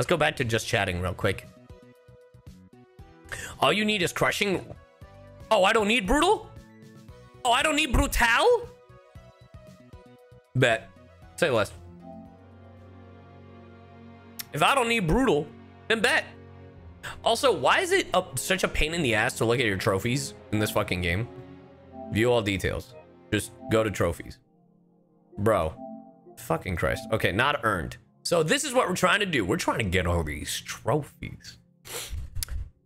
Let's go back to just chatting real quick. All you need is crushing. Oh, I don't need brutal? Oh, I don't need brutal? Bet. Say less. If I don't need brutal, then bet. Also, why is it a, such a pain in the ass to look at your trophies in this fucking game? View all details. Just go to trophies. Bro. Fucking Christ. Okay, not earned. So this is what we're trying to do. We're trying to get all these trophies.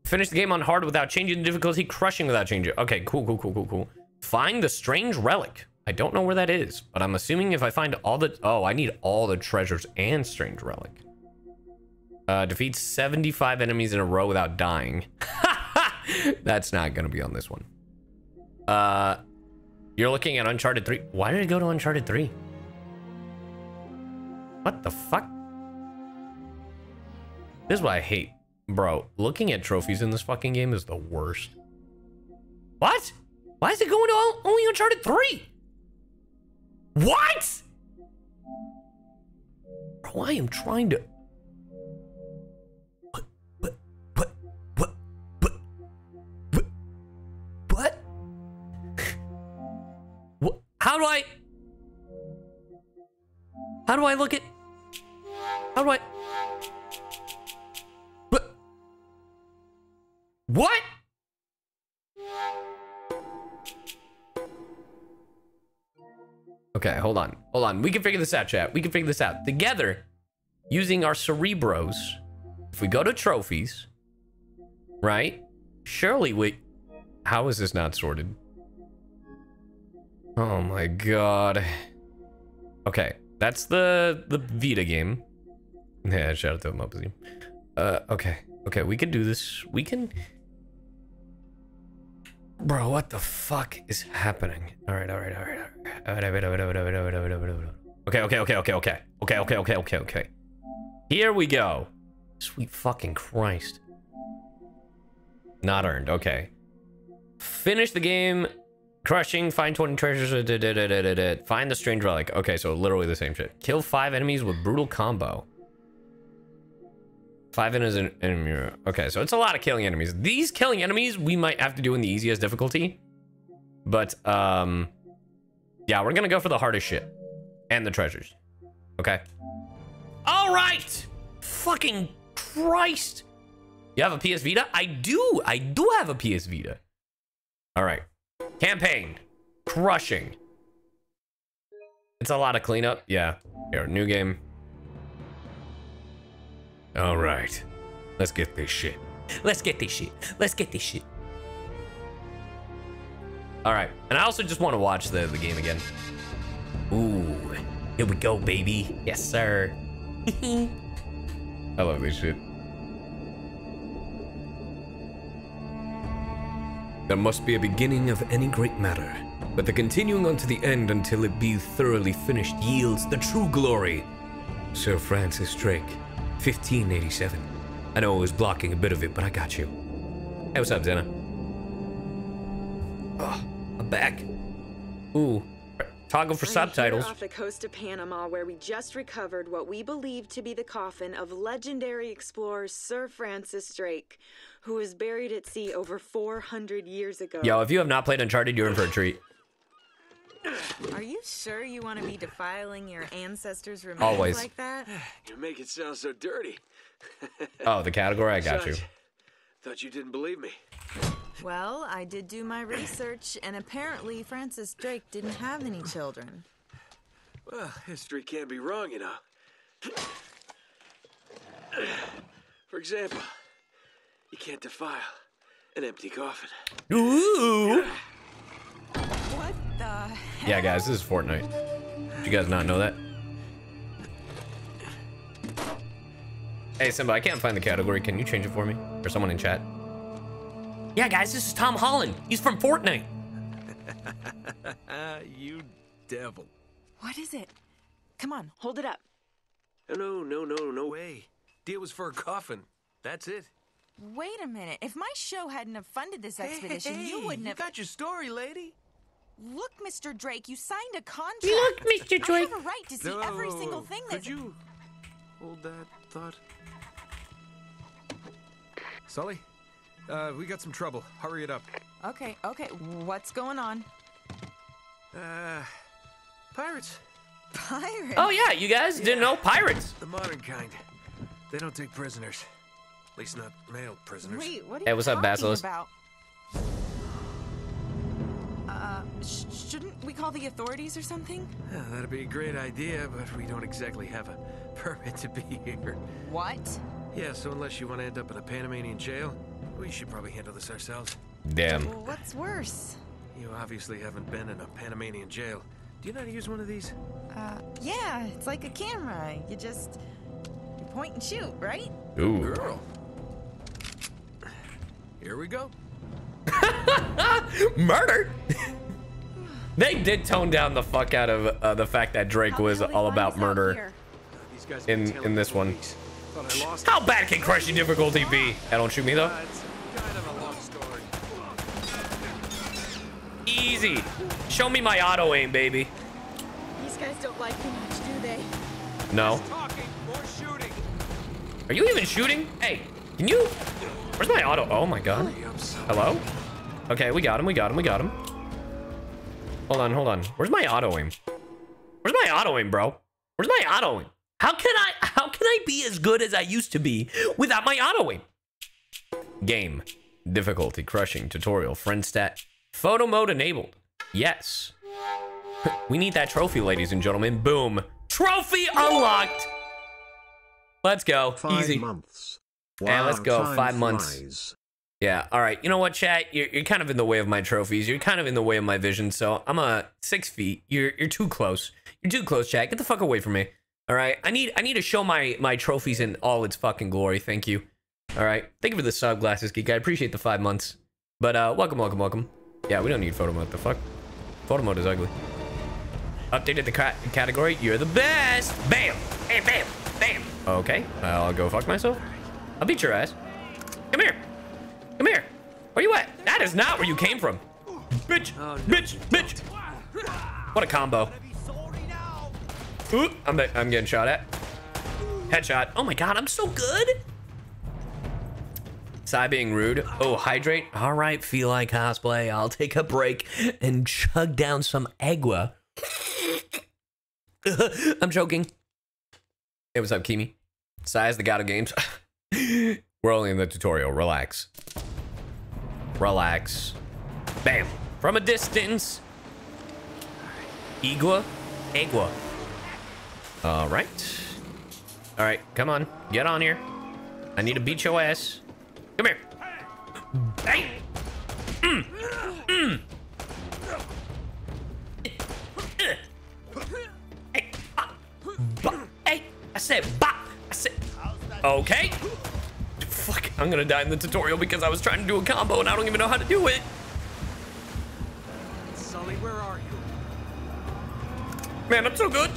Finish the game on hard without changing the difficulty, crushing without changing. Okay, cool, cool, cool, cool, cool. Find the strange relic. I don't know where that is, but I'm assuming if I find all the... Oh, I need all the treasures and strange relic. Uh, defeat 75 enemies in a row without dying. That's not going to be on this one. Uh, you're looking at Uncharted 3. Why did it go to Uncharted 3? What the fuck? This is what I hate. Bro, looking at trophies in this fucking game is the worst. What? Why is it going to only Uncharted 3? What? Bro, I am trying to... What? What? What? What? What? What? How do I... How do I look at... How do I... What? What? Okay, hold on. Hold on. We can figure this out, chat. We can figure this out. Together, using our cerebros, if we go to trophies, right? Surely we... How is this not sorted? Oh my god. Okay, that's the the Vita game. Yeah, shout out to Muppet. Uh, okay. Okay, we can do this. We can... Bro, what the fuck is happening? Alright, alright, alright, alright. Okay, okay, okay, okay, okay. Okay, okay, okay, okay, okay. Here we go. Sweet fucking Christ. Not earned, okay. Finish the game, crushing, find 20 treasures, da, da, da, da, da, da. find the strange relic. Okay, so literally the same shit. Kill five enemies with brutal combo. Five enemies in enemy. Okay, so it's a lot of killing enemies. These killing enemies we might have to do in the easiest difficulty. But, um... Yeah, we're gonna go for the hardest shit. And the treasures. Okay? Alright! Fucking Christ! You have a PS Vita? I do! I do have a PS Vita. Alright. Campaign. Crushing. It's a lot of cleanup. Yeah. Here, new game. All right. Let's get this shit. Let's get this shit. Let's get this shit. All right. And I also just want to watch the, the game again. Ooh. Here we go, baby. Yes, sir. I love this shit. There must be a beginning of any great matter, but the continuing unto the end until it be thoroughly finished yields the true glory. Sir Francis Drake, 1587. I know I was blocking a bit of it, but I got you. Hey, what's up, Zena? Oh, I'm back. Ooh, toggle for I'm subtitles. Off the coast of Panama, where we just recovered what we believe to be the coffin of legendary explorer Sir Francis Drake, who was buried at sea over 400 years ago. Yo, if you have not played Uncharted, you're in for a treat. Are you sure you want to be defiling your ancestors' remains Always. like that? You make it sound so dirty. Oh, the category, I got you. Thought you didn't believe me. Well, I did do my research, and apparently Francis Drake didn't have any children. Well, history can't be wrong, you know. For example, you can't defile an empty coffin. Ooh. What the Yeah, guys, this is Fortnite. Did you guys not know that? Hey, Simba, I can't find the category. Can you change it for me? Or someone in chat? Yeah, guys, this is Tom Holland. He's from Fortnite. you devil. What is it? Come on, hold it up. No, no, no, no way. Deal was for a coffin. That's it. Wait a minute. If my show hadn't have funded this expedition, Hey, you wouldn't have. got your story, lady. Look, Mr. Drake, you signed a contract. Look, Mr. Drake. I Drake. have a right to see every single thing that. Could that's. you hold that thought? Sully, uh, we got some trouble. Hurry it up. Okay, okay. What's going on? Uh, pirates. Pirate. Oh yeah, you guys didn't know pirates. The modern kind. They don't take prisoners. At least not male prisoners. Wait, what are you Hey, you what's up, talking Basilisk? about? Sh- shouldn't we call the authorities or something? Yeah, that'd be a great idea, but we don't exactly have a permit to be here. What? Yeah, so unless you want to end up in a Panamanian jail, we should probably handle this ourselves. Damn. Well, what's worse? You obviously haven't been in a Panamanian jail. Do you know how to use one of these? Uh, yeah, it's like a camera. You just you point and shoot, right? Ooh. Girl. Here we go. Murder. they did tone down the fuck out of uh, the fact that Drake was all about murder. here? These guys have In- in this one. weeks. Thought I lost How bad can crushing difficulty be? Hey, don't shoot me though. It's kind of a long story. Easy. Show me my auto aim, baby. These guys don't like me much, do they? No. More shooting. Are you even shooting? Hey, can you? Where's my auto? Oh my god. Hello? Okay, we got him, we got him, we got him. Hold on, hold on. Where's my auto aim? Where's my auto aim, bro? Where's my auto aim? How can I how can I be as good as I used to be without my auto aim? Game. Difficulty crushing tutorial. Friend stat. Photo mode enabled. Yes. we need that trophy, ladies and gentlemen. Boom. Trophy unlocked. Let's go. Five Easy. months. Yeah, let's go. Five months. Yeah. All right. You know what, chat? You're, you're kind of in the way of my trophies. You're kind of in the way of my vision. So I'm a six feet. You're you're too close. You're too close, chat. Get the fuck away from me. All right. I need I need to show my my trophies in all its fucking glory. Thank you. All right. Thank you for the sub, glasses geek. I appreciate the five months. But uh, welcome, welcome, welcome. Yeah, we don't need photo mode. The fuck? Photo mode is ugly. Updated the ca- category. You're the best. Bam. Hey, bam. Bam. Okay. I'll go fuck myself. I'll beat your ass. Come here. Come here. Where you at? That is not where you came from. Bitch. Oh, no, bitch. Bitch. What a combo. Ooh, I'm, I'm getting shot at. Headshot. Oh my god, I'm so good. Cy being rude. Oh, hydrate. All right, feel like cosplay. I'll take a break and chug down some agua. I'm joking. Hey, what's up, Kimi? Cy is the god of games. We're only in the tutorial. Relax. Relax. Bam. From a distance. Igua. Igua. All right. All right, come on. Get on here. I need to beat your ass. Come here. Hey. Mm. Mm. Hey. Ba. Ba. Hey. I said ba. I said. Okay. I'm gonna die in the tutorial because I was trying to do a combo and I don't even know how to do it. Sully, where are you? Man, I'm so good.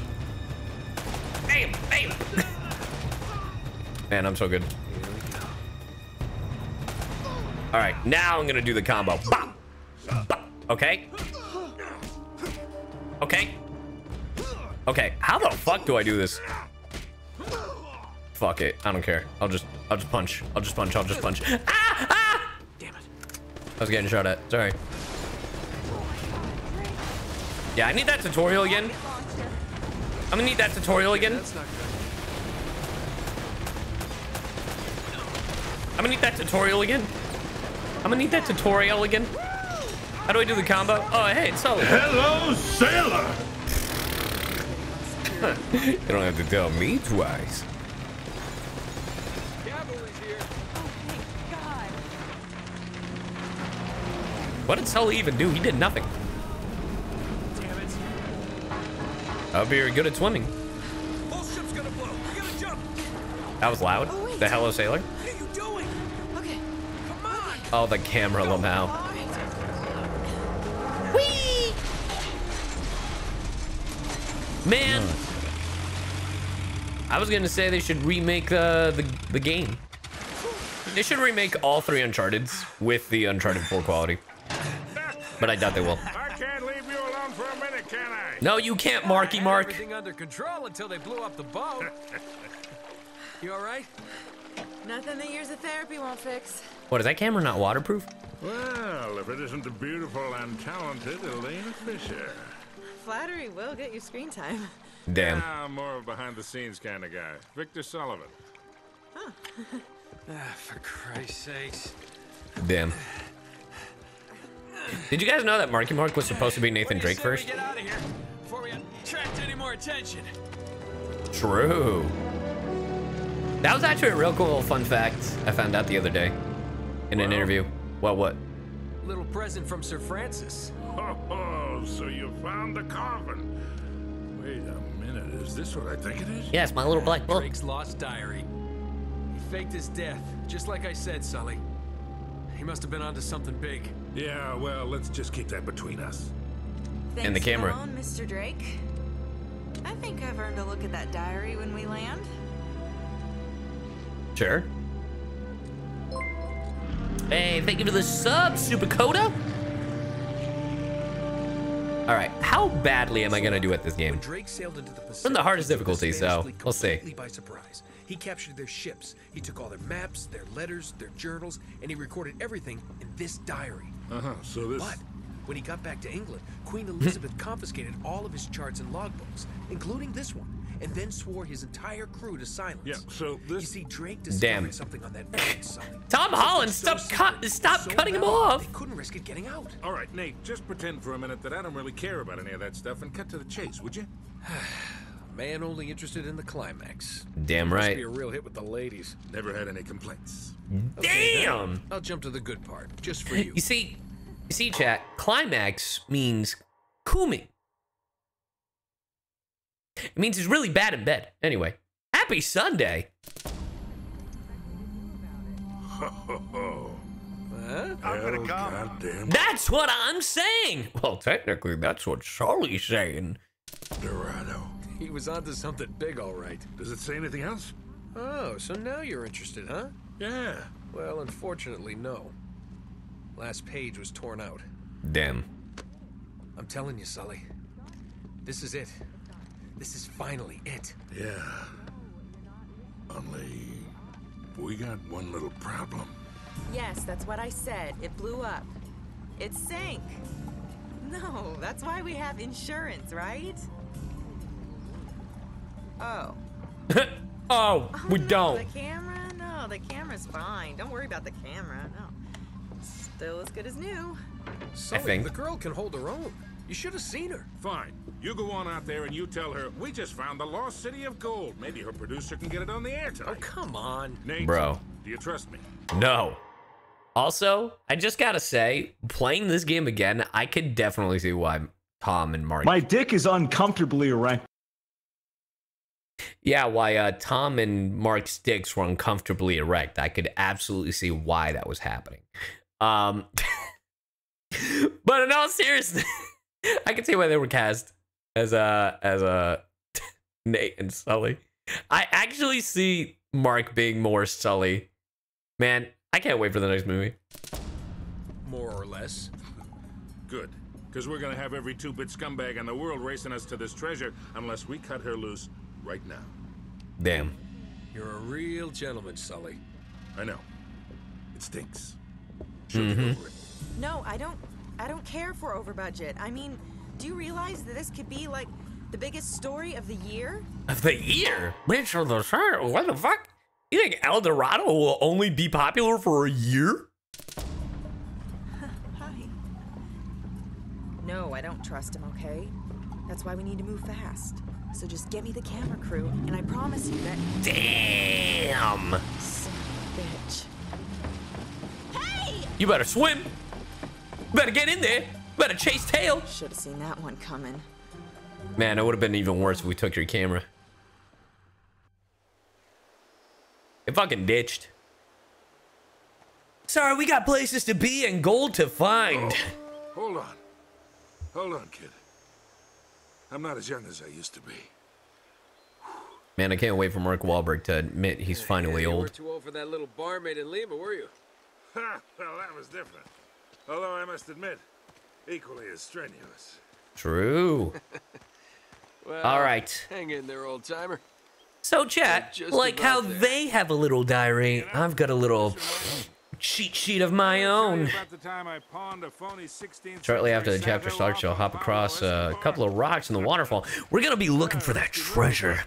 Bam, bam. Man, I'm so good. All right, now I'm gonna do the combo. Bop, bop. Okay. Okay. Okay. How the fuck do I do this? Fuck it. I don't care. I'll just, I'll just punch. I'll just punch. I'll just punch. Ah! Ah! Damn it. I was getting shot at. Sorry. Yeah, I need that tutorial again. I'm gonna need that tutorial again. That's not good. I'm gonna need that tutorial again. I'm gonna need that tutorial again. How do I do the combo? Oh, hey, it's Sully. Hello, sailor. you don't have to tell me twice. Cavalry's here. God. What did Sully even do? He did nothing. Damn it. I'll be very good at swimming. Whole ship's gonna blow. We gotta jump. That was loud. Oh, wait. The hello sailor. What are you doing? Okay. Come on. Oh, the camera, Lamau. All right. Whee! Man. I was gonna say they should remake uh, the the game. They should remake all three Uncharted's with the Uncharted 4 quality. But I doubt they will. I can't leave you alone for a minute, can I? No, you can't, Marky Mark. Everything under control until they blew up the boat. you all right? Nothing that years of therapy won't fix. What is that camera not waterproof? Well, if it isn't the beautiful and talented Elena Fisher. Flattery will get you screen time. Damn. Ah, more of a behind-the-scenes kind of guy. Victor Sullivan. Huh. Ah, for Christ's sakes. Damn. Did you guys know that Marky Mark was supposed to be Nathan What do you Drake first? Get out of here before we attract any more attention. True. That was actually a real cool fun fact I found out the other day in an Wow. interview. Well, what? Little present from Sir Francis. Oh, so you found the coffin. Wait a minute, is this what I think it is? Yes, my little black book. Drake's lost diary. He faked his death, just like I said, Sully. He must have been onto something big. Yeah, well, let's just keep that between us. Thanks And the camera. Alone, Mr. Drake. I think I've earned a look at that diary when we land. Sure. Hey, thank you for the sub, Super Coda. All right, how badly am I gonna do at this game? When Drake sailed into the Pacific, From the hardest he took the difficulty, so we'll see. by surprise. He captured their ships. He took all their maps, their letters, their journals, and he recorded everything in this diary. Uh-huh, so this... But when he got back to England, Queen Elizabeth confiscated all of his charts and logbooks, including this one, and then swore his entire crew to silence. Yeah, so this... You see, Drake discovered Damn. something on that phone, Sully. Tom Holland, stop so cut, stop so cutting him valuable, off. They couldn't risk it getting out. All right, Nate, just pretend for a minute that I don't really care about any of that stuff and cut to the chase, would you? Man only interested in the climax. Damn Must right. be a real hit with the ladies. Never had any complaints. Mm-hmm. Damn. I'll jump to the good part, just for you. You see, you see, chat. Climax means Kumi. It means he's really bad in bed. Anyway, happy Sunday. Oh, Huh? I'm gonna come. Goddamn That's what I'm saying. Well, technically, that's what Charlie's saying. Dorado. He was onto something big, all right. Does it say anything else? Oh, so now you're interested, huh? Yeah. Well, unfortunately, no. Last page was torn out. Damn. I'm telling you, Sully. This is it. This is finally it. Yeah. Only... We got one little problem. Yes, that's what I said. It blew up. It sank. No, that's why we have insurance, right? Oh. oh. oh, we no, don't. The camera? No, the camera's fine. Don't worry about the camera. No. Still as good as new. Sully, think. the girl can hold her own. You should have seen her. Fine. You go on out there and you tell her, we just found the lost city of gold. Maybe her producer can get it on the air Oh, come on. Nate, Bro. do you trust me? No. Also, I just gotta say, playing this game again, I could definitely see why Tom and Mark. My dick is uncomfortably erect. Yeah, why uh, Tom and Mark's dicks were uncomfortably erect. I could absolutely see why that was happening. Um, but in all seriousness, I can see why they were cast as a as a Nate and Sully. I actually see Mark being more Sully. Man, I can't wait for the next movie. More or less. Good. Because we're going to have every two-bit scumbag in the world racing us to this treasure unless we cut her loose right now. Damn. You're a real gentleman, Sully. I know. It stinks. She'll Mm-hmm. get over it. No, I don't I don't care for over budget. I mean, do you realize that this could be like the biggest story of the year? Of the year? Bitch of the summer? What the fuck? You think El Dorado will only be popular for a year? Hi. No, I don't trust him, okay? That's why we need to move fast. So just get me the camera crew, and I promise you that Damn. son of a bitch. Hey! You better swim. Better get in there. Better chase tail. Should have seen that one coming. Man, it would have been even worse if we took your camera. It fucking ditched. Sorry, we got places to be and gold to find. Oh, hold on. Hold on, kid. I'm not as young as I used to be. Man, I can't wait for Mark Wahlberg to admit he's finally you old. weren't too old for that little barmaid in Lima, were you? Ha! Well, that was different. Although I must admit, equally as strenuous. True. Well, All right. Hang in there, old timer. So chat, Just like how about there. they have a little diary, I've got a little cheat sheet of my own. About the time I pawned a phony 16th Shortly after the chapter starts, you'll hop across uh, a couple of rocks in the waterfall. We're gonna be looking for that treasure.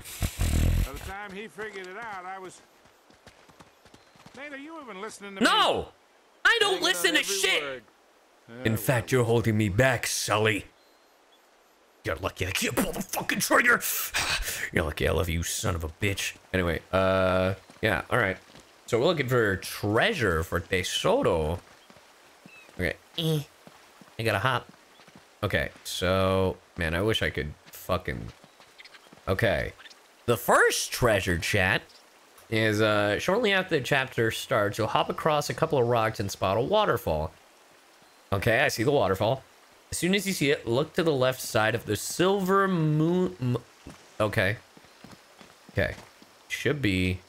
By the time he figured it out, I was. Are you even listening to me? No! I don't listen to shit! word. In fact, you're holding me back, Sully. You're lucky I can't pull the fucking trigger. You're lucky I love you, son of a bitch. Anyway, uh, yeah, all right. So we're looking for treasure for Tesoro. Okay, eh. I gotta hop. Okay, so man, I wish I could fucking. Okay, the first treasure chat is uh shortly after the chapter starts, you'll hop across a couple of rocks and spot a waterfall. Okay, I see the waterfall. As soon as you see it, look to the left side of the silver moon. Okay. Okay. Should be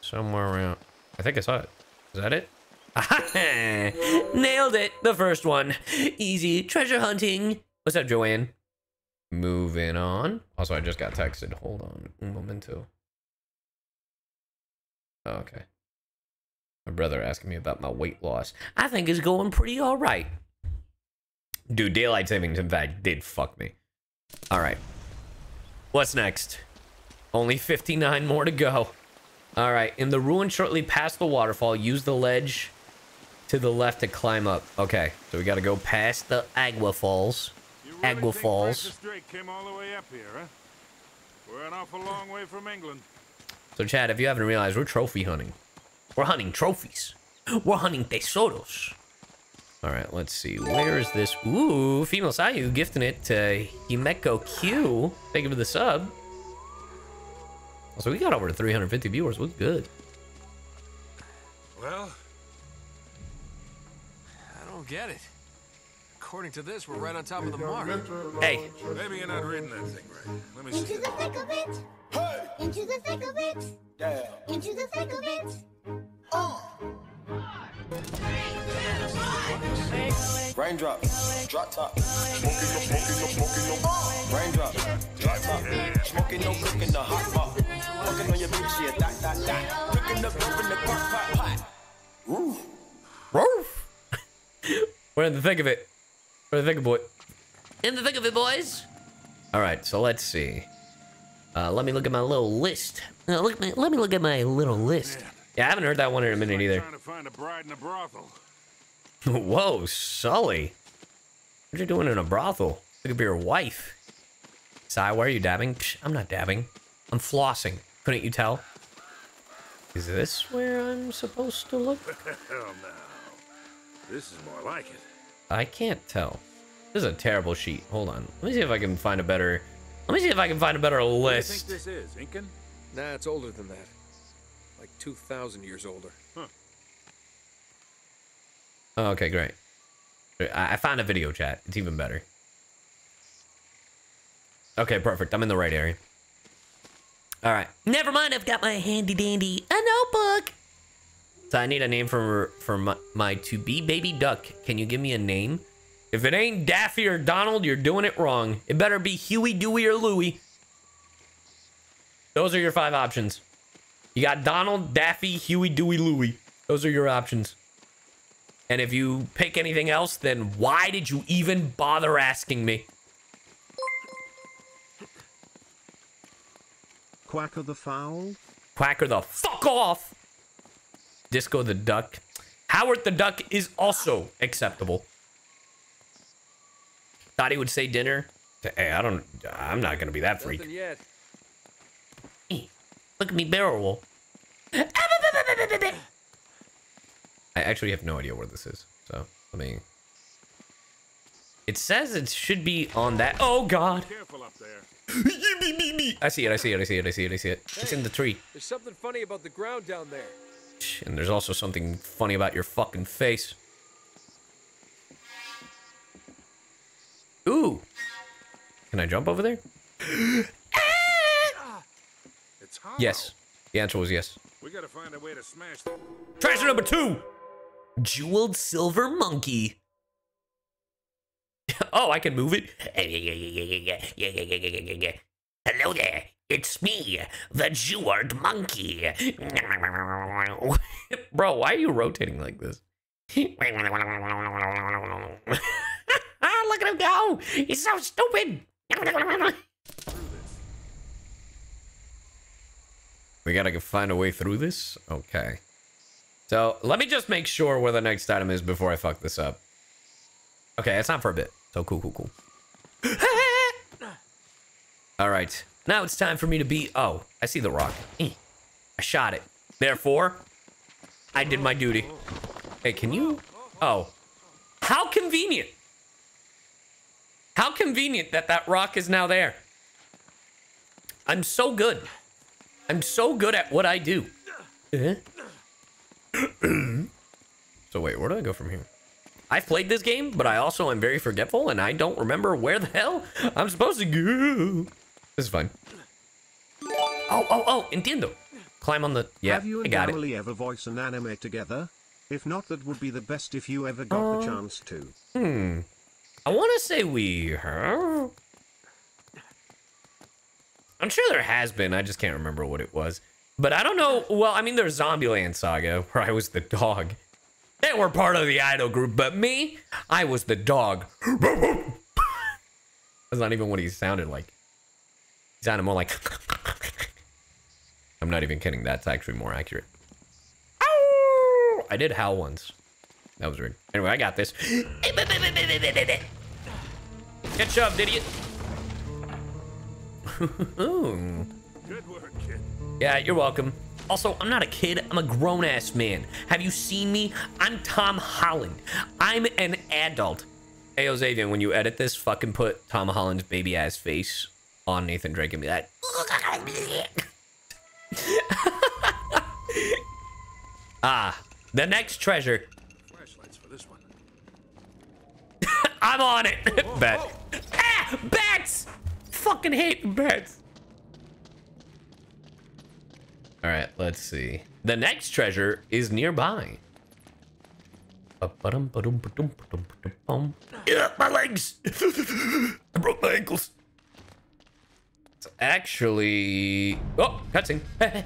somewhere around. I think I saw it. Is that it? Nailed it. The first one. Easy. Treasure hunting. What's up, Joanne? Moving on. Also, I just got texted. Hold on. Un momento. Oh, okay. My brother asking me about my weight loss. I think it's going pretty all right. Dude, daylight savings, in fact, did fuck me. All right. What's next? Only 59 more to go. All right. In the ruin shortly past the waterfall, use the ledge to the left to climb up. Okay. So we got to go past the Agua Falls. Really Agua Falls. Francis Drake came all the way up here, huh? We're an awful long way from England. So, Chad, if you haven't realized, we're trophy hunting. We're hunting trophies. We're hunting tesoros. All right, let's see. Where is this? Ooh, female Sayu gifting it to Himeko Q. Thank you for the sub. Also, we got over 350 viewers. Look good. Well, I don't get it. According to this, we're right on top of the mark. Hey, maybe you're not reading that thing right. Let me see. Into the thick of it. Hey. Into the thick of it. Into the thick of it. Oh. Raindrop, drop top. Smoking no, smoking no, smoking no. Raindrop, drop top. Smoking no, cooking the hot pot. Fucking on your bitch, yeah, that, that, that. Cooking up dope in the crock pot, pot. Woo. Roof. We're in the thick of it. We're in the thick of it. In the thick of it, boys. All right, so let's see. Uh, let me look at my little list. Uh, look, at let me look at my little list. Yeah, I haven't heard that one in a minute either. Trying to find a bride in a brothel. Whoa, Sully. What are you doing in a brothel? Look up your wife. Cy, why are you dabbing? Psh, I'm not dabbing. I'm flossing. Couldn't you tell? Is this where I'm supposed to look? Hell no. This is more like it. I can't tell. This is a terrible sheet. Hold on. Let me see if I can find a better. Let me see if I can find a better What do you think list. this is, Incan? Nah, it's older than that. Like 2,000 years older. Oh, okay, great. I I found a video chat. It's even better. Okay, perfect. I'm in the right area. All right. Never mind. I've got my handy dandy a notebook. So I need a name for for my, my to be baby duck. Can you give me a name? If it ain't Daffy or Donald, you're doing it wrong. It better be Huey, Dewey, or Louie. Those are your five options. You got Donald, Daffy, Huey, Dewey, Louie. Those are your options. And if you pick anything else, then why did you even bother asking me? Quacker the fowl? Quacker the fuck off! Disco the duck. Howard the duck is also acceptable. Thought he would say dinner. Hey, I don't. I'm not gonna be that freak. Nothing yet. Look at me barrel. I actually have no idea where this is. So let me. It says it should be on that. Oh God! Careful up there. I see it. I see it. I see it. I see it. I see it. It's in the tree. There's something funny about the ground down there. And there's also something funny about your fucking face. Ooh. Can I jump over there? Hollow. Yes. The answer was yes. We gotta find a way to smash. Treasure number two. Jeweled silver monkey. oh, I can move it. Hello there. It's me, the jeweled monkey. Bro, why are you rotating like this? ah, look at him go! He's so stupid! We gotta find a way through this? Okay. So, let me just make sure where the next item is before I fuck this up. Okay, it's not for a bit. So, cool, cool, cool. Alright. Now it's time for me to be... Oh, I see the rock. Eh. I shot it. Therefore, I did my duty. Hey, can you... Oh. How convenient. How convenient that that rock is now there. I'm so good. I'm so good at what I do. Eh? so wait, where do I go from here? I've played this game, but I also am very forgetful, and I don't remember where the hell I'm supposed to go. This is fine. Oh, oh, oh, entiendo. Climb on the... Yeah, Have you I and got it. Emily ever voice an anime together? If not, that would be the best if you ever got the chance to. Hmm. I want to say we have. I'm sure there has been. I just can't remember what it was. But I don't know. Well, I mean, there's Zombieland Saga, where I was the dog. They were part of the idol group, but me, I was the dog. That's not even what he sounded like. He sounded more like. I'm not even kidding. That's actually more accurate. Ow! I did howl once. That was weird. Anyway, I got this. Get shoved, idiot. Good work, kid. yeah, you're welcome. Also, I'm not a kid. I'm a grown ass man. Have you seen me? I'm Tom Holland. I'm an adult. Hey, Xavier, when you edit this, fucking put Tom Holland's baby ass face on Nathan Drake and be like, ah, the next treasure. Flashlights for this one. I'm on it. Bet. Ah, bats! Fucking hate bats. All right, let's see. The next treasure is nearby. Yeah, my legs. I broke my ankles. It's actually. Oh, cutscene.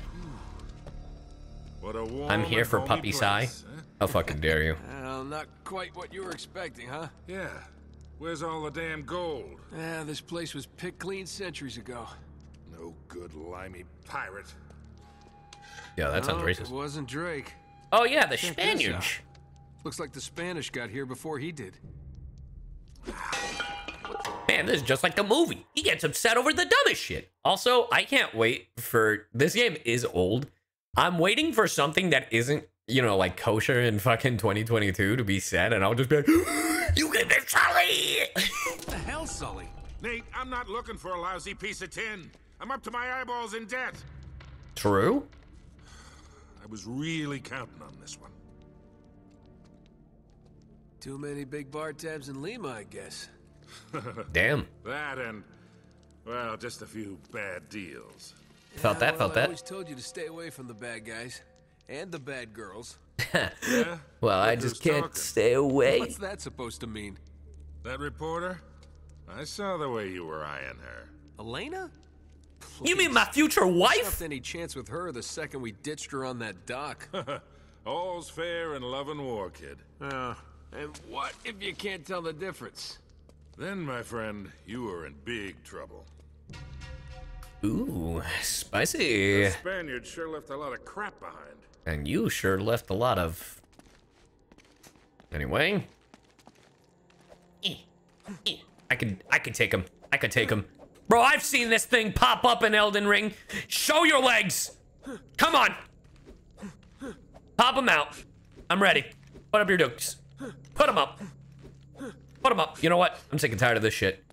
What a warm I'm here for puppy sigh. place, huh? How fucking dare you? Well, not quite what you were expecting, huh? Yeah. Where's all the damn gold? Yeah, this place was picked clean centuries ago. No good limey pirate. Yeah, that sounds No, racist. It wasn't Drake. Oh yeah, the Check Spaniards. Looks like the Spanish got here before he did. Man, this is just like the movie. He gets upset over the dumbest shit. Also, I can't wait for this game is old. I'm waiting for something that isn't, you know, like kosher in fucking 2022 to be said, and I'll just be like, You get this, Sully! What the hell, Sully? Nate, I'm not looking for a lousy piece of tin. I'm up to my eyeballs in debt. True? I was really counting on this one. Too many big bar tabs in Lima, I guess. Damn. That and, well, just a few bad deals. Felt that, well, felt I that. always told you to stay away from the bad guys. And the bad girls. Yeah? Well, I just can't talking. stay away. What's that supposed to mean? That reporter? I saw the way you were eyeing her. Elena? You mean my future wife? Stopped any chance with her the second we ditched her on that dock. All's fair in love and war, kid. Uh, and what if you can't tell the difference? Then, my friend, you are in big trouble. Ooh, spicy. The Spaniards sure left a lot of crap behind. And you sure left a lot of. Anyway. I could I could take him. I could take him. Bro, I've seen this thing pop up in Elden Ring. Show your legs. Come on. Pop them out. I'm ready. Put up your dukes. Put them up. Put them up. You know what? I'm sick and tired of this shit.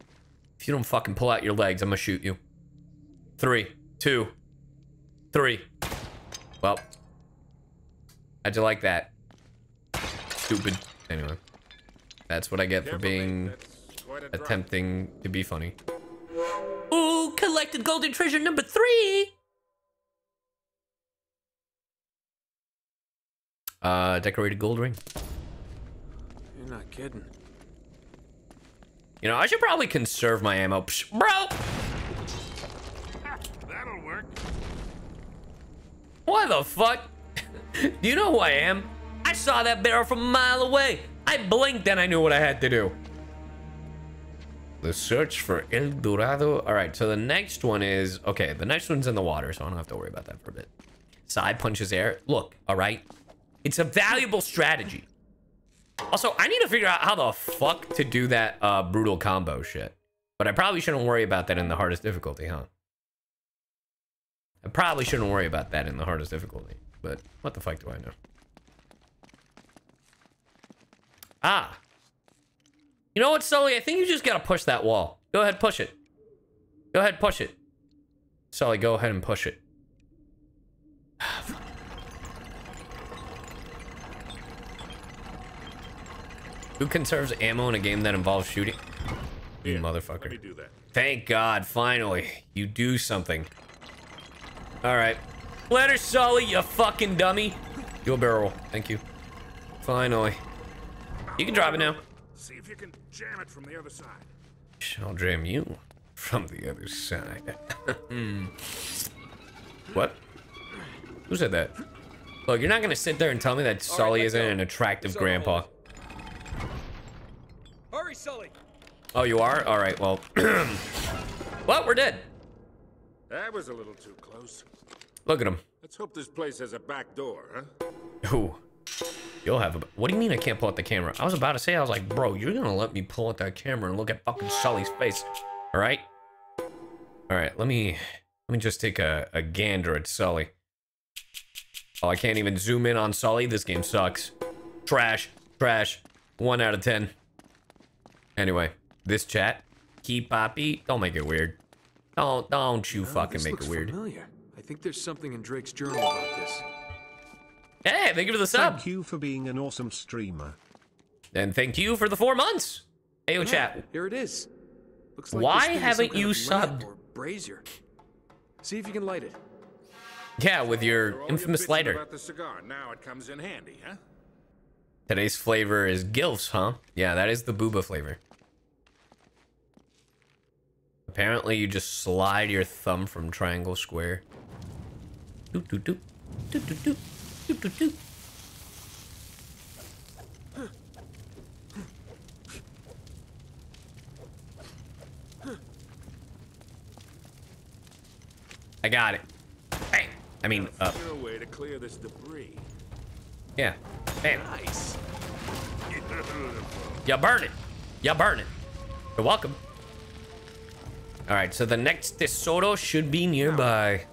If you don't fucking pull out your legs, I'm gonna shoot you. Three, two, three. Well, how'd you like that? Stupid. Anyway, that's what I get for being Nate, that's quite a drop. attempting to be funny. Ooh, collected golden treasure number three. Uh, decorated gold ring. You're not kidding. You know, I should probably conserve my ammo. Psh, bro! That'll Mark. Why the fuck? Do you know who I am? I saw that barrel from a mile away. I blinked and I knew what I had to do. The search for El Dorado. All right, so the next one is okay. The next one's in the water, so I don't have to worry about that for a bit. Side punches air. Look, all right, it's a valuable strategy. Also, I need to figure out how the fuck to do that uh, brutal combo shit. But I probably shouldn't worry about that in the hardest difficulty, huh? I probably shouldn't worry about that in the hardest difficulty. But what the fuck do I know? Ah. You know what, Sully? I think you just gotta push that wall. Go ahead, push it. Go ahead, push it. Sully, go ahead and push it. Who conserves ammo in a game that involves shooting? You motherfucker. Do that. Thank God, finally, you do something. All right. Letter Sully, you fucking dummy. Do a barrel. Thank you. Finally. You can drive it now. See if you can jam it from the other side. I'll jam you from the other side. What? Who said that? Look, you're not gonna sit there and tell me that Sully let's isn't go. an attractive So grandpa. Hurry, Sully! Oh, you are? All right, well. well, we're dead. That was a little too close. Look at him. Let's hope this place has a back door, huh? Ooh. You'll have a. What do you mean I can't pull out the camera? I was about to say, I was like, bro, you're gonna let me pull out that camera and look at fucking Sully's face. All right? All right, let me. Let me just take a, a gander at Sully. Oh, I can't even zoom in on Sully. This game sucks. Trash. Trash. One out of ten. Anyway, this chat. Keep poppy. Don't make it weird. Don't don't you Oh, fucking make it weird. Familiar. I think there's something in Drake's journal about this. Hey, thank you for the sub. Thank you for being an awesome streamer. And thank you for the four months. Ayo chat. Here it is. Looks like Why this is some haven't you subbed? Or brazier. See if you can light it. Yeah, with your infamous lighter. About the cigar, now it comes in handy, huh? Today's flavor is Gilfs, huh? Yeah, that is the booba flavor. Apparently, you just slide your thumb from triangle square. Doot doot doot. Doot doot doot. Doot doot doot. I got it. Bang. I mean, uh, Figure a way to clear this debris. yeah. Bam. Nice. You burn it. You burn it. You're welcome. All right, so the next tesoro should be nearby.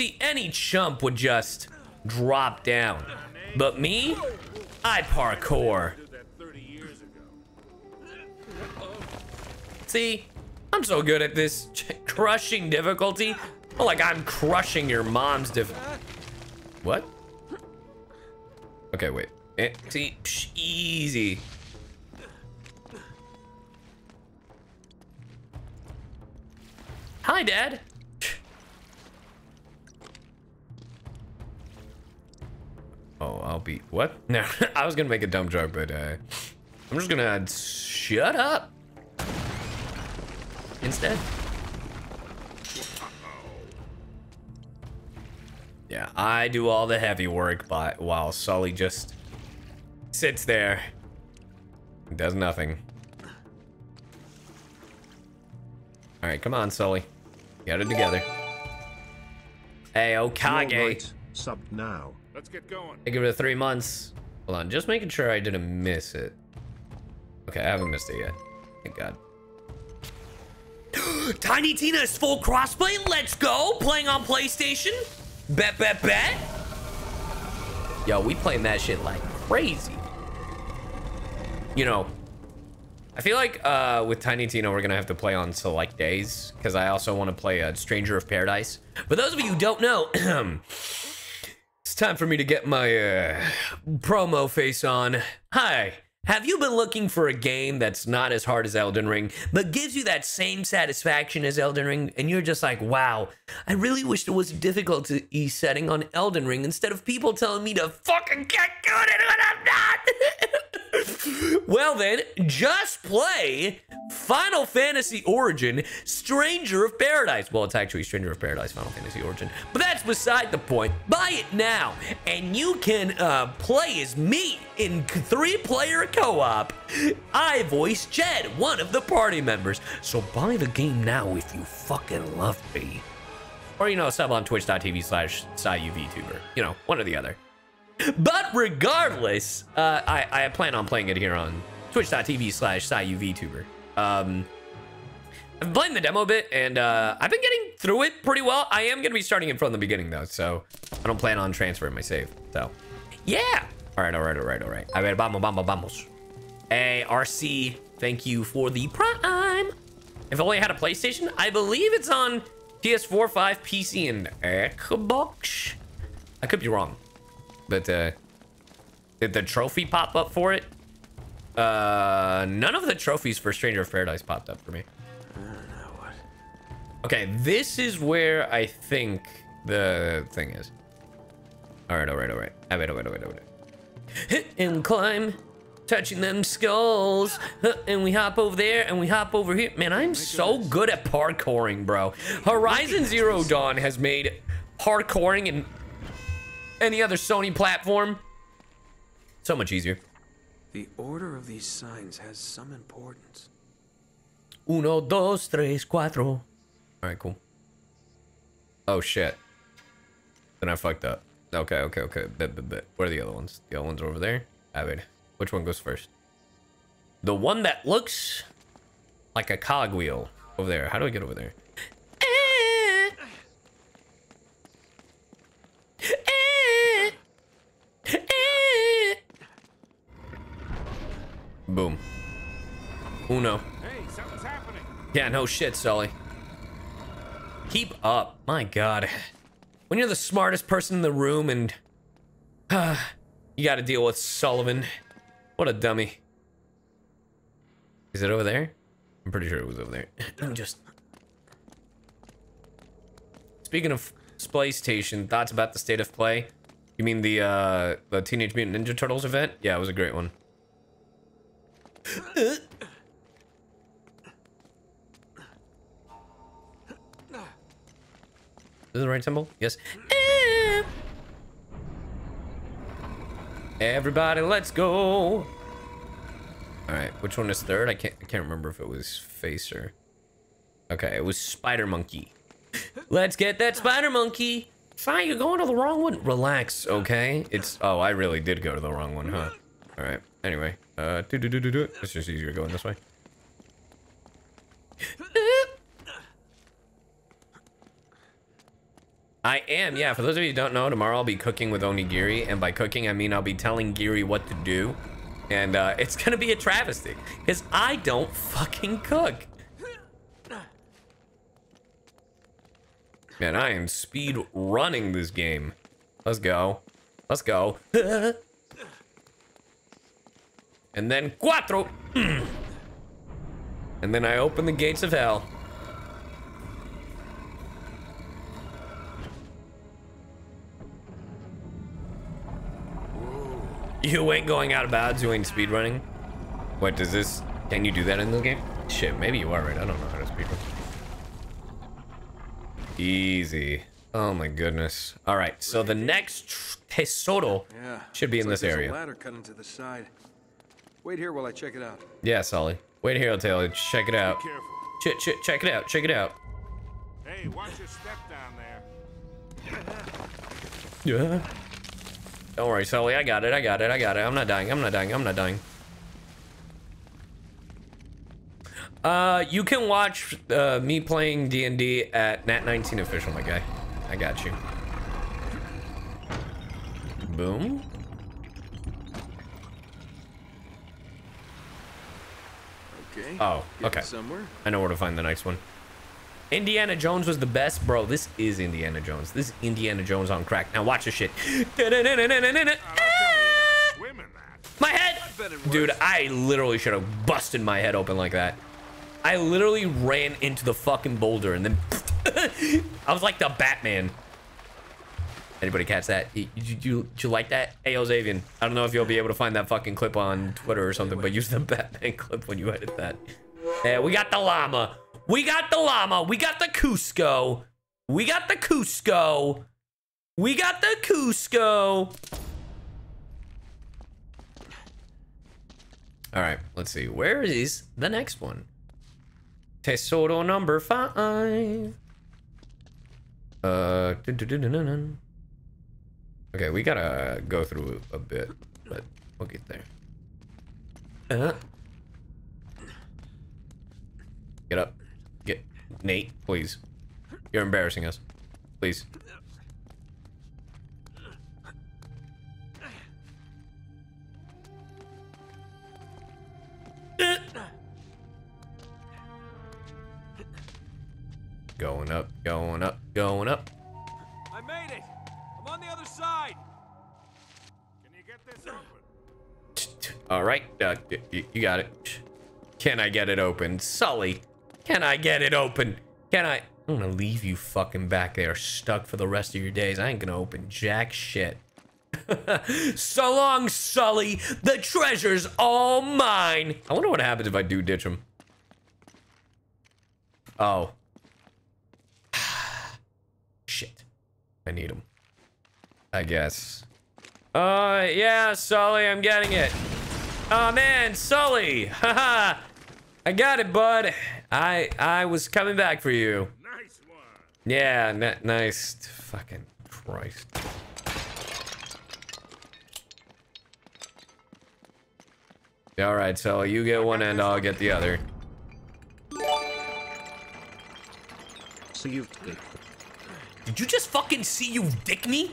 See, any chump would just drop down. But me, I parkour. Did that 30 years ago. See, I'm so good at this crushing difficulty. Like I'm crushing your mom's diff. What? Okay, wait. Eh, see, psh, easy. Hi, Dad. I'll be what? No, I was gonna make a dumb joke, but uh, I'm just gonna add, shut up instead. Yeah, I do all the heavy work, but while Sully just sits there, does nothing. All right, come on, Sully, get it together. Hey, Okage. right. Sub now. Let's get going. Thank you for the three months. Hold on, just making sure I didn't miss it. Okay, I haven't missed it yet. Thank God. Tiny Tina is full crossplay. Let's go. Playing on PlayStation. Bet, bet, bet. Yo, we playing that shit like crazy. You know, I feel like uh, with Tiny Tina, we're gonna have to play on select days because I also want to play uh, Stranger of Paradise. For those of you who don't know, it's time for me to get my uh, promo face on. Hi, Have you been looking for a game that's not as hard as Elden Ring, but gives you that same satisfaction as Elden Ring, and you're just like, wow, I really wish there was a difficulty setting on Elden Ring instead of people telling me to fucking get good at when I'm not? well, then, just play Final Fantasy Origin Stranger of Paradise. Well, it's actually Stranger of Paradise Final Fantasy Origin, but that's beside the point. Buy it now, and you can uh, play as me in three player co op. I voice Jed, one of the party members. So buy the game now if you fucking love me. Or, you know, sub on twitch.tv slash CyYuVTuber. You know, one or the other. But regardless, uh, I, I plan on playing it here on twitch.tv slash CyYuVTuber. Um, I've playing the demo a bit, and uh, I've been getting through it pretty well. I am going to be starting it from the beginning, though, so I don't plan on transferring my save. So, yeah. All right, all right, all right, all right. A ver, vamos, vamos, vamos. Hey, RC, thank you for the prime. If only I had a PlayStation, I believe it's on PS4, 5, PC, and Xbox. I could be wrong, but uh, did the trophy pop up for it? Uh, none of the trophies for Stranger of Paradise popped up for me. Okay, this is where I think the thing is. All right, all right, all right. All right, all right, all right, all right. And climb, touching them skulls. And we hop over there and we hop over here. Man, I'm so good at parkouring, bro. Horizon Zero Dawn has made parkouring and any other Sony platform so much easier. The order of these signs has some importance. Uno, dos, tres, cuatro. All right, cool. Oh shit. Then I fucked up. Okay, okay, okay. Bit, bit, bit. Where are the other ones? The other ones are over there. I mean, which one goes first? The one that looks like a cogwheel over there. How do I get over there? Boom. Uno. Hey, something's happening. Yeah, no shit, Sully. Keep up. My god. When you're the smartest person in the room and uh, you gotta deal with Sullivan. What a dummy. Is it over there? I'm pretty sure it was over there. I'm just... Speaking of PlayStation, thoughts about the state of play? You mean the, uh, the Teenage Mutant Ninja Turtles event? Yeah, it was a great one. Is the right symbol? Yes. Everybody, let's go. All right, which one is third? I can't. I can't remember if it was Facer. Okay, it was Spider Monkey. Let's get that Spider Monkey. Fine, you're going to the wrong one. Relax, okay? It's. Oh, I really did go to the wrong one, huh? All right. Anyway, uh, do do do do do. It's just easier going this way. I am, yeah. For those of you who don't know, tomorrow I'll be cooking with Onigiri, and by cooking I mean I'll be telling Giri what to do, and uh, it's gonna be a travesty because I don't fucking cook. Man, I am speed running this game. Let's go. Let's go. and then cuatro. and then I open the gates of hell. You ain't going out of bounds, you ain't speedrunning. What does this, can you do that in this game? Shit, maybe you are right, I don't know how to speedrun. Easy. Oh my goodness. All right, so the next tesoro Yeah. should be in this like area. a ladder cut into the side. Wait here while I check it out. Yeah, Sully. Wait here, I'll tell you. Check it out. Careful. Ch ch check it out. Check it out. Hey, watch your step down there. Yeah. Don't worry, Sully. I got it. I got it. I got it. I'm not dying. I'm not dying. I'm not dying. Uh, you can watch uh, me playing D&D at Nat19 official, my guy. I got you. Boom. Okay. Oh, okay. Somewhere. I know where to find the next one. Indiana Jones was the best, bro. This is Indiana Jones. This is Indiana Jones on crack. Now watch this shit. I'm not telling you to swim in that. My head. Dude. I literally should have busted my head open like that. I literally ran into the fucking boulder and then I was like the Batman. Anybody catch that? Did you, you, you like that? Hey, Xavian. I don't know if you'll be able to find that fucking clip on Twitter or something, but use the Batman clip when you edit that. Yeah, we got the llama. We got the llama. We got the Cusco. We got the Cusco. We got the Cusco. All right, let's see. Where is the next one? Tesoro number five. Uh, dun, dun, dun, okay, we gotta go through a bit, but we'll get there. Uh, get up, Nate, please. You're embarrassing us, please. Going up, going up, going up. I made it. I'm on the other side. Can you get this open? All right, uh, you got it. Can I get it open? Sully, can I get it open? Can I? I'm gonna leave you fucking back there stuck for the rest of your days. I ain't gonna open jack shit. so long, Sully. The treasure's all mine. I wonder what happens if I do ditch him. Oh. Shit. I need him. I guess. Uh, yeah, Sully, I'm getting it. Oh man, Sully! Haha! I got it, bud. I I was coming back for you. Nice one. Yeah, n nice. Fucking Christ. All right, so you get one end, I'll get the other. So you've. Did you just fucking see you dick me?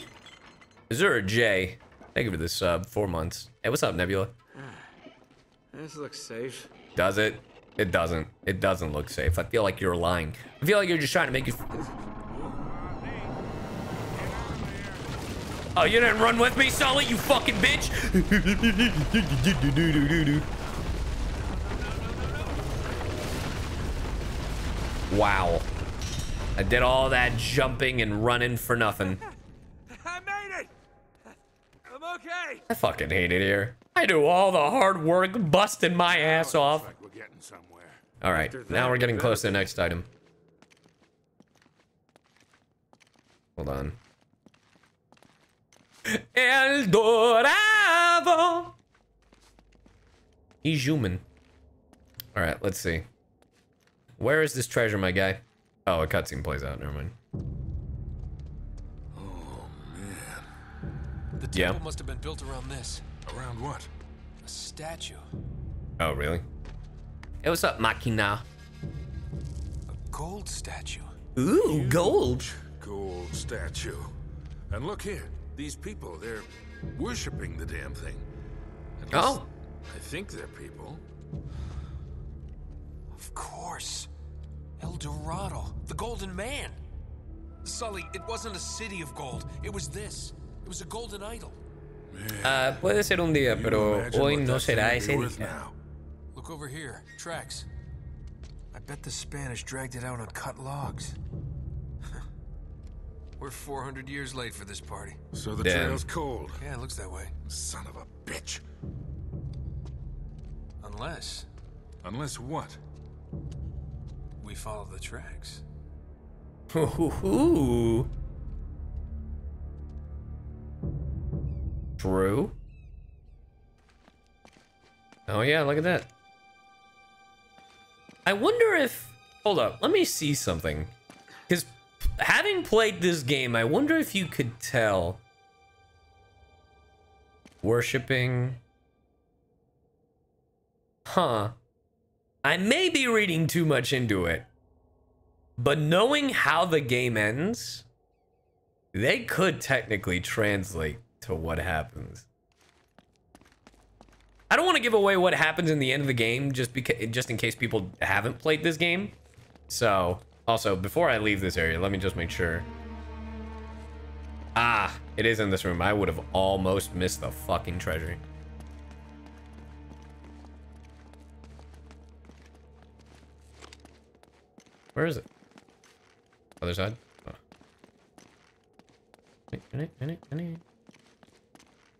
Is there a J? Thank you for this sub. Four months. Hey, what's up, Nebula? Ah, this looks safe. Does it? It doesn't. It doesn't look safe. I feel like you're lying. I feel like you're just trying to make you. Oh, you didn't run with me, Sully, you fucking bitch! wow. I did all that jumping and running for nothing. I made it. I'm okay. I fucking hate it here. I do all the hard work busting my ass off. Looks like we're getting somewhere. All right, now we're getting close to the next item. Hold on. El Dorado. He's human. All right, let's see. Where is this treasure, my guy? Oh, a cutscene plays out. Never mind. Oh man. The Yeah. temple must have been built around this. Around what? A statue. Oh, really? Hey, what's up, Machina? A gold statue. Ooh, gold. Gold statue. And look here. These people, they're worshipping the damn thing. At Oh. I think they're people. Of course. El Dorado, the Golden Man. Sully, it wasn't a city of gold. It was this. It was a golden idol. Ah, puede ser un día, pero hoy no será ese día. now. Look over here. Tracks. I bet the Spanish dragged it out on cut logs. We're 400 years late for this party. So the Damn. trail's cold. Yeah, it looks that way. Son of a bitch. Unless Unless what? we follow the tracks. Ooh. True. Oh yeah, look at that. I wonder if hold up, let me see something. Cuz having played this game, I wonder if you could tell worshipping Huh. I may be reading too much into it. But knowing how the game ends, they could technically translate to what happens. I don't want to give away what happens in the end of the game just because just in case people haven't played this game. So, also, before I leave this area, let me just make sure. Ah, it is in this room. I would have almost missed the fucking treasure. Where is it? Other side? Oh.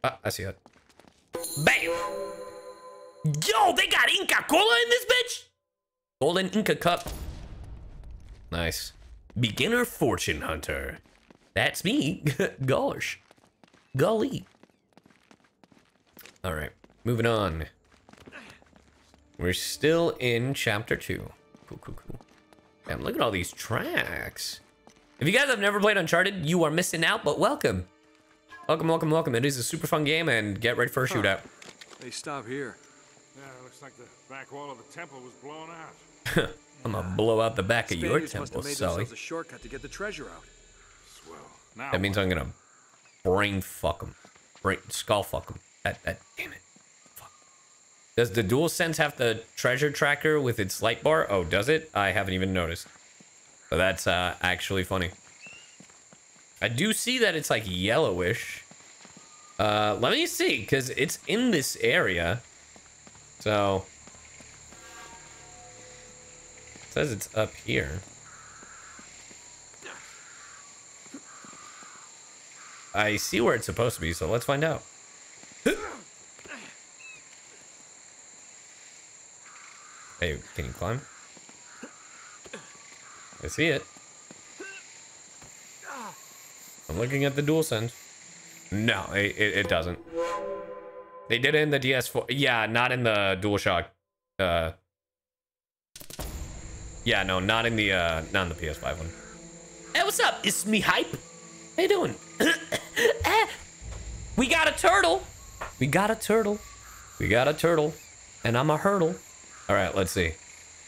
Ah, I see it. Bam! Yo, they got Inca Kola in this bitch? Golden Inca Cup. Nice. Beginner Fortune Hunter. That's me. Gosh. Golly. All right, moving on. We're still in chapter two. Cool, cool, cool. Damn, look at all these tracks. If you guys have never played Uncharted, you are missing out, but welcome. Welcome, welcome, welcome. It is a super fun game, and get ready for a shootout. They stop here. Yeah, it looks like the back wall of the temple was blown out. I'm gonna blow out the back of your Spaniards must temple, have made Sully. themselves a shortcut to get the treasure out. Swell. Now That means I'm gonna brain fuck them. Brain, skull fuck them. That, that, damn it. Fuck. Does the dual sense have the treasure tracker with its light bar? Oh, does it? I haven't even noticed. But that's uh, actually funny. I do see that it's like yellowish. Uh, let me see, because it's in this area. So. It says it's up here. I see where it's supposed to be, so let's find out. Hey, can you climb? I see it. I'm looking at the dual sense. No, it, it, it doesn't. They did it in the DS4. Yeah, not in the DualShock. Uh, yeah, no, not in the uh, not in the PS5 one. Hey, what's up? It's me, hype. How you doing? Eh, we got a turtle. We got a turtle. We got a turtle, and I'm a hurdle. All right, let's see.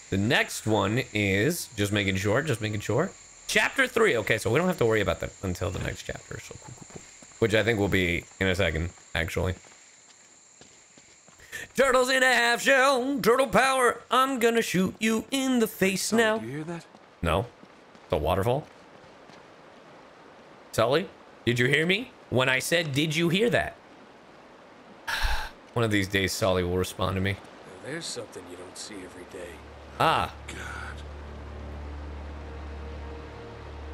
The next one is just making sure, just making sure. Chapter three. Okay, so we don't have to worry about that until the next chapter. So cool, cool, cool. Which I think will be in a second, actually. Turtles in a half shell, turtle power. I'm gonna shoot you in the face now. Do you hear that? No, the waterfall. Sully, did you hear me when I said, "Did you hear that"? One of these days, Sully will respond to me. There's something you don't see every day. Ah, God.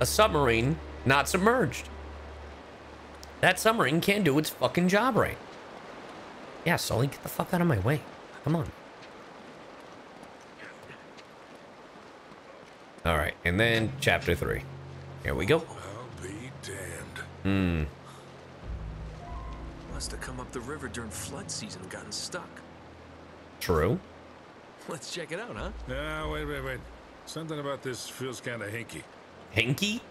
A submarine not submerged. That submarine can't do its fucking job right. Yeah, Sully, get the fuck out of my way. Come on. All right, and then chapter three. Here we go. I'll be damned. Hmm. Must have come up the river during flood season and gotten stuck. True. Let's check it out, huh? No, wait, wait, wait. Something about this feels kind of hinky. Hinky?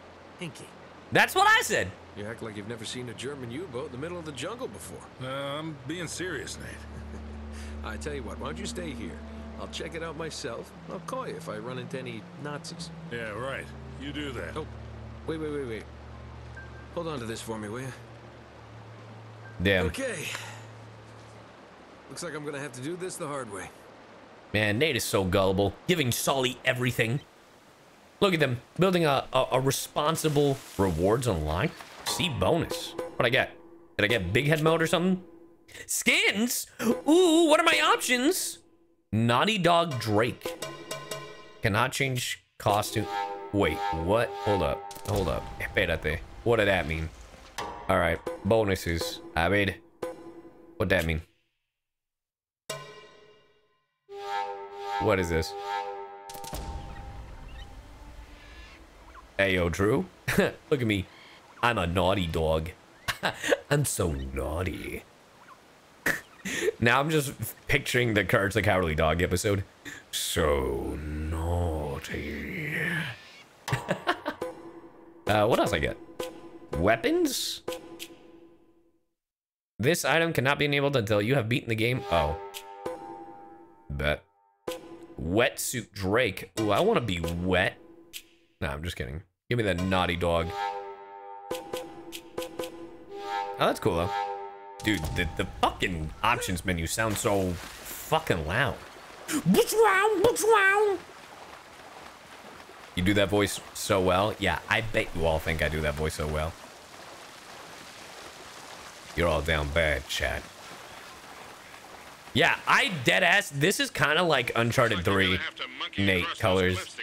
Hinky. That's what I said. You act like you've never seen a German U-boat in the middle of the jungle before. Uh, I'm being serious, Nate. I tell you what, why don't you stay here? I'll check it out myself. I'll call you if I run into any Nazis. Yeah, right. You do that. Oh, wait, wait, wait, wait. Hold on to this for me, will you? Damn. Okay. Looks like I'm gonna have to do this the hard way. Man, Nate is so gullible, giving Sully everything. Look at them, building a, a, a responsible rewards online. See bonus. What'd I get? Did I get big head mode or something? Skins? Ooh, what are my options? Naughty Dog Drake. Cannot change costume. Wait, what? Hold up. Hold up. Espérate. What did that mean? All right, bonuses. I mean, what that mean? What is this? Hey, yo, Drew. Look at me. I'm a naughty dog. I'm so naughty. now I'm just picturing the Courage the Cowardly Dog episode. So naughty. uh, what else I get? Weapons? This item cannot be enabled until you have beaten the game. Oh. Bet. Wetsuit Drake. Ooh, I want to be wet. Nah, I'm just kidding. Give me that naughty dog. Oh, that's cool though. Dude, the, the fucking options menu sounds so fucking loud. What's wrong? What's wrong? You do that voice so well. Yeah, I bet you all think I do that voice so well. You're all down bad, Chad. Yeah, I dead ass. This is kind of like Uncharted 3, Nate colors.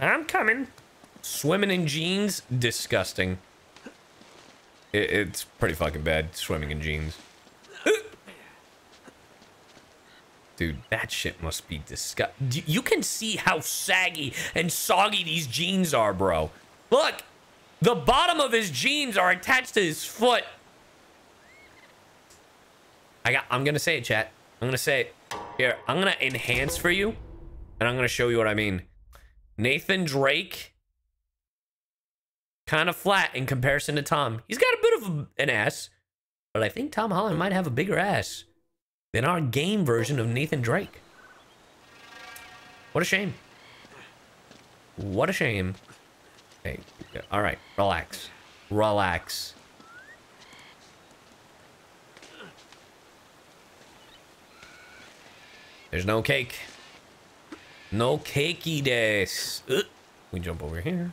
I'm coming. Swimming in jeans, disgusting. It, it's pretty fucking bad swimming in jeans. Dude, that shit must be disgusting. You can see how saggy and soggy these jeans are, bro. Look, the bottom of his jeans are attached to his foot. I got. I'm gonna say it, chat. I'm gonna say it. Here, I'm gonna enhance for you, and I'm gonna show you what I mean. Nathan Drake, kind of flat in comparison to Tom. He's got a bit of an ass, but I think Tom Holland might have a bigger ass than our game version of Nathan Drake. What a shame. What a shame. Hey, all right, relax. Relax. There's no cake. No cakey des. Uh, we jump over here.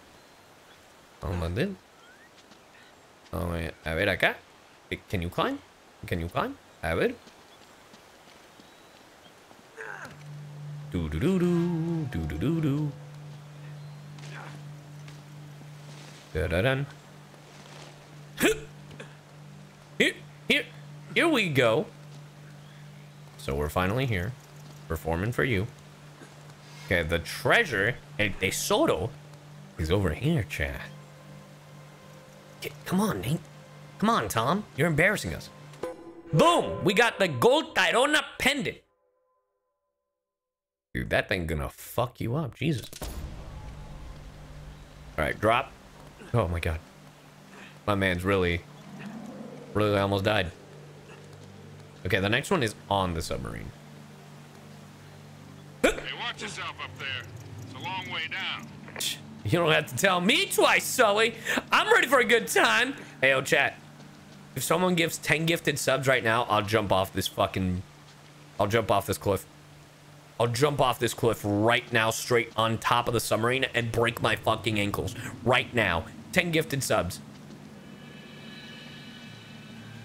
Vamos a ver. A ver acá. Eh, Can you climb? Can you climb? A ver. Do do do do do do do do. Da da dun. Here, here, here we go. So we're finally here, performing for you. Okay, the treasure, el tesoro, is over here, Chad. Come on, Nate. Come on, Tom. You're embarrassing us. Boom! We got the gold Tairona pendant. Dude, that thing gonna fuck you up. Jesus. All right, drop. Oh my god. My man's really, really almost died. Okay, the next one is on the submarine. Watch yourself up there. It's a long way down. You don't have to tell me twice, Sully. I'm ready for a good time. Hey, yo, chat. If someone gives 10 gifted subs right now, I'll jump off this fucking... I'll jump off this cliff. I'll jump off this cliff right now, straight on top of the submarine, and break my fucking ankles. Right now. 10 gifted subs.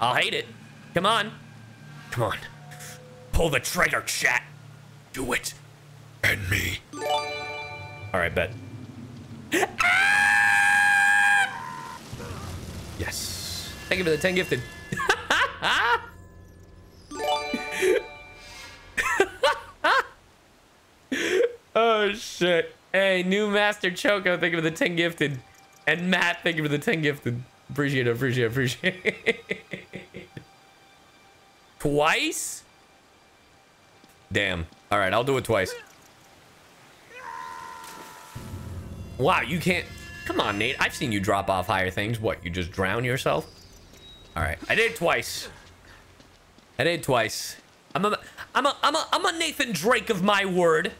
I'll hate it. Come on. Come on. Pull the trigger, chat. Do it. And me. All right, bet. Yes. Thank you for the 10 gifted. oh, shit. Hey, new Master Choco, thank you for the 10 gifted. And Matt, thank you for the 10 gifted. Appreciate it, appreciate it, appreciate it. Twice? Damn. All right, I'll do it twice. Wow, you can't. Come on, Nate. I've seen you drop off higher things. What, you just drown yourself? All right, I did it twice. I did it twice. I'm a, I'm a, I'm a, I'm a Nathan Drake of my word.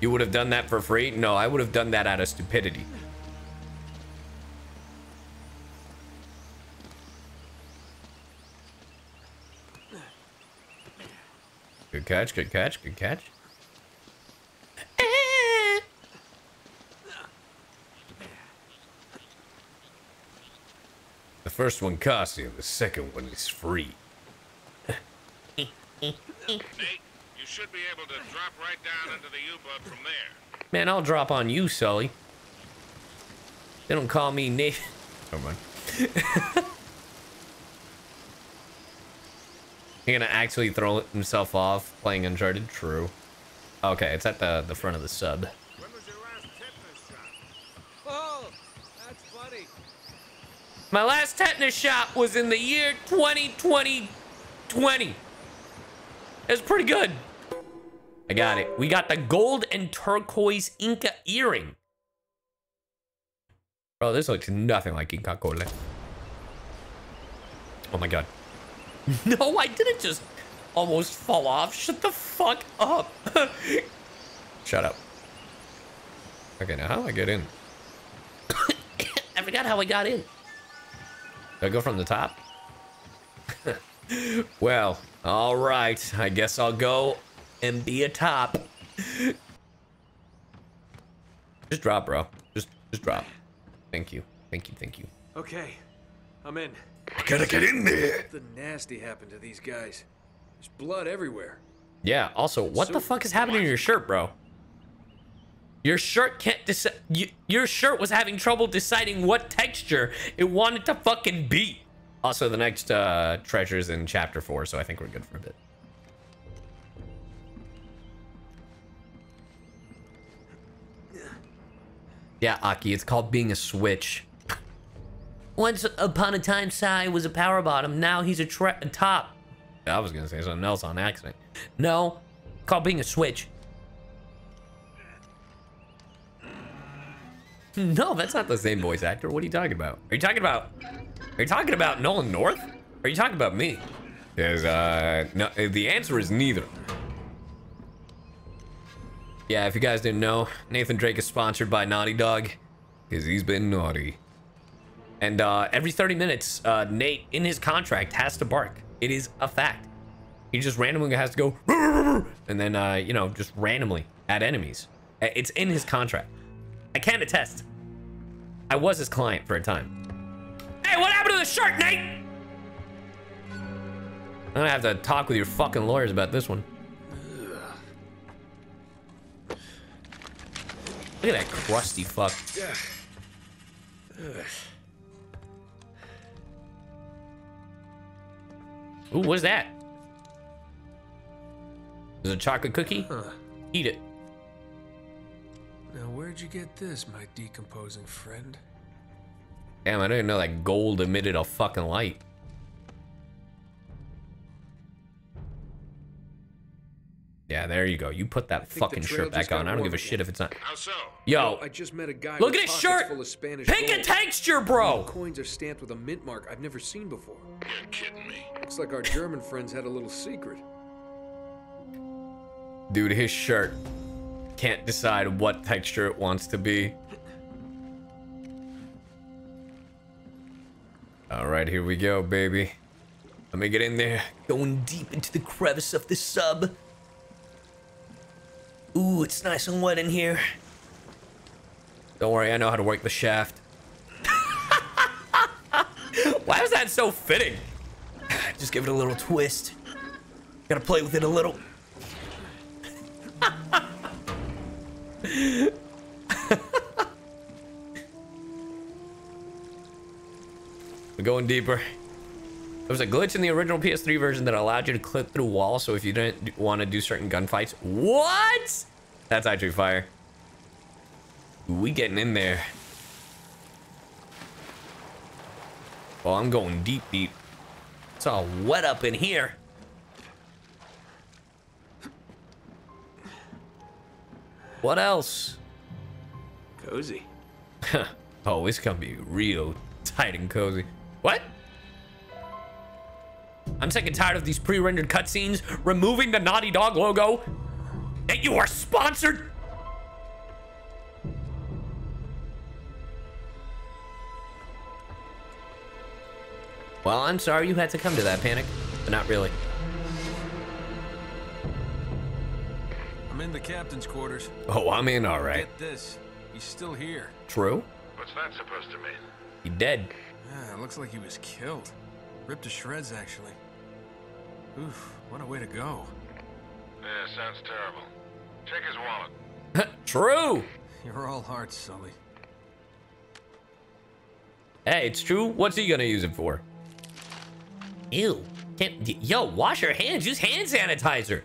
You would have done that for free? No, I would have done that out of stupidity. Good catch, good catch, good catch. First one costs you, the second one is free. Nate, you should be able to drop right down into the U-boat from there. Man, I'll drop on you, Sully. They don't call me Nate. Never mind. You're gonna actually throw himself off playing Uncharted? True. Okay, it's at the, the front of the sub. When was your last tetanus shot? Oh, that's funny. My last tetanus shot was in the year 2020. 20. It was pretty good. I got it. We got the gold and turquoise Inca earring. Bro, this looks nothing like Inca Kola. Oh my god. No, I didn't just almost fall off. Shut the fuck up. Shut up. Okay, now how do I get in? I forgot how I got in. Do I go from the top? well, all right. I guess I'll go and be a top. Just drop, bro. Just, just drop. Thank you. Thank you. Thank you. Okay, I'm in. I gotta get in there. Something nasty happened to these guys. There's blood everywhere. Yeah. Also, what the fuck is happening to your shirt, bro? Your shirt can't decide. Your shirt was having trouble deciding what texture it wanted to fucking be. Also, the next uh, treasure's in chapter four, so I think we're good for a bit. Yeah, Aki, it's called being a switch. Once upon a time, Cy was a power bottom. Now he's a, a top. I was gonna say something else on accident. No, called being a switch. No, that's not the same voice actor. What are you talking about? Are you talking about? Are you talking about Nolan North? Or are you talking about me? Because uh, no, the answer is neither. Yeah, if you guys didn't know, Nathan Drake is sponsored by Naughty Dog because he's been naughty. And uh, every 30 minutes, uh, Nate, in his contract, has to bark. It is a fact. He just randomly has to go, and then, uh, you know, just randomly at enemies. It's in his contract. I can attest. I was his client for a time. Hey, what happened to the shirt, Nate? I'm gonna have to talk with your fucking lawyers about this one. Look at that crusty fuck. Ooh, what's that? Is it a chocolate cookie? Eat it. Now, where'd you get this, my decomposing friend? Damn, I didn't know that gold emitted a fucking light. Yeah, there you go. You put that fucking shirt back on. I don't give a shit if it's not. How so? Yo, I just met a guy look at his shirt. Full of Spanish Pick a gold. texture, bro. The coins are stamped with a mint mark I've never seen before. You're kidding me. Looks like our German friends had a little secret. Dude, his shirt can't decide what texture it wants to be. All right, here we go, baby. Let me get in there. Going deep into the crevice of the sub. Ooh, it's nice and wet in here. Don't worry, I know how to work the shaft. Why is that so fitting? Just give it a little twist. Gotta play with it a little. We're going deeper. There was a glitch in the original PS3 version that allowed you to clip through walls, so if you didn't want to do certain gunfights. What? That's actually fire. We getting in there. Well, I'm going deep, deep. It's all wet up in here. What else? Cozy. oh, it's gonna be real tight and cozy. What? I'm sick and tired of these pre-rendered cutscenes removing the Naughty Dog logo. That you are sponsored. Well, I'm sorry you had to come to that panic, but not really. I'm in the captain's quarters. Oh, I'm in all right. Get this. He's still here. True. What's that supposed to mean? He dead. Yeah, it looks like he was killed. Ripped to shreds, actually. Oof, what a way to go. Yeah, sounds terrible. Check his wallet. True. You're all hearts, Sully. Hey, it's true. What's he gonna use it for? Ew. Can't, yo, wash your hands. Use hand sanitizer.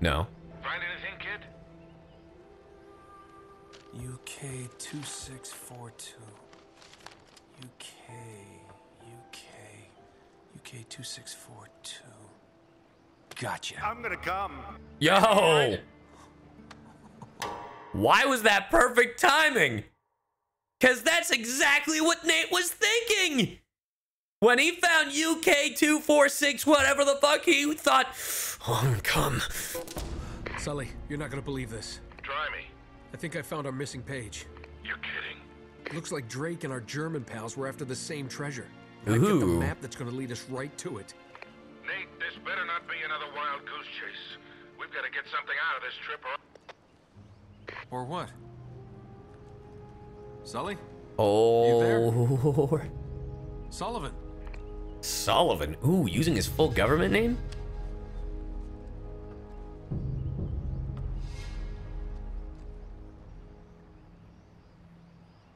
No. Find anything, kid? UK 2642. UK, UK, UK 2642. Gotcha. I'm gonna come. Yo. Why was that perfect timing? Because that's exactly what Nate was thinking. When he found UK 246, whatever the fuck, he thought, oh, I'm come. Sully, you're not gonna believe this. Try me. I think I found our missing page. You're kidding. Looks like Drake and our German pals were after the same treasure. And I've got the map that's gonna lead us right to it. Nate, this better not be another wild goose chase. We've got to get something out of this trip or... Or what? Sully? Oh. You there? Sullivan. Sullivan. Ooh, using his full government name?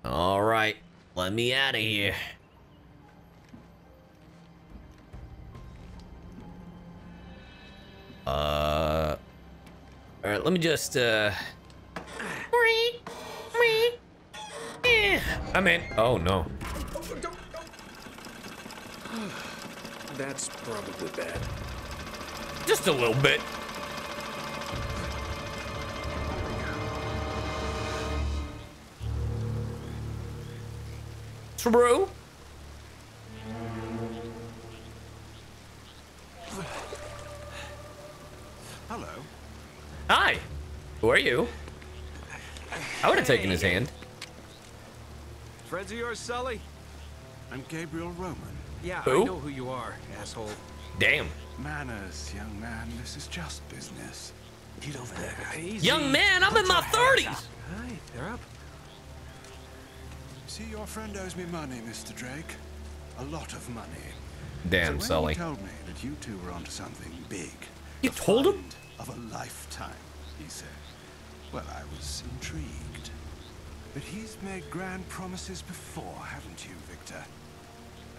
All right, let me out of here. Uh, all right, let me just, uh, I'm in. Oh no. That's probably bad. Just a little bit. True. Hello. Hi. Who are you? I would have taken his hand. Friends of yours, Sully? I'm Gabriel Roman. Yeah, Who? I know who you are, asshole. Damn. Manners, young man. This is just business. Get over there. Easy. Young man, I'm in my 30s. Hi, they're up. See, your friend owes me money, Mr. Drake. A lot of money. Damn, so Sully. He told me that you two were onto something big. You told him? Of a lifetime, he said. Well, I was intrigued. But he's made grand promises before, haven't you, Victor?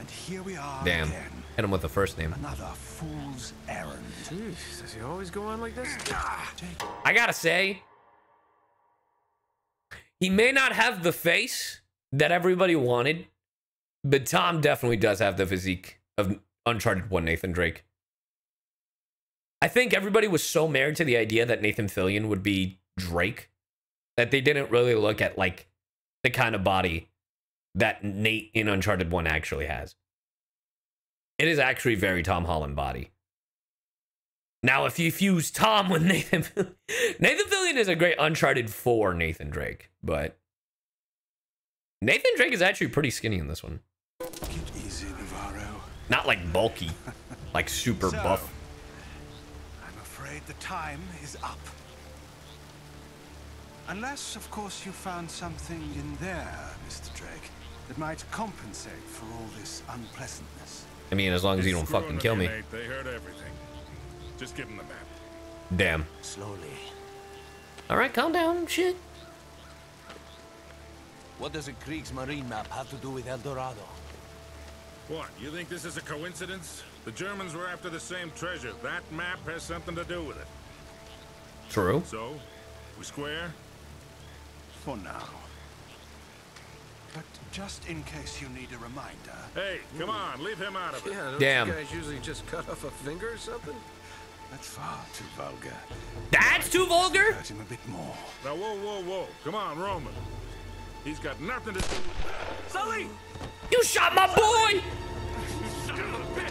And here we are Damn. again. Hit him with the first name. Another fool's errand. Jeez, does he always go on like this? Ah! I gotta say, he may not have the face that everybody wanted, but Tom definitely does have the physique of Uncharted 1 Nathan Drake. I think everybody was so married to the idea that Nathan Fillion would be Drake that they didn't really look at like the kind of body that Nate in Uncharted 1 actually has. It is actually very Tom Holland body. Now, if you fuse Tom with Nathan, Nathan Fillion is a great Uncharted 4 Nathan Drake, but Nathan Drake is actually pretty skinny in this one. easy, Navarro. Not like bulky, like super So- buff. I'm afraid the time is up. Unless, of course, you found something in there, Mr. Drake, that might compensate for all this unpleasantness. I mean, as long as you don't fucking kill me. Nate. They heard everything. Just give them the map. Damn. Slowly. All right, calm down. Shit. What does a Kriegsmarine map have to do with El Dorado? What, you think this is a coincidence? The Germans were after the same treasure. That map has something to do with it. True. So, we square? For now. But just in case you need a reminder, Hey, come on, leave him out of it. Yeah, don't Damn. you guys usually just cut off a finger or something? that's far too vulgar. That's too vulgar. Hurt him a bit more. Now, whoa, whoa, whoa. Come on, Roman. He's got nothing to do with that. Sully! You shot my boy.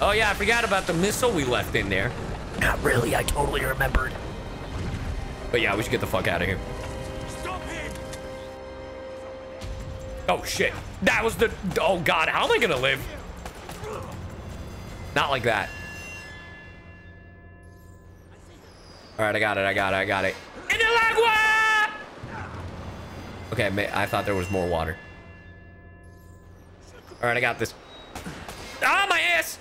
Oh yeah, I forgot about the missile we left in there. Not really. I totally remembered. But yeah, we should get the fuck out of here. Stop him! Oh shit. That was the. Oh god, how am I gonna live? Not like that. All right, I got it. I got it. I got it. In el agua! Okay, ma- I thought there was more water. All right, I got this. Ah, my ass!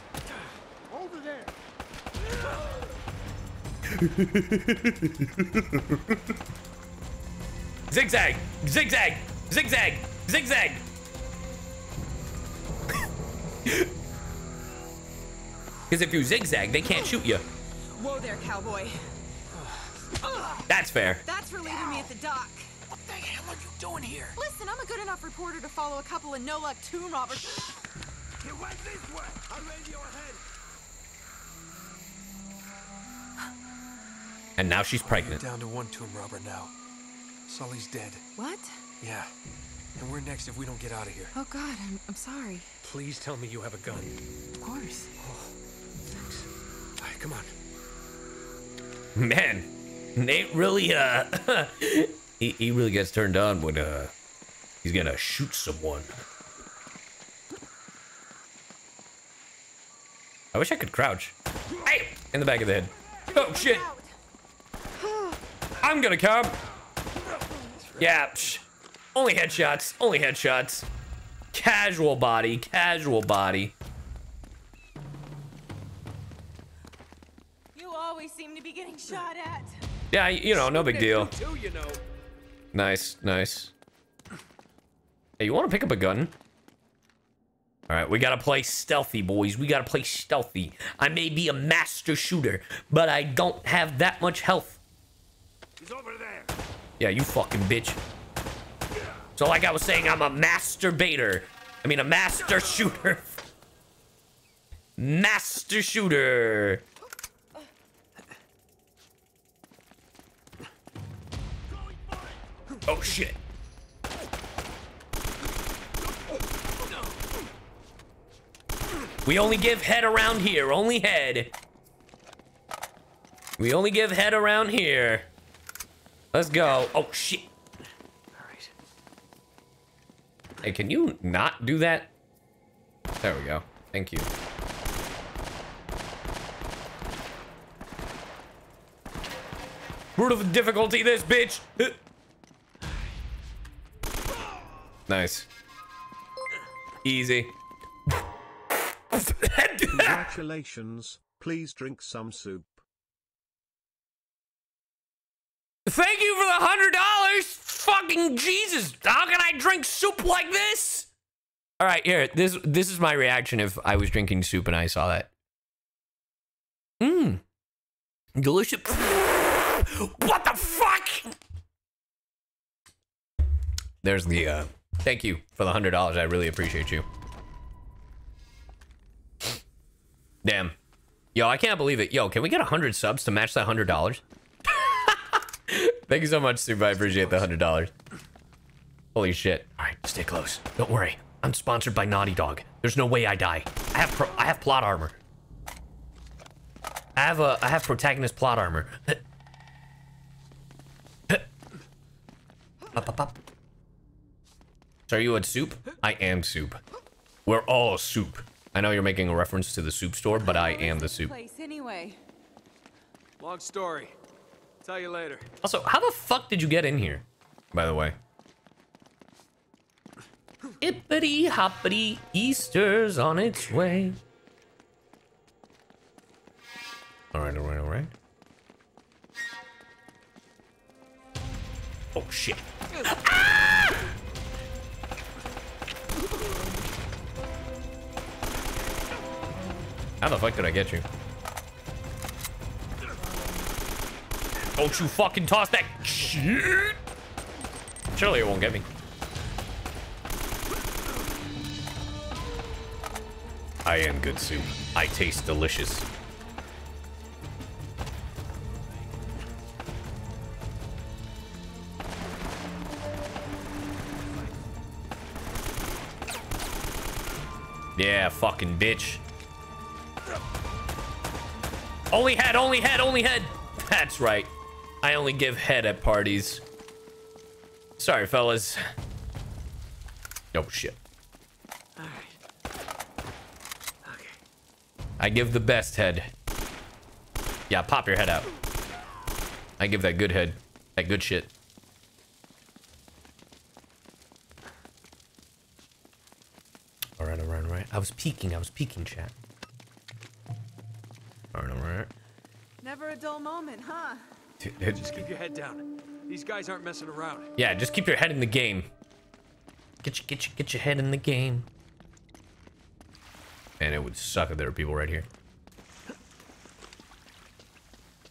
Over there. Zigzag, zigzag, zigzag, zigzag. Because if you zigzag, they can't shoot you. Whoa there, cowboy. That's fair. That's for leaving me at the dock. Oh, what the hell are you doing here? Listen, I'm a good enough reporter to follow a couple of no-luck tomb robbers. He went this way. I'll radio ahead. And now she's pregnant. Down to one tomb robber now. Sully's dead. What? Yeah. And we're next if we don't get out of here. Oh God, I'm, I'm sorry. Please tell me you have a gun. Of course. Thanks. All right, come on. Man, Nate really, uh, he, he really gets turned on when, uh, he's gonna shoot someone. I wish I could crouch. Hey! In the back of the head. Oh, shit. I'm gonna come. Yeah, psh. only headshots. Only headshots. Casual body. Casual body. You always seem to be getting shot at. Yeah, you know, no big deal. Too, you know. Nice, nice. Hey, you want to pick up a gun? All right, we gotta play stealthy, boys. We gotta play stealthy. I may be a master shooter, but I don't have that much health. He's over there. Yeah, you fucking bitch. So like I was saying, I'm a masturbator. I mean, a master shooter. Master shooter. Oh, shit. We only give head around here. Only head. We only give head around here. Let's go. Oh, shit. Alright. Hey, can you not do that? There we go. Thank you. Brutal difficulty, this bitch. Nice. Easy. Congratulations. Please drink some soup. Thank you for the hundred dollars. Fucking Jesus! How can I drink soup like this? All right, here. This this is my reaction if I was drinking soup and I saw that. Mmm, delicious. What the fuck? There's the. uh Thank you for the hundred dollars. I really appreciate you. Damn. Yo, I can't believe it. Yo, can we get a hundred subs to match that hundred dollars? Thank you so much, Soup. I appreciate the hundred dollars. Holy shit! All right, stay close. Don't worry. I'm sponsored by Naughty Dog. There's no way I die. I have pro I have plot armor. I have a I have protagonist plot armor. up, up, up. So are you at soup? I am soup. We're all soup. I know you're making a reference to the soup store, but I am the soup. Place anyway. Long story. Tell you later. Also, how the fuck did you get in here? By the way. Hippity hoppity, Easter's on its way. Alright, alright, alright. Oh shit. Ah! How the fuck did I get you? Don't you fucking toss that shit! Surely it won't get me. I am good soup. I taste delicious. Yeah, fucking bitch. Only head, only head, only head. That's right. I only give head at parties. Sorry, fellas. Oh, shit. I give the best head. Yeah, pop your head out. I give that good head. That good shit. Alright, alright, alright. I was peeking, I was peeking, chat. Alright, alright. Never a dull moment, huh? Just keep your head down. These guys aren't messing around. Yeah, just keep your head in the game. Get your, get your, get your head in the game. Man, it would suck if there were people right here.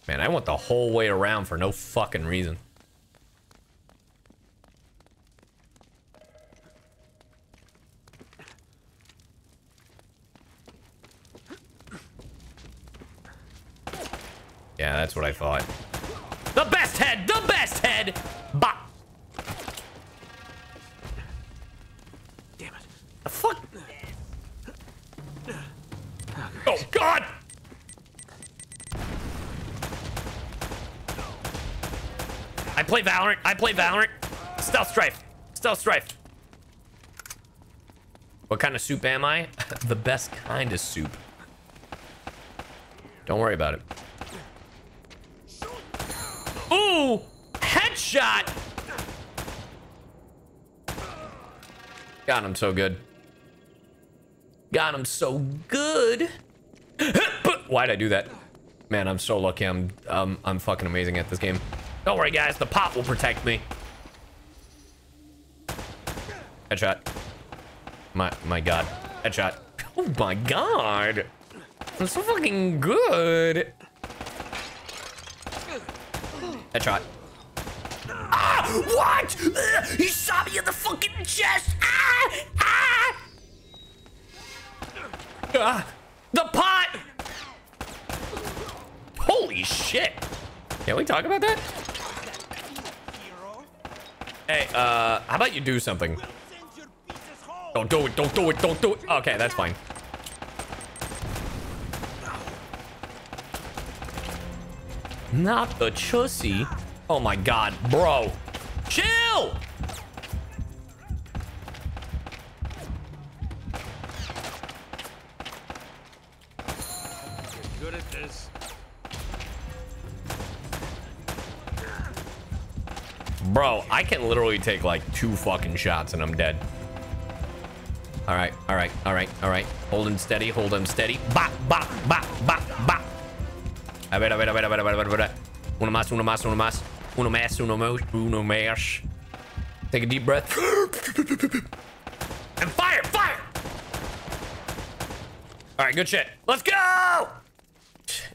Man, I went the whole way around for no fucking reason. Yeah, that's what I thought. The best head! The best head! Bop! Damn it. The fuck? Oh, God! I play Valorant. I play Valorant. Stealth Strife. Stealth Strife. What kind of soup am I? the best kind of soup. Don't worry about it. Headshot. Got him so good. Got him so good. Why'd I do that? Man, I'm so lucky. I'm um, I'm fucking amazing at this game. Don't worry, guys. The pop will protect me. Headshot. My my god. Headshot. Oh my god. I'm so fucking good. Headshot. What? Ugh, he shot me in the fucking chest. Ah! Ah! Ah! The pot! Holy shit! Can we talk about that? Hey, uh, how about you do something? Don't do it, don't do it, don't do it. Okay, that's fine. Not a chussy. Oh my god, bro. Chill! Good at this. Bro, I can literally take like two fucking shots and I'm dead. All right, all right, all right, all right. Hold him steady, hold him steady. Ba, ba, ba, ba, ba. A ver, a ver, a ver, a ver, a ver, a ver, a ver. Uno más, uno más, uno más. Uno más, uno más, uno más. Take a deep breath. And fire, fire! All right, good shit. Let's go!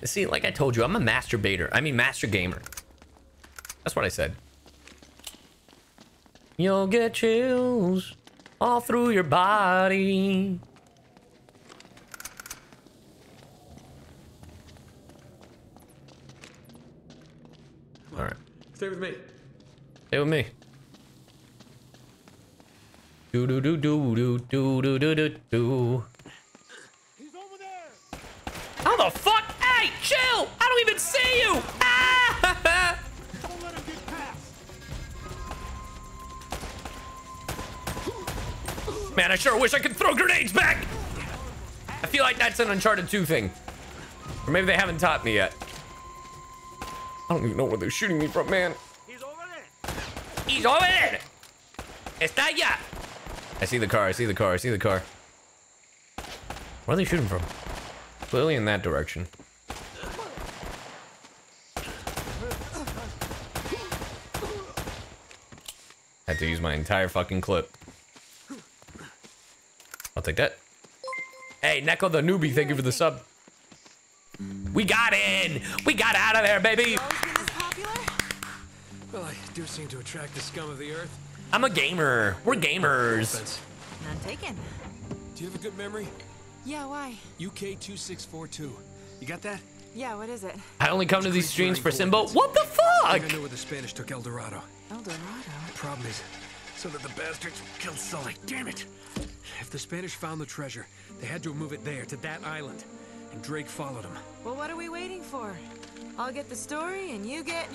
See, like I told you, I'm a masturbator. I mean, master gamer. That's what I said. You'll get chills all through your body. All right, Stay with me. stay with me. Do do do do do do do do do do. He's over there. How the fuck? Hey, chill! I don't even see you! Ah! Man, I sure wish I could throw grenades back! I feel like that's an Uncharted 2 thing. Or maybe they haven't taught me yet. I don't even know where they're shooting me from, man. He's over there! He's over there! Está allá! I see the car, I see the car, I see the car. Where are they shooting from? Clearly in that direction. Had to use my entire fucking clip. I'll take that. Hey, Neko the newbie, thank you for the sub. We got in! We got out of there, baby! Well, I do seem to attract the scum of the earth. I'm a gamer. We're gamers. None taken. Do you have a good memory? Yeah, why? UK 2642. You got that? Yeah, what is it? I only come to these streams for Simbo. What the fuck? think I know where the Spanish took El Dorado. El Dorado. The Problem is, some of the bastards killed Sully. Damn it! If the Spanish found the treasure, they had to move it there, to that island. And Drake followed him. Well, what are we waiting for? I'll get the story, and you get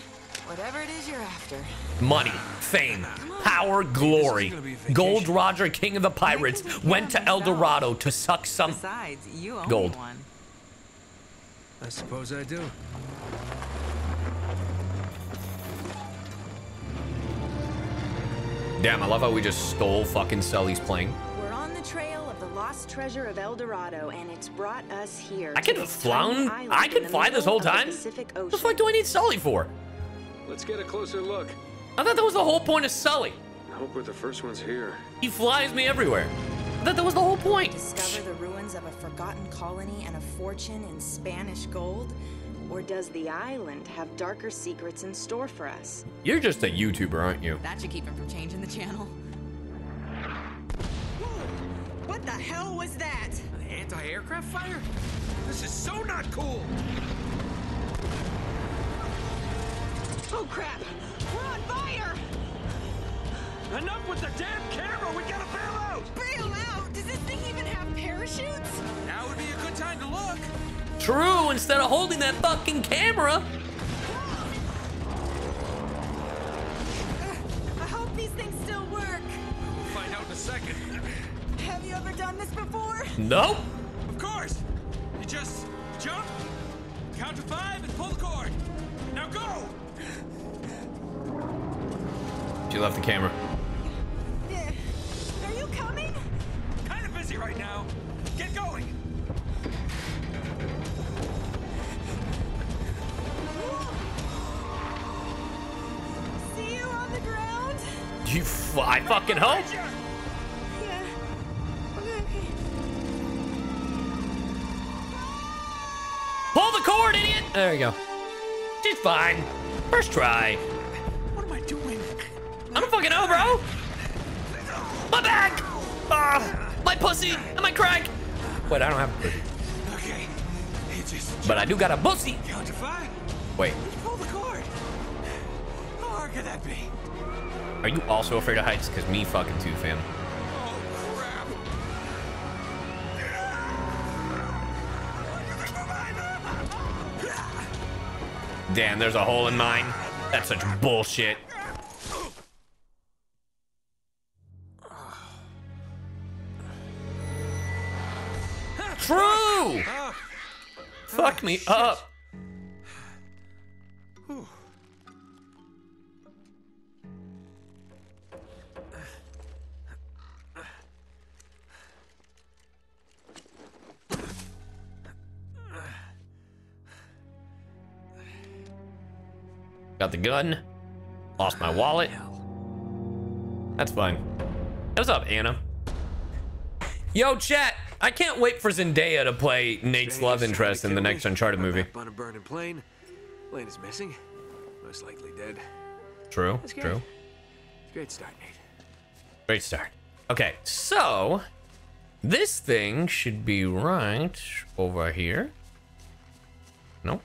whatever it is you're after. Money, fame, power, glory. Gold Roger, king of the pirates, went to El Dorado to suck some Besides, you own gold. one. I suppose I do. Damn, I love how we just stole fucking Sully's plane. Lost treasure of El Dorado, and it's brought us here. I can could flown. I in could the fly this whole time. Pacific What the fuck do I need Sully for? Let's get a closer look. I thought that was the whole point of Sully. I hope we're the first ones here. He flies me everywhere. I thought that was the whole point. Discover the ruins of a forgotten colony and a fortune in Spanish gold? Or does the island have darker secrets in store for us? You're just a YouTuber, aren't you? That should keep him from changing the channel. What the hell was that? An anti-aircraft fire? This is so not cool! Oh crap! We're on fire! Enough with the damn camera! We gotta bail out! Bail out? Does this thing even have parachutes? Now would be a good time to look! True, instead of holding that fucking camera. Ever done this before? Nope. Of course! You just jump, count to five, and pull the cord. Now go! She left the camera. Are you coming? Kind of busy right now. Get going. See you on the ground? You, f- I fucking hope. Pull the cord, idiot. There you go. She's fine. First try. What am I doing? I don't fucking know, bro. My back. Ah, my pussy and my crack. Wait, I don't have a pussy, Okay. It just but I do got a pussy. count to five. Wait, Pull the cord. How hard could that be? are you also afraid of heights? Cause me fucking too, fam. Damn, there's a hole in mine. That's such bullshit. True. Fuck me up. Got the gun. Lost my wallet. That's fine. What's up, Anna? Yo, chat. I can't wait for Zendaya to play Nate's love interest in the next Uncharted movie. On a burning plane. Lane is missing. Most likely dead. True, That's true. Great start, Nate. Great start. Okay, so this thing should be right over here. No,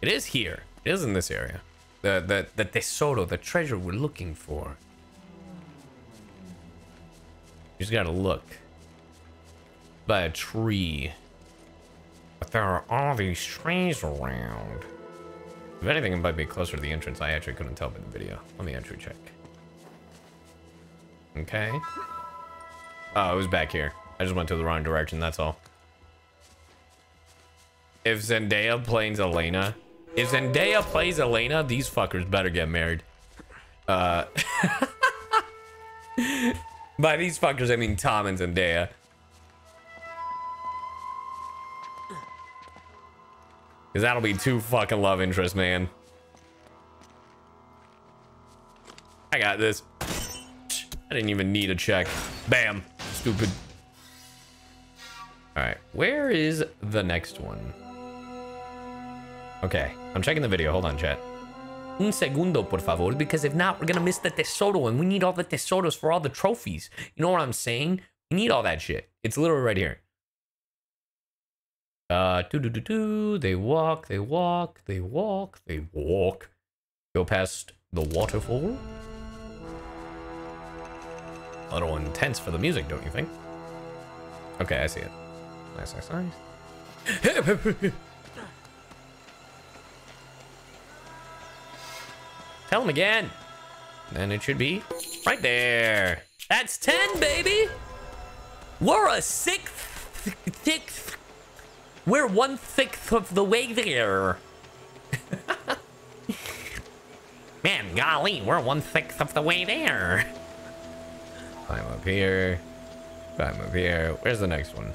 it is here. It is in this area. The the the tesoro, the treasure we're looking for. You just gotta look by a tree. But there are all these trees around. If anything, it might be closer to the entrance. I actually couldn't tell by the video. Let me actually check. Okay. Oh, it was back here. I just went to the wrong direction, that's all. If Zendaya plays Elena, if Zendaya plays Elena, these fuckers better get married. Uh, by these fuckers, I mean Tom and Zendaya. Because that'll be two fucking love interests, man. I got this. I didn't even need a check. Bam. Stupid. All right. Where is the next one? Okay. I'm checking the video. Hold on, chat. Un segundo, por favor, because if not, we're gonna miss the tesoro, and we need all the tesoros for all the trophies. You know what I'm saying? We need all that shit. It's literally right here. Uh, do do do do. They walk, they walk, they walk, they walk. Go past the waterfall. A little intense for the music, don't you think? Okay, I see it. Nice, nice, nice. Tell him again. Then it should be right there. That's 10, baby. We're a sixth, sixth. We're one sixth of the way there. Man, golly, we're one sixth of the way there. Climb up here. Climb up here. Where's the next one?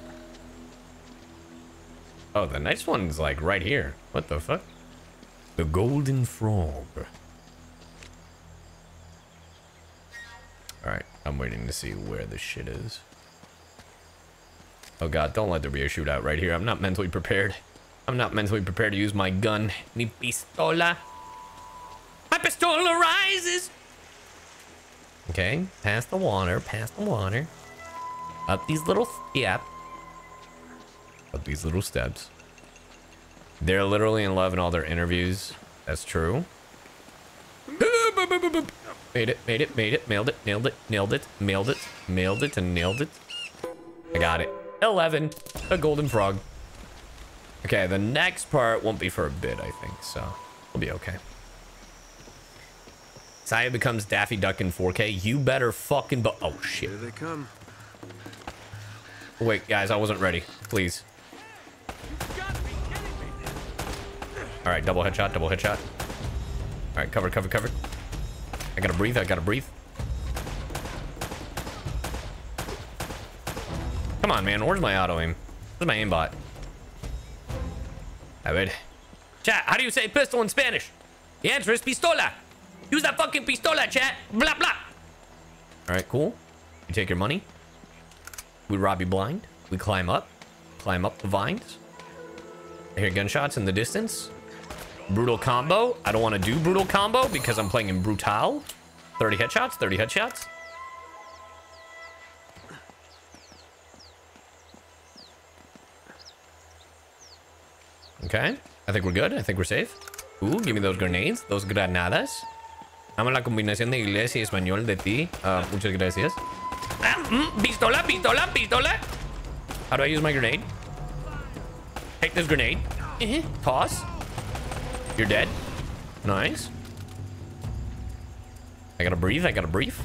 Oh, the next one's like right here. What the fuck? The golden frog. Alright, I'm waiting to see where the shit is. Oh god, don't let there be a shootout right here. I'm not mentally prepared. I'm not mentally prepared to use my gun. Mi pistola. My pistola rises! Okay, past the water, past the water. Up these little, yeah. Up these little steps. They're literally in love in all their interviews. That's true. Made it, made it, made it, mailed it, nailed it, nailed it, mailed it, mailed it, and nailed it. I got it. 11, a golden frog. Okay, the next part won't be for a bit, I think, so we'll be okay. Cy Yu becomes Daffy Duck in 4K. You better fucking bu- Oh, shit. Here they come. Wait, guys, I wasn't ready. Please. All right, double headshot, double headshot. All right, cover, cover, cover. I gotta breathe. I gotta breathe. Come on, man. Where's my auto aim? Where's my aimbot? A ver. Chat, how do you say pistol in Spanish? The answer is pistola. Use that fucking pistola, chat. Blah, blah. All right, cool. You take your money. We rob you blind. We climb up. Climb up the vines. I hear gunshots in the distance. Brutal combo. I don't want to do brutal combo because I'm playing in Brutal. 30 headshots, 30 headshots. Okay. I think we're good. I think we're safe. Ooh, give me those grenades. Those granadas. Amo la combinación de inglés y español de ti. Uh, muchas gracias. Ah, mm, pistola, pistola, pistola. How do I use my grenade? Take this grenade. Eh, Toss. You're dead. Nice. I gotta breathe. I gotta breathe.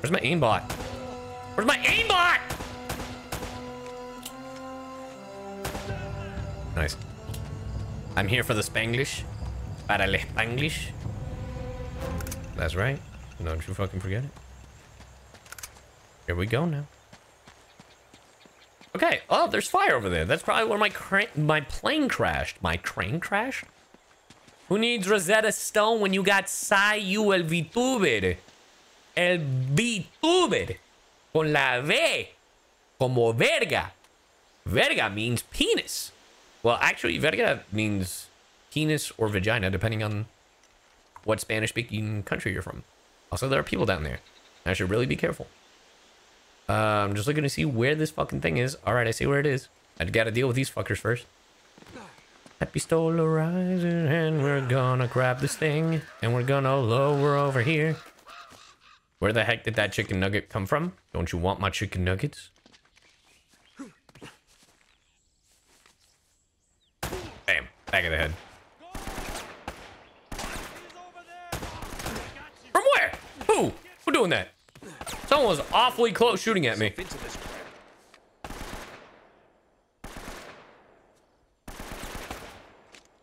Where's my aimbot? Where's my aimbot? Nice. I'm here for the Spanglish. Para el Spanglish. That's right. Don't you fucking forget it. Here we go now. Okay. Oh, there's fire over there. That's probably where my my plane crashed. My train crashed? Who needs Rosetta Stone when you got Cy Yu el VTuber? El VTuber. Con la V. Como verga. Verga means penis. Well, actually, verga means penis or vagina, depending on what Spanish-speaking country you're from. Also, there are people down there. I should really be careful. I'm just looking to see where this fucking thing is. All right, I see where it is. I gotta deal with these fuckers first. That pistola rises, and we're gonna grab this thing, and we're gonna lower over here. Where the heck did that chicken nugget come from? Don't you want my chicken nuggets? Bam, back of the head. From where? Who? Who doing that? Someone was awfully close shooting at me.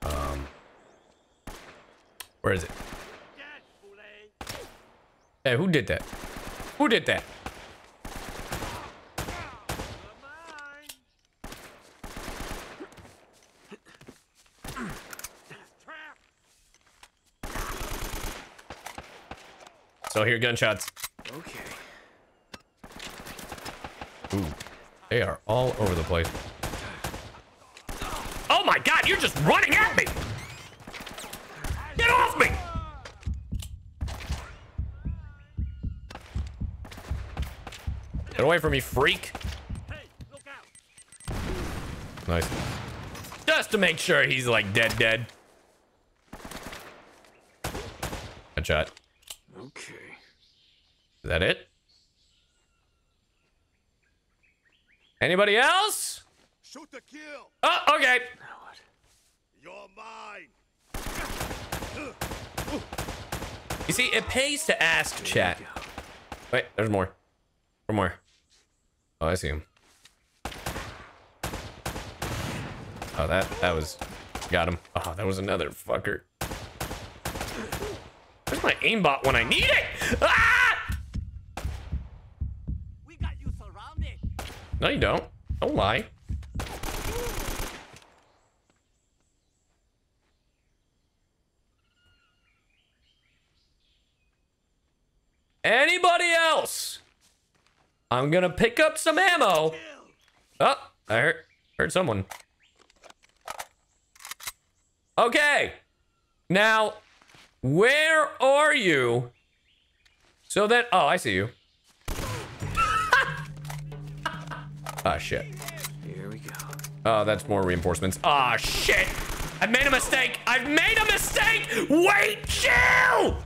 Um, where is it? Hey, who did that? Who did that? So here, gunshots. Okay. Ooh, they are all over the place. Oh my god, you're just running at me! Get off me! Get away from me, freak. Nice. Just to make sure he's like dead, dead. Headshot. Okay. Is that it? Anybody else? Shoot the kill. Oh, okay. You're mine. You see, it pays to ask chat. Wait, there's more. One more. Oh, I see him. Oh, that that was got him. Oh, that was another fucker. Where's my aimbot when I need it? Ah! We got you surrounded. No, you don't. Don't lie. Anybody else? I'm gonna pick up some ammo. Oh, I heard, heard someone. Okay. Now, where are you? So that, oh, I see you. Ah, shit. Here we go. Oh, that's more reinforcements. Ah, shit! I've made a mistake! I've made a mistake! Wait, chill!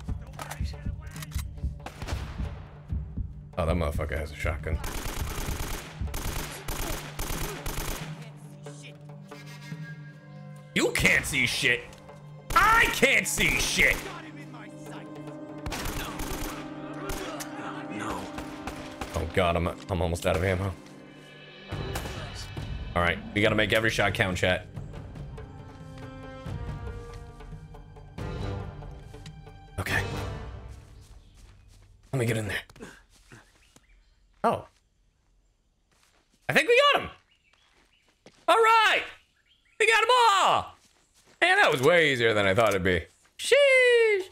Oh, that motherfucker has a shotgun. You can't see shit! I can't see shit! No. Oh god, I'm, I'm almost out of ammo. All right, we gotta make every shot count, chat. Okay. Let me get in there. Oh. I think we got him. All right. We got him all. Man, that was way easier than I thought it'd be. Sheesh.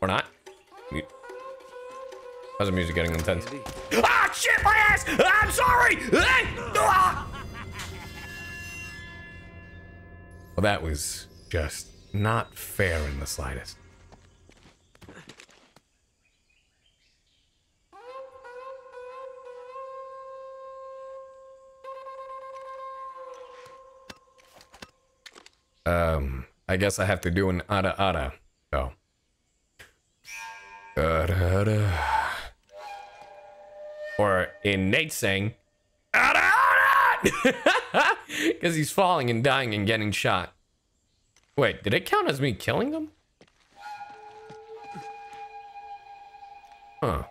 Or not. How's the music getting intense? Ah, shit, my ass! I'm sorry! Ah! Well, that was just not fair in the slightest. Um, I guess I have to do an ada ada. So. Ada ada. Or in Nate saying, ada ada! Because he's falling and dying and getting shot. Wait, did it count as me killing them? Huh.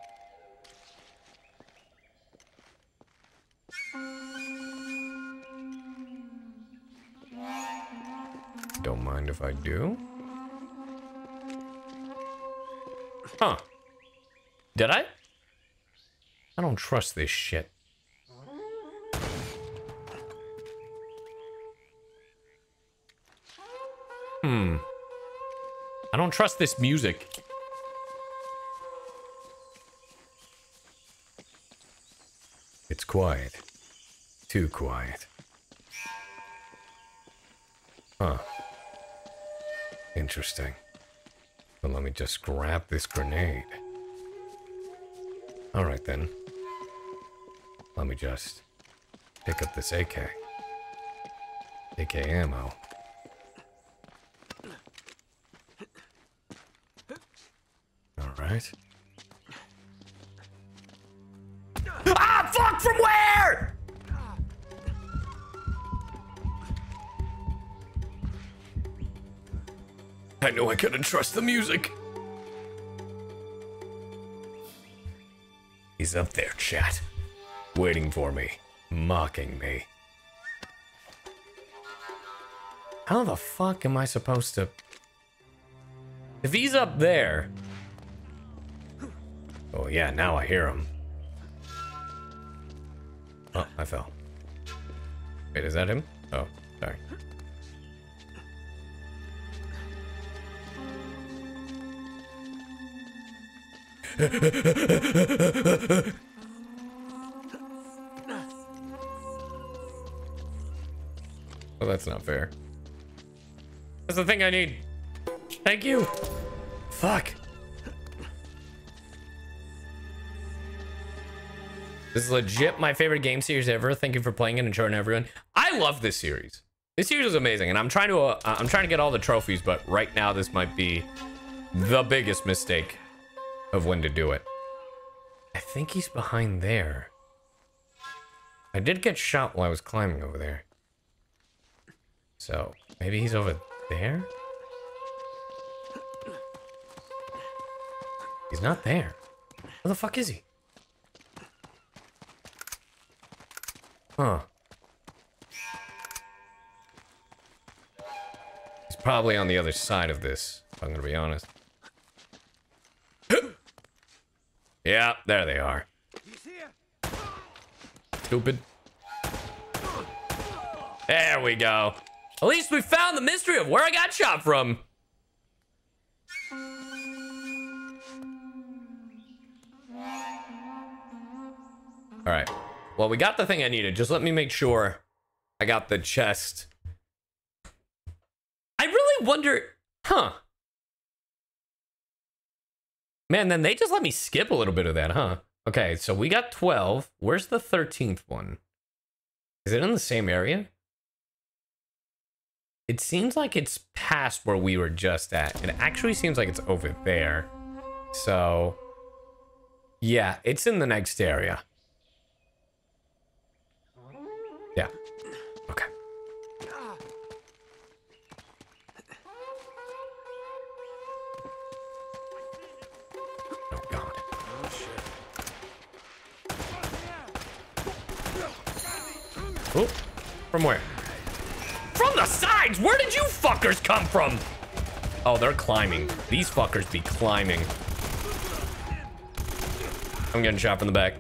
Don't mind if I do. Huh. Did I? I don't trust this shit. Hmm. I don't trust this music. It's quiet. Too quiet. Huh. Interesting. But let me just grab this grenade. Alright then. Let me just pick up this AK. AK ammo. Alright. Ah, fuck, from where? I know I couldn't trust the music. He's up there, chat. Waiting for me. Mocking me. How the fuck am I supposed to... If he's up there... Yeah, now I hear him. Oh, I fell. Wait, is that him? Oh, sorry. Well, that's not fair. That's the thing I need. Thank you. Fuck. This is legit my favorite game series ever. Thank you for playing it and showing everyone. I love this series. This series is amazing, and I'm trying to uh, I'm trying to get all the trophies, but right now this might be the biggest mistake of when to do it. I think he's behind there. I did get shot while I was climbing over there. So, maybe he's over there? He's not there. Where the fuck is he? Huh. He's probably on the other side of this, if I'm gonna be honest. yeah, there they are. Stupid. There we go. At least we found the mystery of where I got shot from. All right. Well, we got the thing I needed. Just let me make sure I got the chest. I really wonder, huh? Man, then they just let me skip a little bit of that, huh? Okay, so we got 12. Where's the 13th one? Is it in the same area? It seems like it's past where we were just at. It actually seems like it's over there. So, yeah, it's in the next area. Oh, from where? From the sides! Where did you fuckers come from? Oh, they're climbing. These fuckers be climbing. I'm getting shot from the back.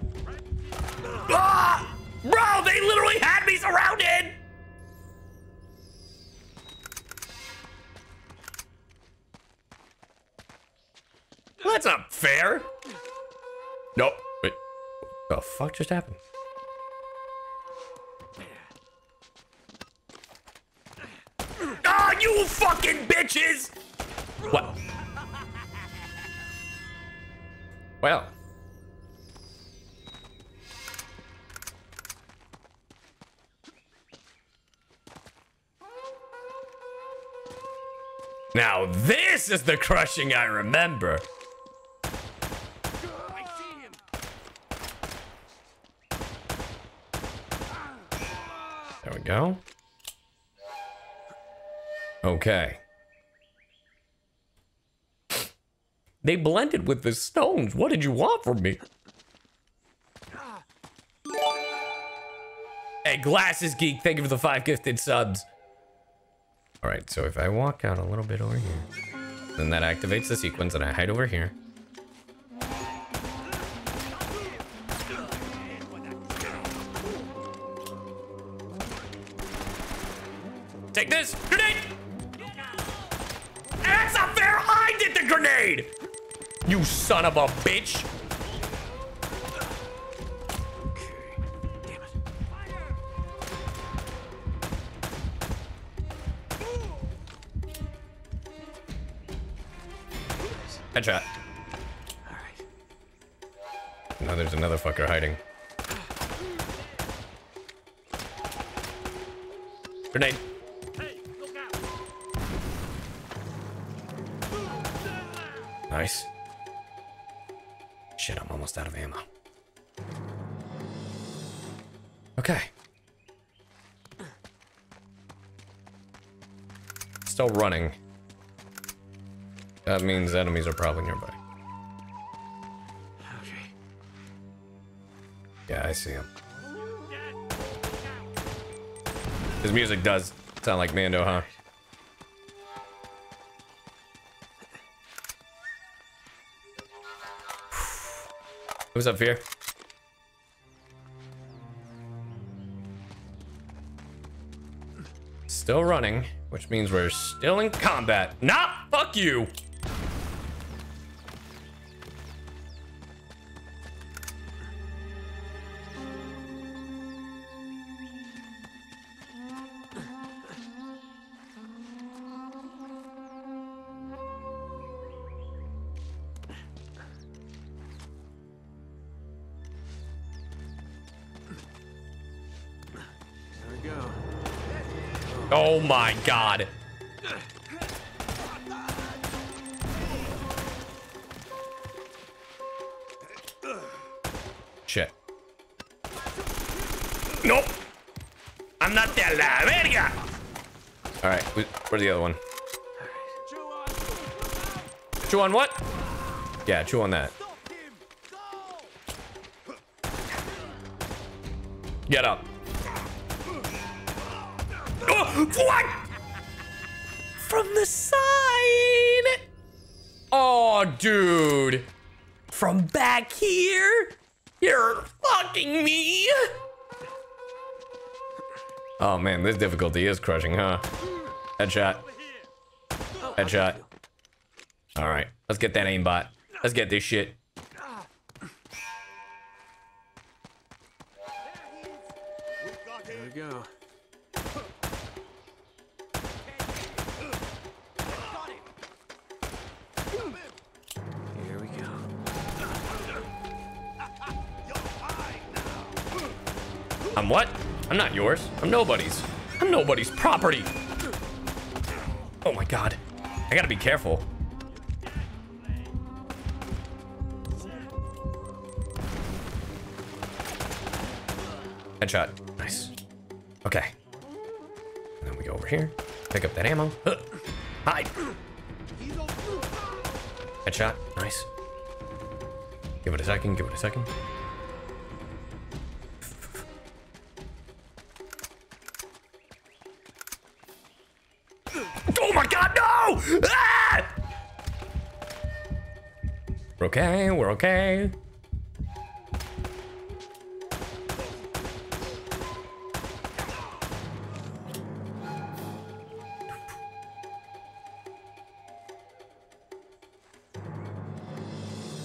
Ah! Bro, they literally had me surrounded! That's not fair. Nope. Wait. What the fuck just happened? You fucking bitches! What? Well. Now this is the crushing I remember. There we go. Okay. They blended with the stones. What did you want from me? Hey, Glasses Geek, thank you for the five gifted subs. All right, so if I walk out a little bit over here, then that activates the sequence and I hide over here. Son of a bitch! Headshot. Now there's another fucker hiding. Grenade. Nice. Almost out of ammo. Okay. Still running. That means enemies are probably nearby. Okay. Yeah, I see him. His music does sound like Mando, huh? Who's up here? Still running, which means we're still in combat. Nah, fuck you! My god. Shit. Nope. I'm not de la verga. All right, where's the other one? Chew on what? Yeah, chew on that. Get up. What? From the side. Oh, dude. From back here? You're fucking me. Oh man, this difficulty is crushing, huh? Headshot. Headshot. All right, let's get that aimbot. Let's get this shit. I'm not yours. I'm nobody's. I'm nobody's property. Oh my god. I gotta be careful. Headshot. Nice. Okay. And then we go over here. Pick up that ammo. Huh. Hide. Headshot. Nice. Give it a second. Give it a second. okay, we're okay.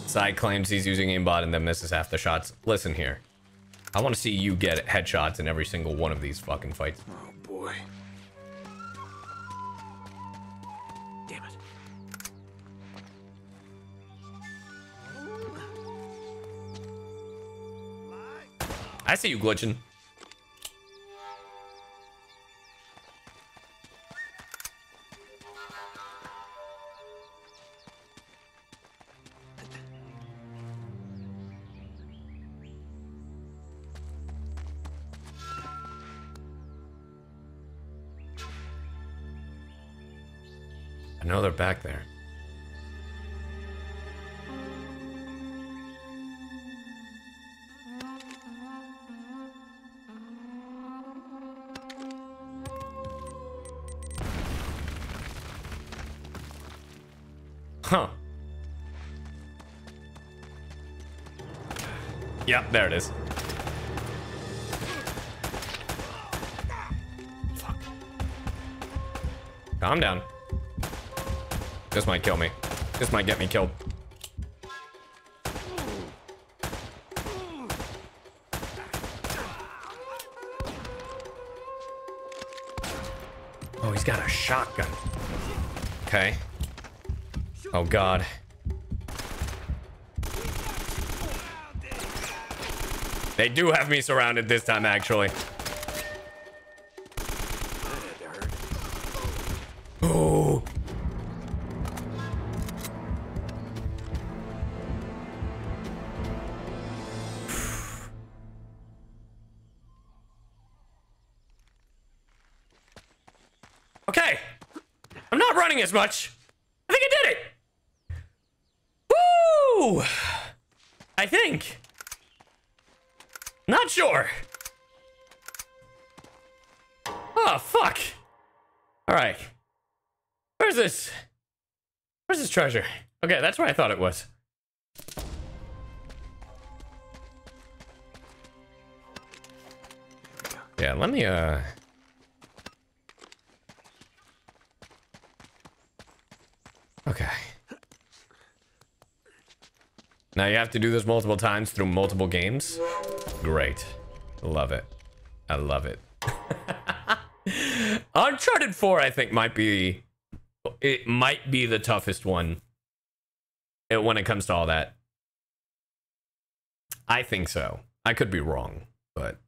Side claims he's using aimbot and then misses half the shots. Listen here. I want to see you get headshots in every single one of these fucking fights. Oh, I see you glitching. I know they're back there. Yep, there it is. Fuck. Calm down. This might kill me. This might get me killed. Oh, he's got a shotgun. Okay. Oh god. They do have me surrounded this time, actually. Oh. Okay. I'm not running as much. I think I did it. Woo! I think. Not sure. Oh, fuck. All right. Where's this? Where's this treasure? Okay, that's where I thought it was. Yeah, let me, uh... Okay. Now you have to do this multiple times through multiple games. Great. Love it. I love it. Uncharted 4, I think, might be it might be the toughest one eh, when it comes to all that. I think so. I could be wrong, but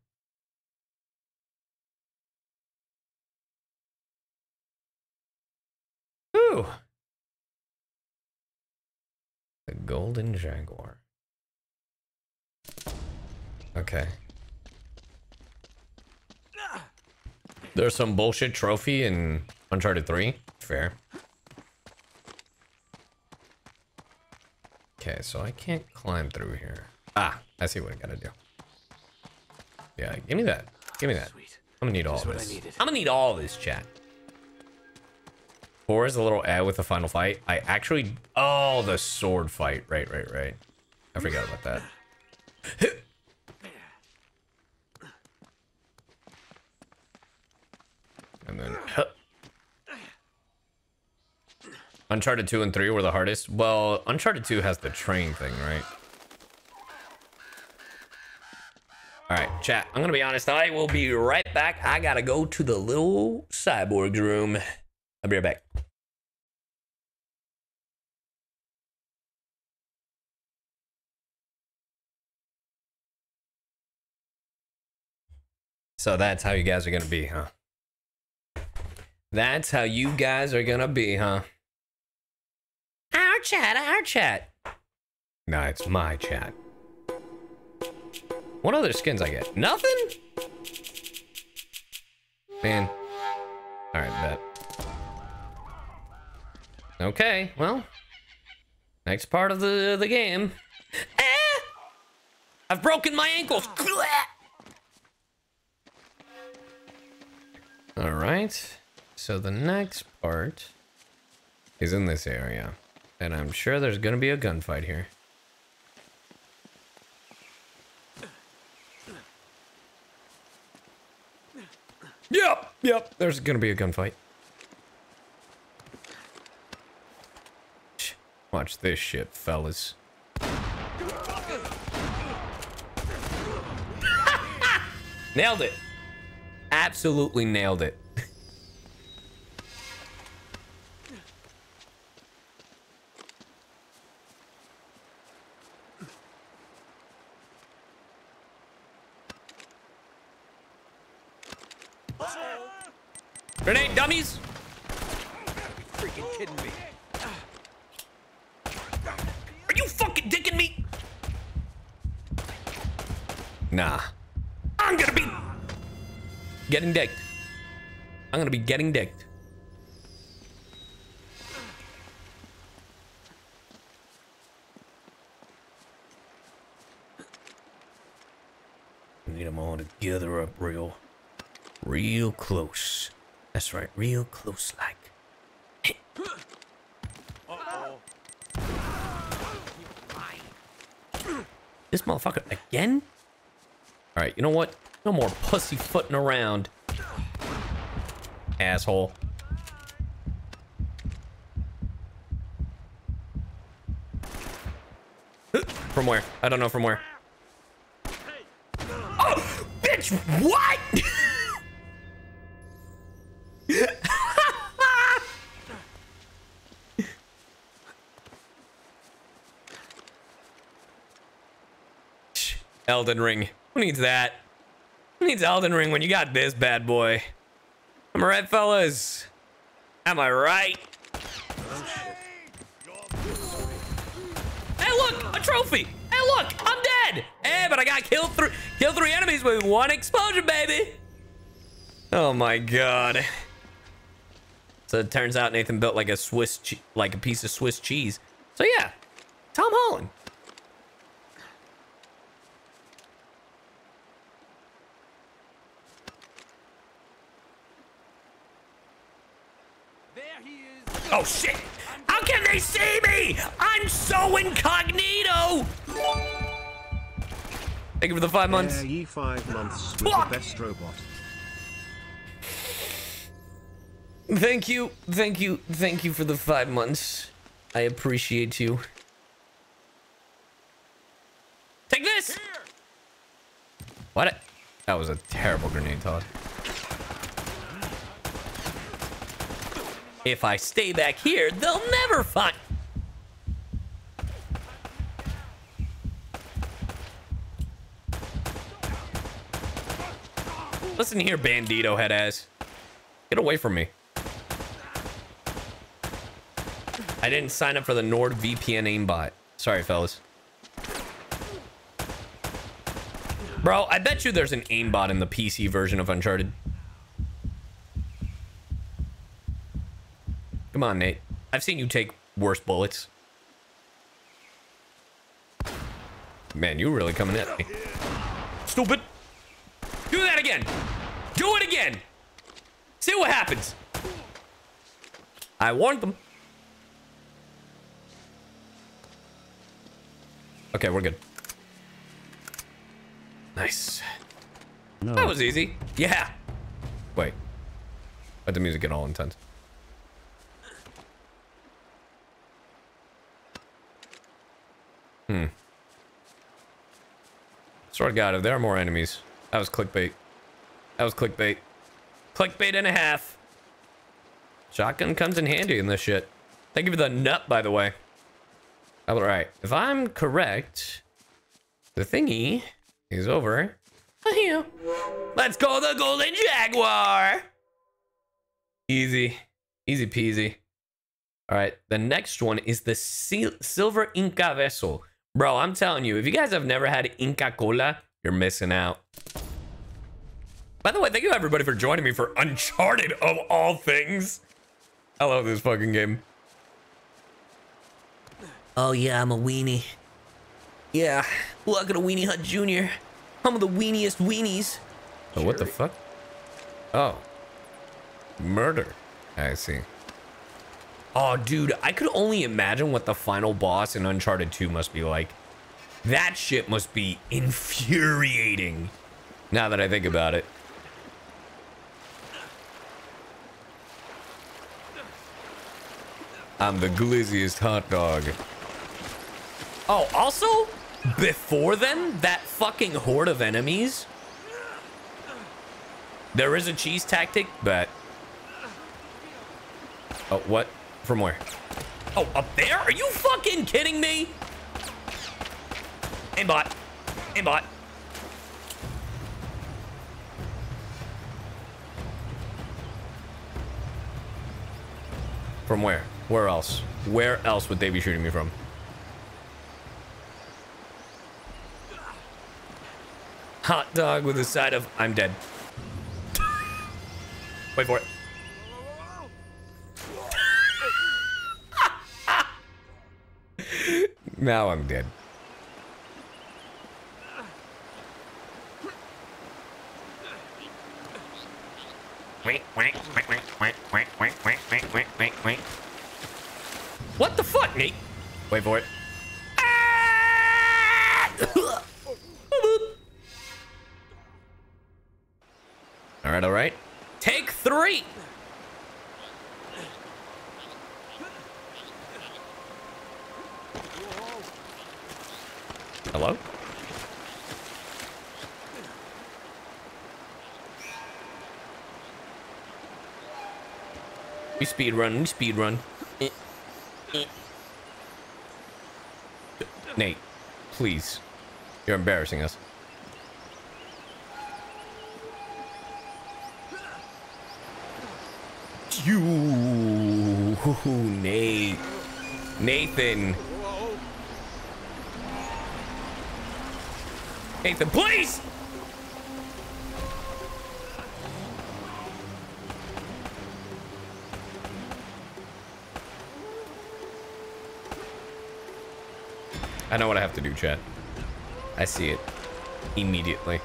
Ooh. The Golden Jaguar. Okay. There's some bullshit trophy in Uncharted 3. Fair. Okay, so I can't climb through here. Ah, I see what I gotta do. Yeah, give me that. Give me that. I'm gonna need all this. I'm gonna need all this, chat. Four is a little ad with the final fight. I actually... Oh, the sword fight. Right, right, right. I forgot about that. And then... Uncharted 2 and 3 were the hardest. Well, Uncharted 2 has the train thing, right? Alright, chat. I'm gonna be honest. I will be right back. I gotta go to the little cyborg's room. I'll be right back. So that's how you guys are gonna be, huh? That's how you guys are gonna be, huh? Our chat, our chat. Nah, it's my chat. What other skins I get? Nothing? Man. Alright, bet. Okay, well. Next part of the the game. Eh! I've broken my ankles. Alright. So the next part is in this area. And I'm sure there's gonna be a gunfight here. Yep, yep. There's gonna be a gunfight. Watch this shit, fellas. nailed it. Absolutely nailed it. Getting dicked. I'm gonna be getting dicked. Need them all together up real, real close. That's right, real close like. This motherfucker again? All right, you know what? No more pussyfooting around. Asshole. From where? I don't know from where. Oh, bitch, what? Elden Ring. Who needs that? Needs Elden Ring when you got this bad boy? Am I right, fellas? Am I right? Hey, look, a trophy. Hey, look, I'm dead. Hey, but I got killed three, killed three enemies with one explosion, baby. Oh my god. So it turns out Nathan built like a Swiss, like a piece of Swiss cheese. So yeah, Tom Holland. Oh shit! How can they see me? I'm so incognito! Thank you for the five months. Yeah, ye five months with Fuck! the best robot. Thank you, thank you, thank you for the five months. I appreciate you. Take this! What? That was a terrible grenade toss. If I stay back here, they'll never find. Listen here, bandito head ass. Get away from me. I didn't sign up for the NordVPN aimbot. Sorry, fellas. Bro, I bet you there's an aimbot in the PC version of Uncharted. Come on, Nate. I've seen you take worse bullets. Man, you're really coming at me. Stupid. Do that again. Do it again. See what happens. I warned them. Okay, we're good. Nice. That was easy. Yeah. Wait. Let the music get all intense. Hmm. To God, if there are more enemies, that was clickbait. That was clickbait. Clickbait and a half. Shotgun comes in handy in this shit. Thank you for the nut, by the way. All right, if I'm correct, the thingy is over. Let's go the Golden Jaguar. Easy, easy peasy. All right, the next one is the Sil Silver Inca Vessel. Bro, I'm telling you, if you guys have never had Inca Kola, you're missing out. By the way, thank you everybody for joining me for Uncharted of all things. I love this fucking game. Oh yeah, I'm a weenie. Yeah, welcome to Weenie Hut Jr. I'm the weeniest weenies. Oh, what the fuck? Oh. Murder. I see. Oh, dude, I could only imagine what the final boss in Uncharted 2 must be like. That shit must be infuriating. Now that I think about it. I'm the glizziest hot dog. Oh, also, before then, that fucking horde of enemies There is a cheese tactic, but... Oh, what? From where? Oh, up there? Are you fucking kidding me? Aimbot. Aimbot. From where? Where else? Where else would they be shooting me from? Hot dog with a side of I'm dead. Wait for it. Now I'm dead. Wait, wait, wait, wait, wait, wait, wait, wait, wait, wait, wait. What the fuck, Nate? Wait for it. All right, all right. Take three. Hello? We speed run, we speed run. Nate, please. You're embarrassing us. You, Nate. Nathan. Nathan, please! I know what I have to do, chat. I see it immediately.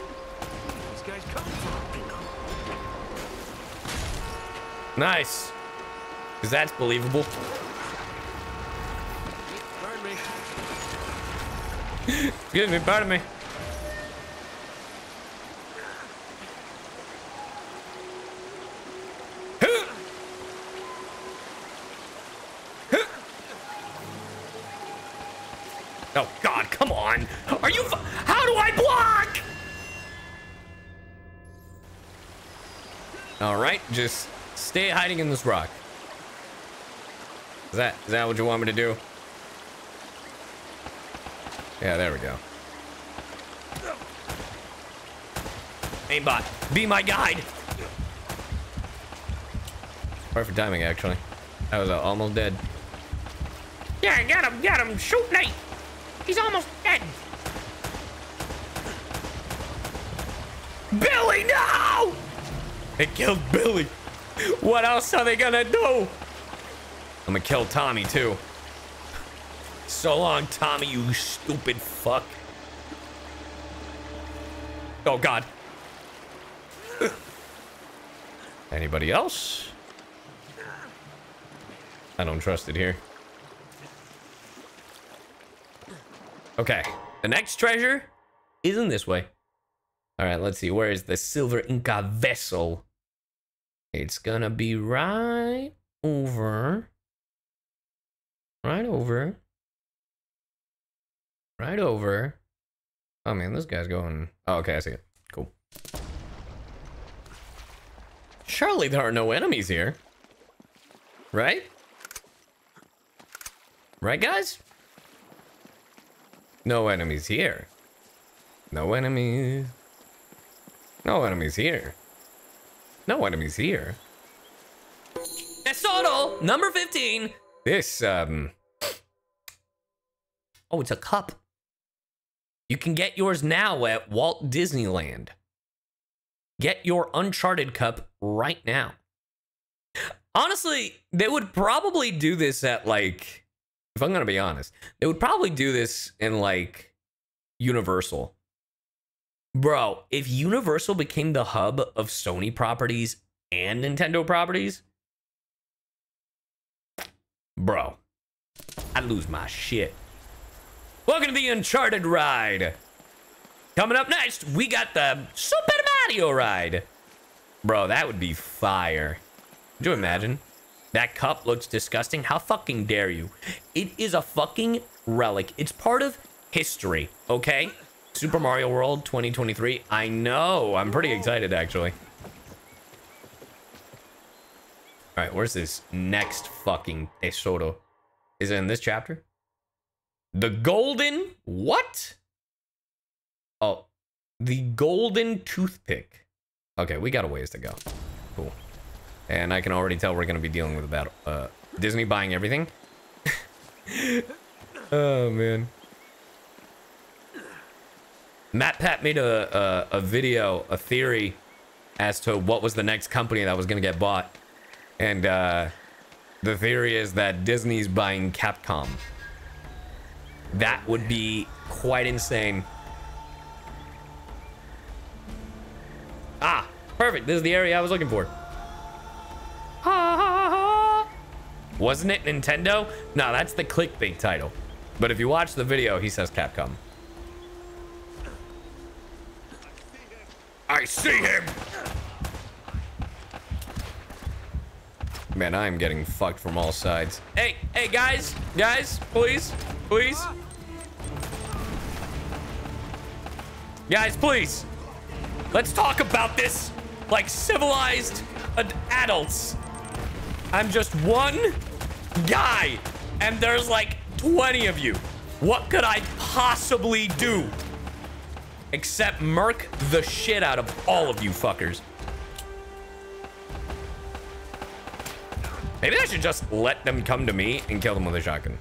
Nice. Because that's believable. Excuse me, pardon me. Stay hiding in this rock. Is that is that what you want me to do? Yeah, there we go. Aimbot, be my guide. Perfect timing, actually. I was uh, almost dead. Yeah, get him, get him, shoot Nate. He's almost dead. Billy, no! It killed Billy. What else are they gonna do? I'm gonna kill Tommy, too. So long, Tommy, you stupid fuck. Oh, God. Anybody else? I don't trust it here. Okay, the next treasure is in this way. All right, let's see. Where is the silver Inca vessel? It's gonna be right over. Right over. Right over. Oh man, this guy's going. Oh, okay, I see it. Cool. Surely there are no enemies here. Right? Right, guys? No enemies here. No enemies. No enemies here. No enemies here. Tesoro, number 15. This, um... Oh, it's a cup. You can get yours now at Walt Disneyland. Get your Uncharted cup right now. Honestly, they would probably do this at like, if I'm gonna be honest, they would probably do this in like Universal. Bro, if Universal became the hub of Sony properties and Nintendo properties, bro, I'd lose my shit. Welcome to the Uncharted ride. Coming up next, we got the Super Mario ride. Bro, that would be fire. Could you imagine? That cup looks disgusting. How fucking dare you? It is a fucking relic. It's part of history, okay? Super Mario World 2023. I know. I'm pretty excited, actually. All right, where's this next fucking tesoro? Is it in this chapter? The golden what? Oh, the golden toothpick. Okay, we got a ways to go. Cool. And I can already tell we're gonna be dealing with about uh, Disney buying everything. oh man. MatPat made a, a a video, a theory as to what was the next company that was gonna get bought, and uh, the theory is that Disney's buying Capcom. That would be quite insane. Ah, perfect. This is the area I was looking for. Wasn't it Nintendo? No, that's the clickbait title. But if you watch the video, he says Capcom. I see him! Man, I'm getting fucked from all sides. Hey, hey, guys, guys, please, please. Guys, please. Let's talk about this like civilized ad- adults. I'm just one guy, and there's like 20 of you. What could I possibly do? Except murk the shit out of all of you fuckers. Maybe I should just let them come to me and kill them with a shotgun.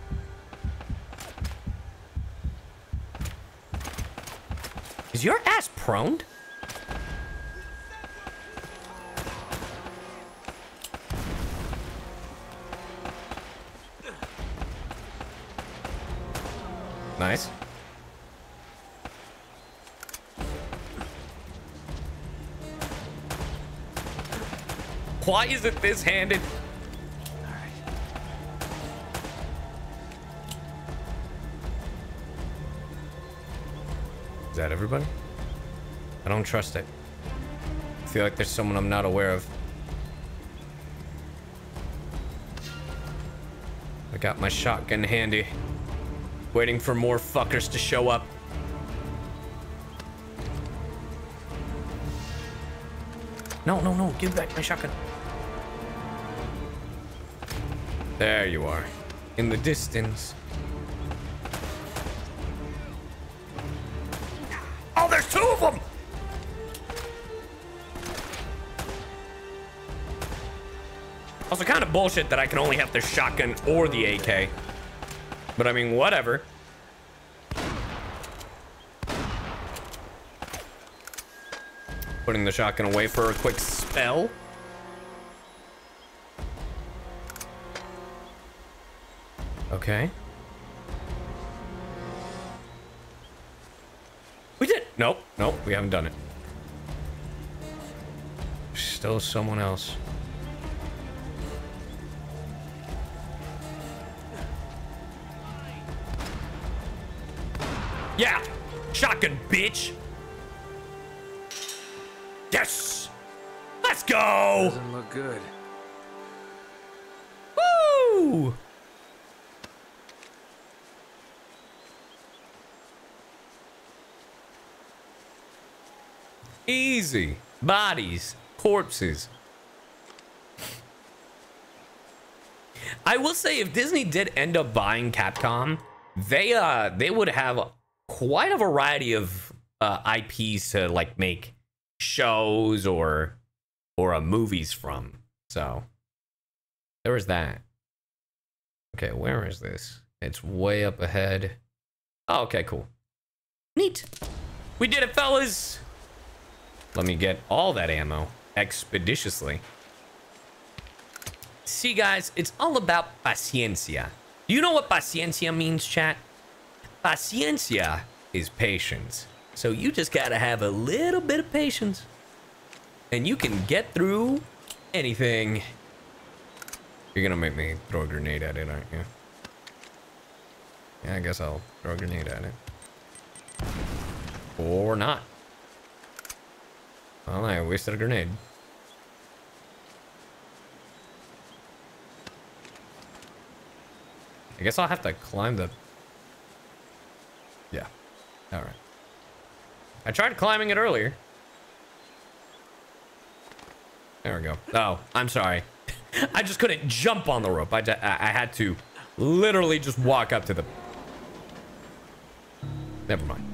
Is your ass prone? Nice. Why is it this handed? Is that everybody? I don't trust it. I feel like there's someone I'm not aware of. I got my shotgun handy. Waiting for more fuckers to show up. No, no, no. Give back my shotgun. There you are. In the distance. Oh, there's two of them! Also, kind of bullshit that I can only have the shotgun or the AK. But I mean, whatever. Putting the shotgun away for a quick spell. Okay. We did. Nope. Nope. We haven't done it. Still someone else. Yeah. Shotgun, bitch. Yes. Let's go. Doesn't look good. Woo. Easy. Bodies. Corpses. I will say if Disney did end up buying Capcom, they uh they would have quite a variety of uh IPs to like make shows or or uh, movies from. So there was that. Okay, where is this? It's way up ahead. Oh, okay, cool. Neat. We did it, fellas. Let me get all that ammo expeditiously. See, guys, it's all about paciencia. Do you know what paciencia means, chat? Paciencia is patience. So you just gotta have a little bit of patience. And you can get through anything. You're gonna make me throw a grenade at it, aren't you? Yeah, I guess I'll throw a grenade at it. Or not. Well, I wasted a grenade. I guess I'll have to climb the... Yeah. Alright. I tried climbing it earlier. There we go. Oh, I'm sorry. I just couldn't jump on the rope. I, I I had to literally just walk up to the... Never mind.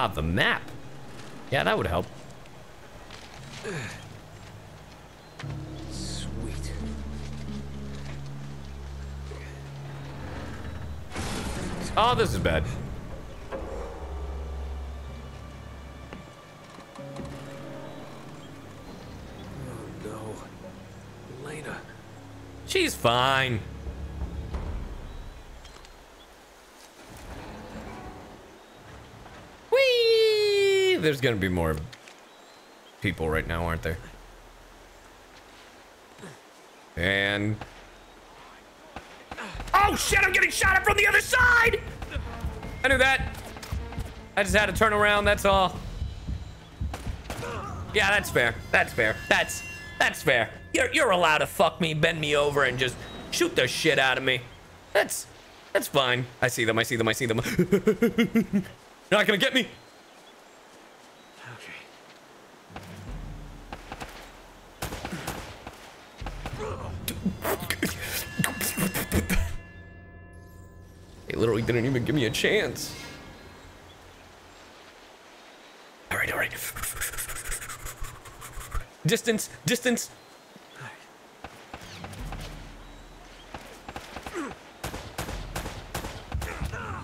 Ah, the map. Yeah, that would help. Sweet. Oh, this is bad. Oh no. Lena. She's fine. Whee! There's gonna be more people right now, aren't there? And oh shit! I'm getting shot at from the other side. I knew that. I just had to turn around. That's all. Yeah, that's fair. That's fair. That's that's fair. You're you're allowed to fuck me, bend me over, and just shoot the shit out of me. That's that's fine. I see them. I see them. I see them. You're not gonna get me. Didn't even give me a chance. All right, all right. Distance, distance.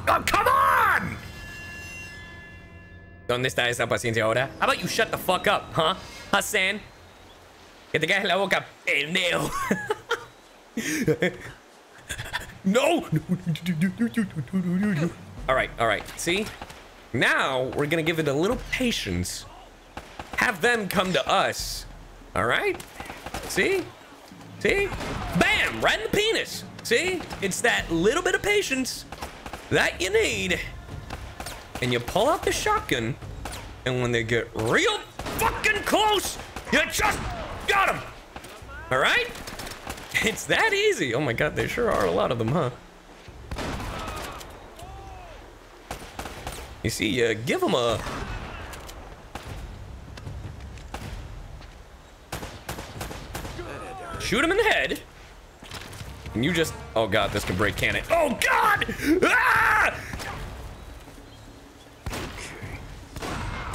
Oh, come on! ¿Dónde está esa paciencia ahora? How about you shut the fuck up, huh? Hassan? Que te caes la boca, pendejo. no! All right, all right. See? Now we're gonna give it a little patience. Have them come to us. All right? See? See? Bam! Right in the penis. See? It's that little bit of patience that you need. And you pull out the shotgun, and when they get real fucking close, you just got them. All right? It's that easy. Oh my god, there sure are a lot of them, huh? You see, you give them a... Shoot him in the head. And you just... Oh god, this can break, can it? Oh god! Ah!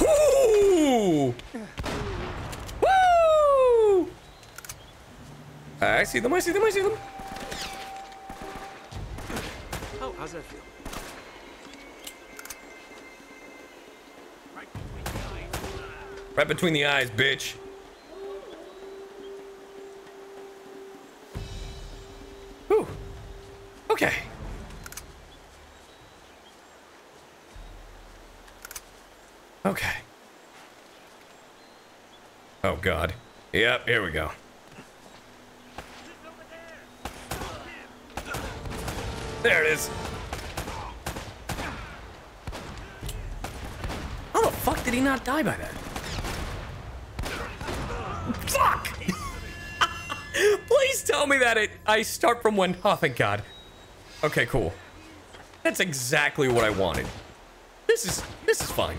Woo! Woo! I see them, I see them, I see them. Oh, how's that feel? Right between the eyes, bitch. Whew. Okay. Okay. Oh, God. Yep, here we go. There it is. How the fuck did he not die by that? Fuck! Please tell me that it I start from one. Oh, thank God. Okay, cool. That's exactly what I wanted. This is this is fine.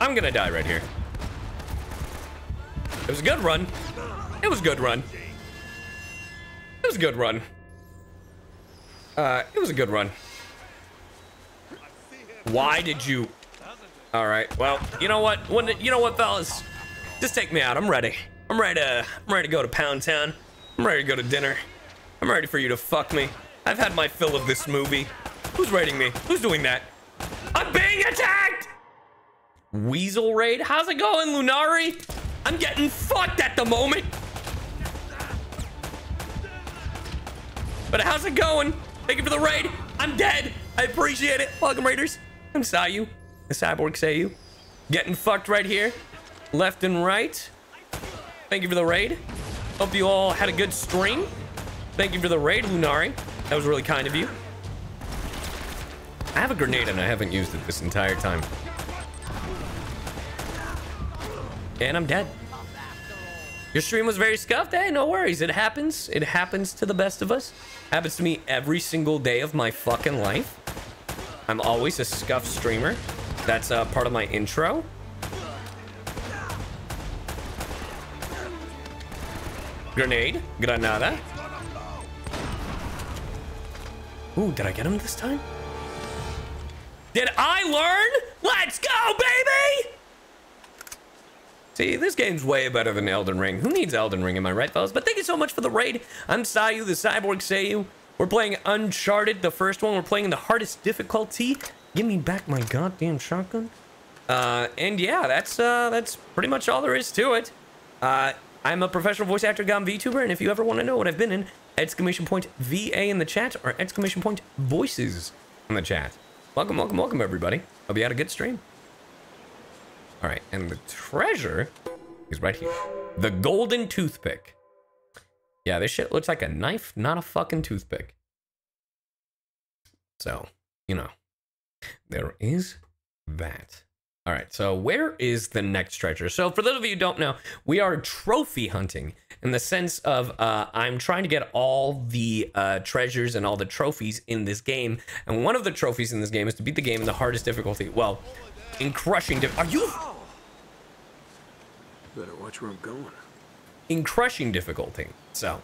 I'm gonna die right here. It was a good run. It was a good run. It was a good run. Uh, it was a good run. Why did you? All right. Well, you know what? When you know what, fellas? Just take me out. I'm ready. I'm ready to. I'm ready to go to Pound Town. I'm ready to go to dinner. I'm ready for you to fuck me. I've had my fill of this movie. Who's raiding me? Who's doing that? I'm being attacked. Weasel raid? How's it going, Lunari? I'm getting fucked at the moment. But how's it going? Thank you for the raid. I'm dead. I appreciate it. Welcome, Raiders. I'm Cy Yu, the cyborg Cy Yu. Getting fucked right here, left and right. Thank you for the raid. Hope you all had a good stream. Thank you for the raid, Lunari. That was really kind of you. I have a grenade and I haven't used it this entire time. And I'm dead. Your stream was very scuffed? Hey, no worries. It happens. It happens to the best of us. Happens to me every single day of my fucking life. I'm always a scuff streamer. That's uh, part of my intro. Grenade. Granada. Ooh, did I get him this time? Did I learn? Let's go, baby! See, this game's way better than Elden Ring. Who needs Elden Ring, am I right, fellas? But thank you so much for the raid. I'm Cy Yu, the Cyborg Cy Yu. We're playing Uncharted, the first one. We're playing in the hardest difficulty. Give me back my goddamn shotgun. Uh, and yeah, that's uh, that's pretty much all there is to it. Uh, I'm a professional voice actor, gone VTuber, and if you ever want to know what I've been in, exclamation point VA in the chat or exclamation point voices in the chat. Welcome, welcome, welcome, everybody. Hope you had a good stream. All right, and the treasure is right here. The golden toothpick. Yeah, this shit looks like a knife, not a fucking toothpick. So, you know, there is that. All right, so where is the next treasure? So for those of you who don't know, we are trophy hunting in the sense of uh, I'm trying to get all the uh, treasures and all the trophies in this game. And one of the trophies in this game is to beat the game in the hardest difficulty. Well, in crushing... Difficulty. Are you... Better watch where I'm going. In crushing difficulty. So.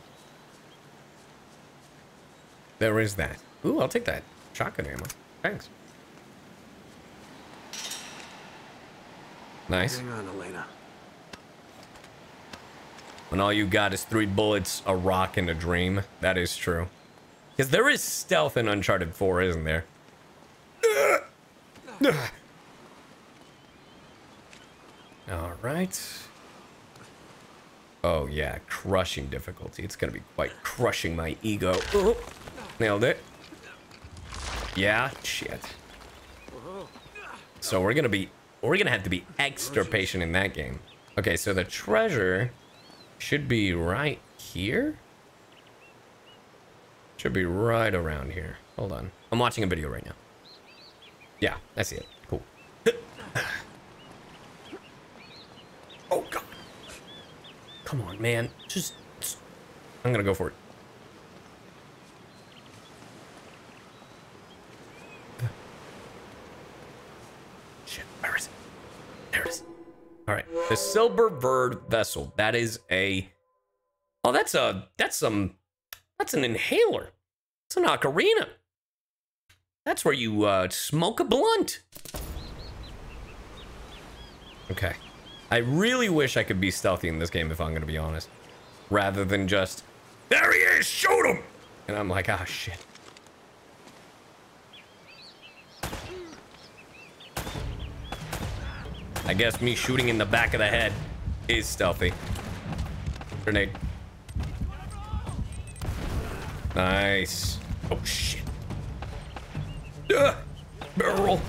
There is that. Ooh, I'll take that. Shotgun ammo. Thanks. Nice. Hang on, Elena. When all you got is three bullets, a rock, and a dream. That is true. Because there is stealth in Uncharted 4, isn't there? All right. Oh, yeah. Crushing difficulty. It's going to be quite crushing my ego. Oh, nailed it. Yeah, shit. So we're going to be... We're going to have to be extra patient in that game. Okay, so the treasure should be right here. Should be right around here. Hold on. I'm watching a video right now. Yeah, I see it. Cool. Oh, God. Come on, man. Just. I'm gonna go for it. Shit, where is it? There it is. All right, the Silver Bird vessel. That is a. Oh, that's a. That's some. That's an inhaler. It's an ocarina. That's where you uh, smoke a blunt. Okay. I really wish I could be stealthy in this game, if I'm going to be honest. Rather than just, there he is, shoot him! And I'm like, ah, oh, shit. I guess me shooting in the back of the head is stealthy. Grenade. Nice. Oh, shit. Uh, barrel.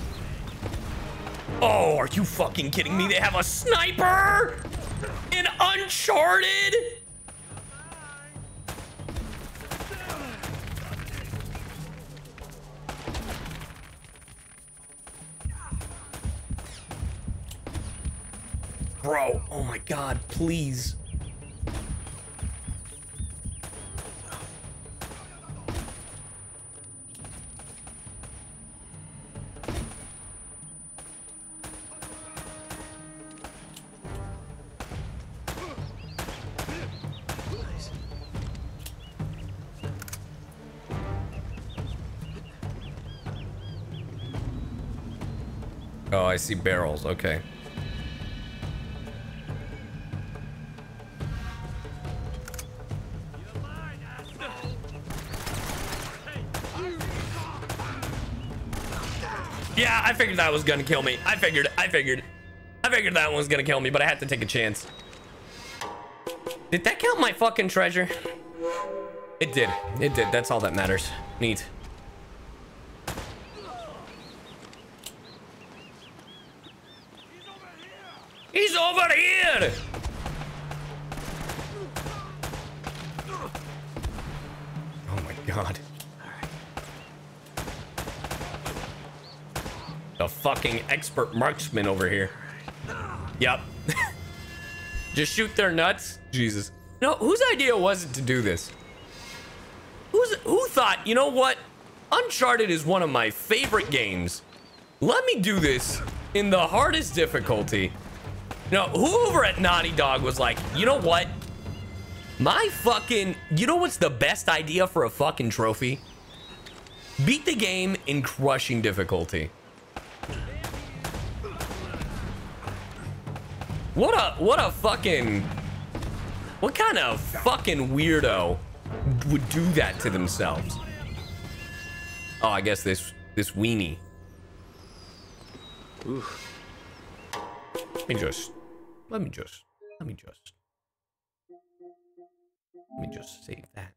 Oh, are you fucking kidding me? They have a sniper in Uncharted? Bro, oh my god, please. Oh, I see barrels. Okay. Yeah, I figured that was gonna kill me. I figured, I figured. I figured that one was gonna kill me, but I had to take a chance. Did that count my fucking treasure? It did. It did. That's all that matters. Neat. Expert marksman over here. Yep. Just shoot their nuts? Jesus. No, whose idea was it to do this? Who's who thought, you know what? Uncharted is one of my favorite games. Let me do this in the hardest difficulty. Know, who over at Naughty Dog was like, you know what? My fucking, you know what's the best idea for a fucking trophy? Beat the game in crushing difficulty. What a, what a fucking, what kind of fucking weirdo would do that to themselves? Oh, I guess this, this weenie. Oof. Let me just, let me just, let me just, let me just save that.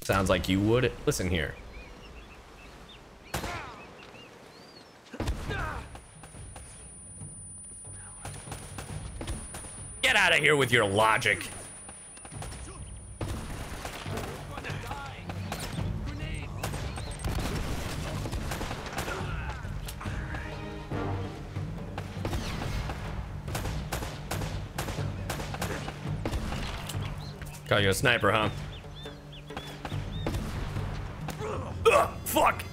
Sounds like you would. Listen here. Get out of here with your logic. Call you a sniper, huh? Ugh, fuck!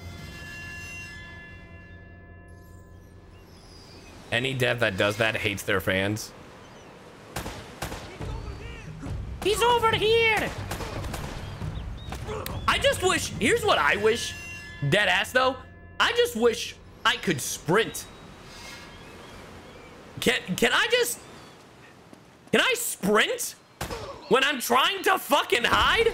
Any dev that does that hates their fans. He's over here! I just wish, here's what I wish. Dead ass though. I just wish I could sprint. Can, can I just, can I sprint? When I'm trying to fucking hide?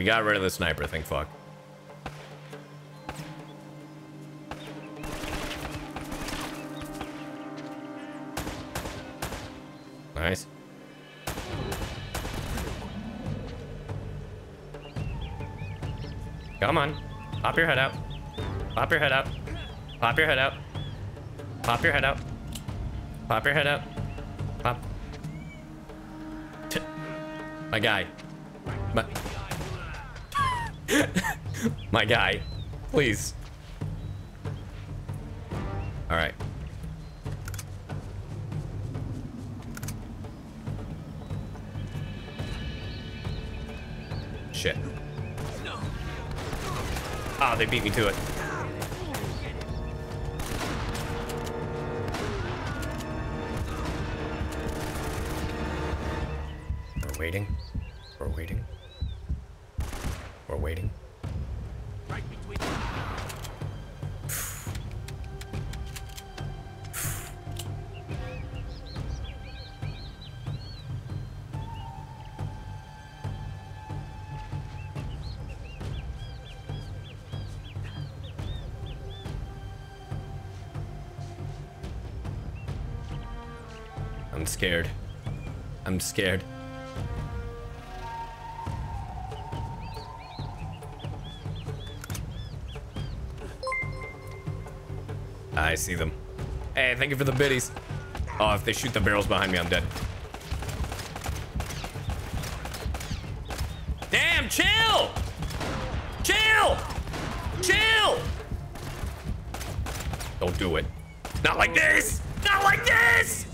We got rid of the sniper thing. Fuck. Nice. Come on. Pop your head out. Pop your head out. Pop your head out. Pop your head out. Pop your head out. Pop. T My guy. My, My guy. Please. All right. Shit. Ah, they beat me to it. We're waiting. I'm scared. I'm scared. I see them. Hey, thank you for the biddies. Oh, if they shoot the barrels behind me, I'm dead. Damn, chill! Chill! Chill! Don't do it. Not like this! Not like this!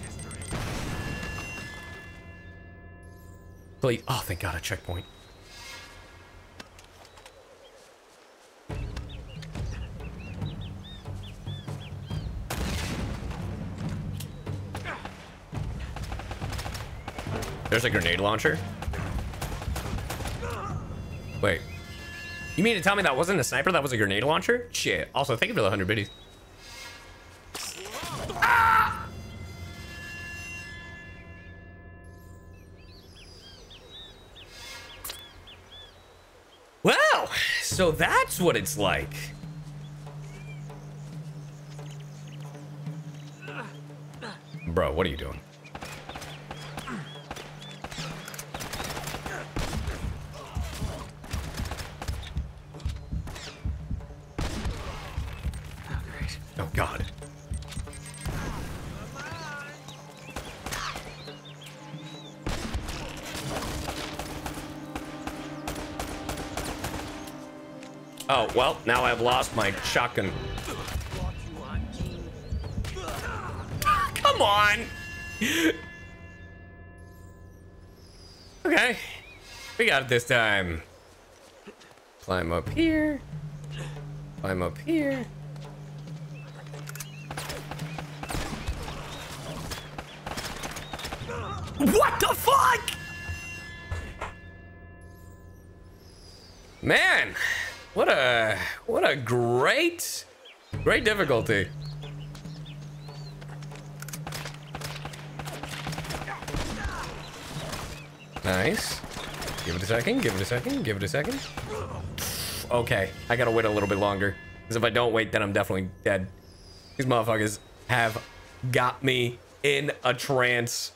Please. Oh, thank God, a checkpoint. There's a grenade launcher. Wait. You mean to tell me that wasn't a sniper? That was a grenade launcher? Shit. Also, thank you for the 100 biddies. So that's what it's like. Bro, what are you doing? Well, now I've lost my shotgun. Come on! okay. We got it this time. Climb up here. Climb up here. What the fuck? What a what a great great difficulty. Nice. Give it a second, give it a second, give it a second. Okay, I gotta wait a little bit longer. Because if I don't wait, then I'm definitely dead. These motherfuckers have got me in a trance.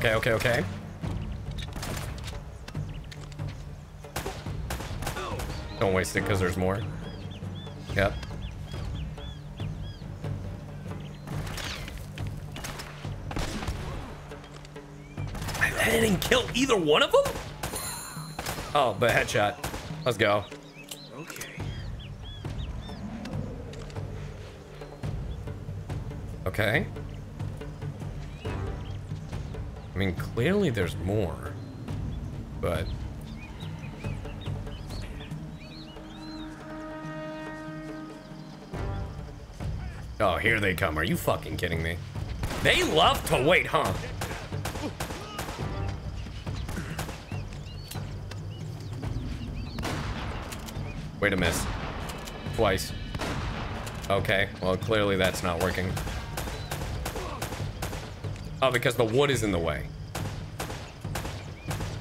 Okay, okay, okay. Don't waste it because there's more. Yep. I, didn't kill either one of them? Oh, but headshot. Let's go. Okay. Okay. Mean, clearly there's more. But... Oh, here they come. Are you fucking kidding me? They love to wait, huh? Wait a miss. Twice. Okay, well, clearly that's not working. Oh, because the wood is in the way.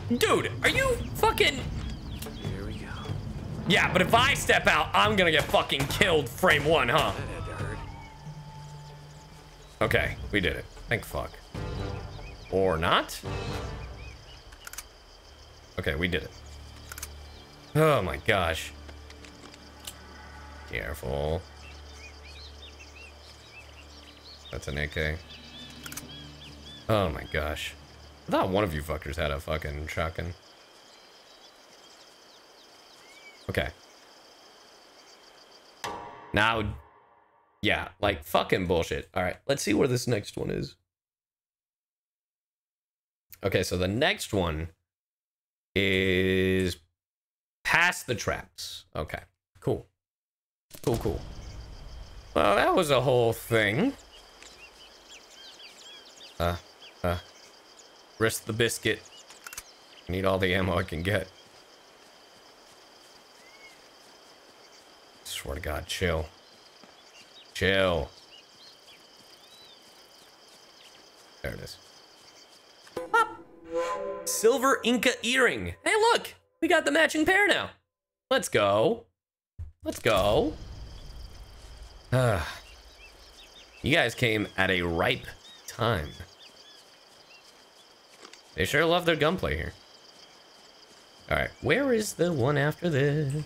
Dude, are you fucking... Here we go. Yeah, but if I step out, I'm gonna get fucking killed frame one, huh? That had to hurt. Okay, we did it. Thank fuck. Or not? Okay, we did it. Oh my gosh. Careful. That's an AK. Oh my gosh. I thought one of you fuckers had a fucking shotgun. Okay. Now, yeah, like fucking bullshit. All right, let's see where this next one is. Okay, so the next one is past the traps. Okay, cool. Cool, cool. Well, that was a whole thing. Uh, uh, risk the biscuit. Need all the ammo I can get. Swear to God, chill. Chill. There it is. Pop. Silver Inca earring. Hey, look, we got the matching pair now. Let's go. Let's go. Ah. you guys came at a ripe time. They sure love their gunplay here. Alright, where is the one after this?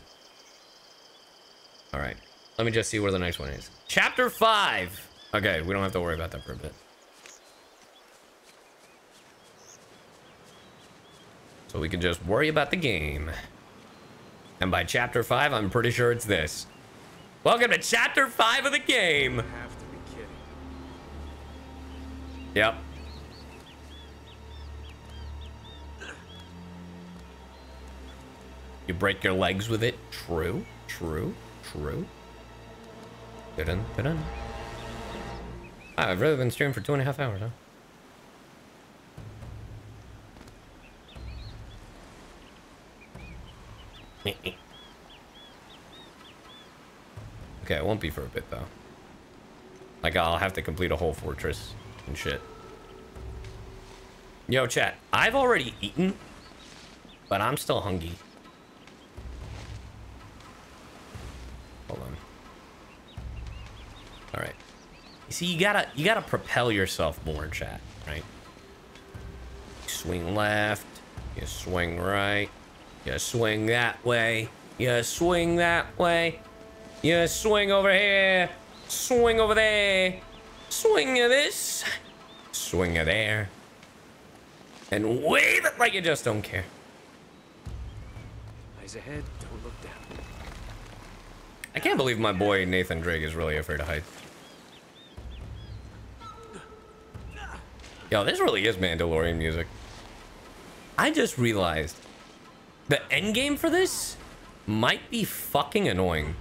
Alright, let me just see where the next one is. Chapter 5! Okay, we don't have to worry about that for a bit. So we can just worry about the game. And by chapter 5, I'm pretty sure it's this. Welcome to chapter 5 of the game! Have to be kidding. Yep. You break your legs with it? True, true, true. Dun dun. Wow, ah, I've really been streaming for two and a half hours, huh? okay, it won't be for a bit though. Like I'll have to complete a whole fortress and shit. Yo, chat. I've already eaten, but I'm still hungry. Hold on. All right. You see, you gotta you gotta propel yourself more, chat. Right? You swing left. You swing right. You swing that way. You swing that way. You swing over here. Swing over there. Swing of this. Swing of there. And wave it like you just don't care. Eyes ahead. I can't believe my boy Nathan Drake is really afraid of heights. Yo, this really is Mandalorian music. I just realized the end game for this might be fucking annoying.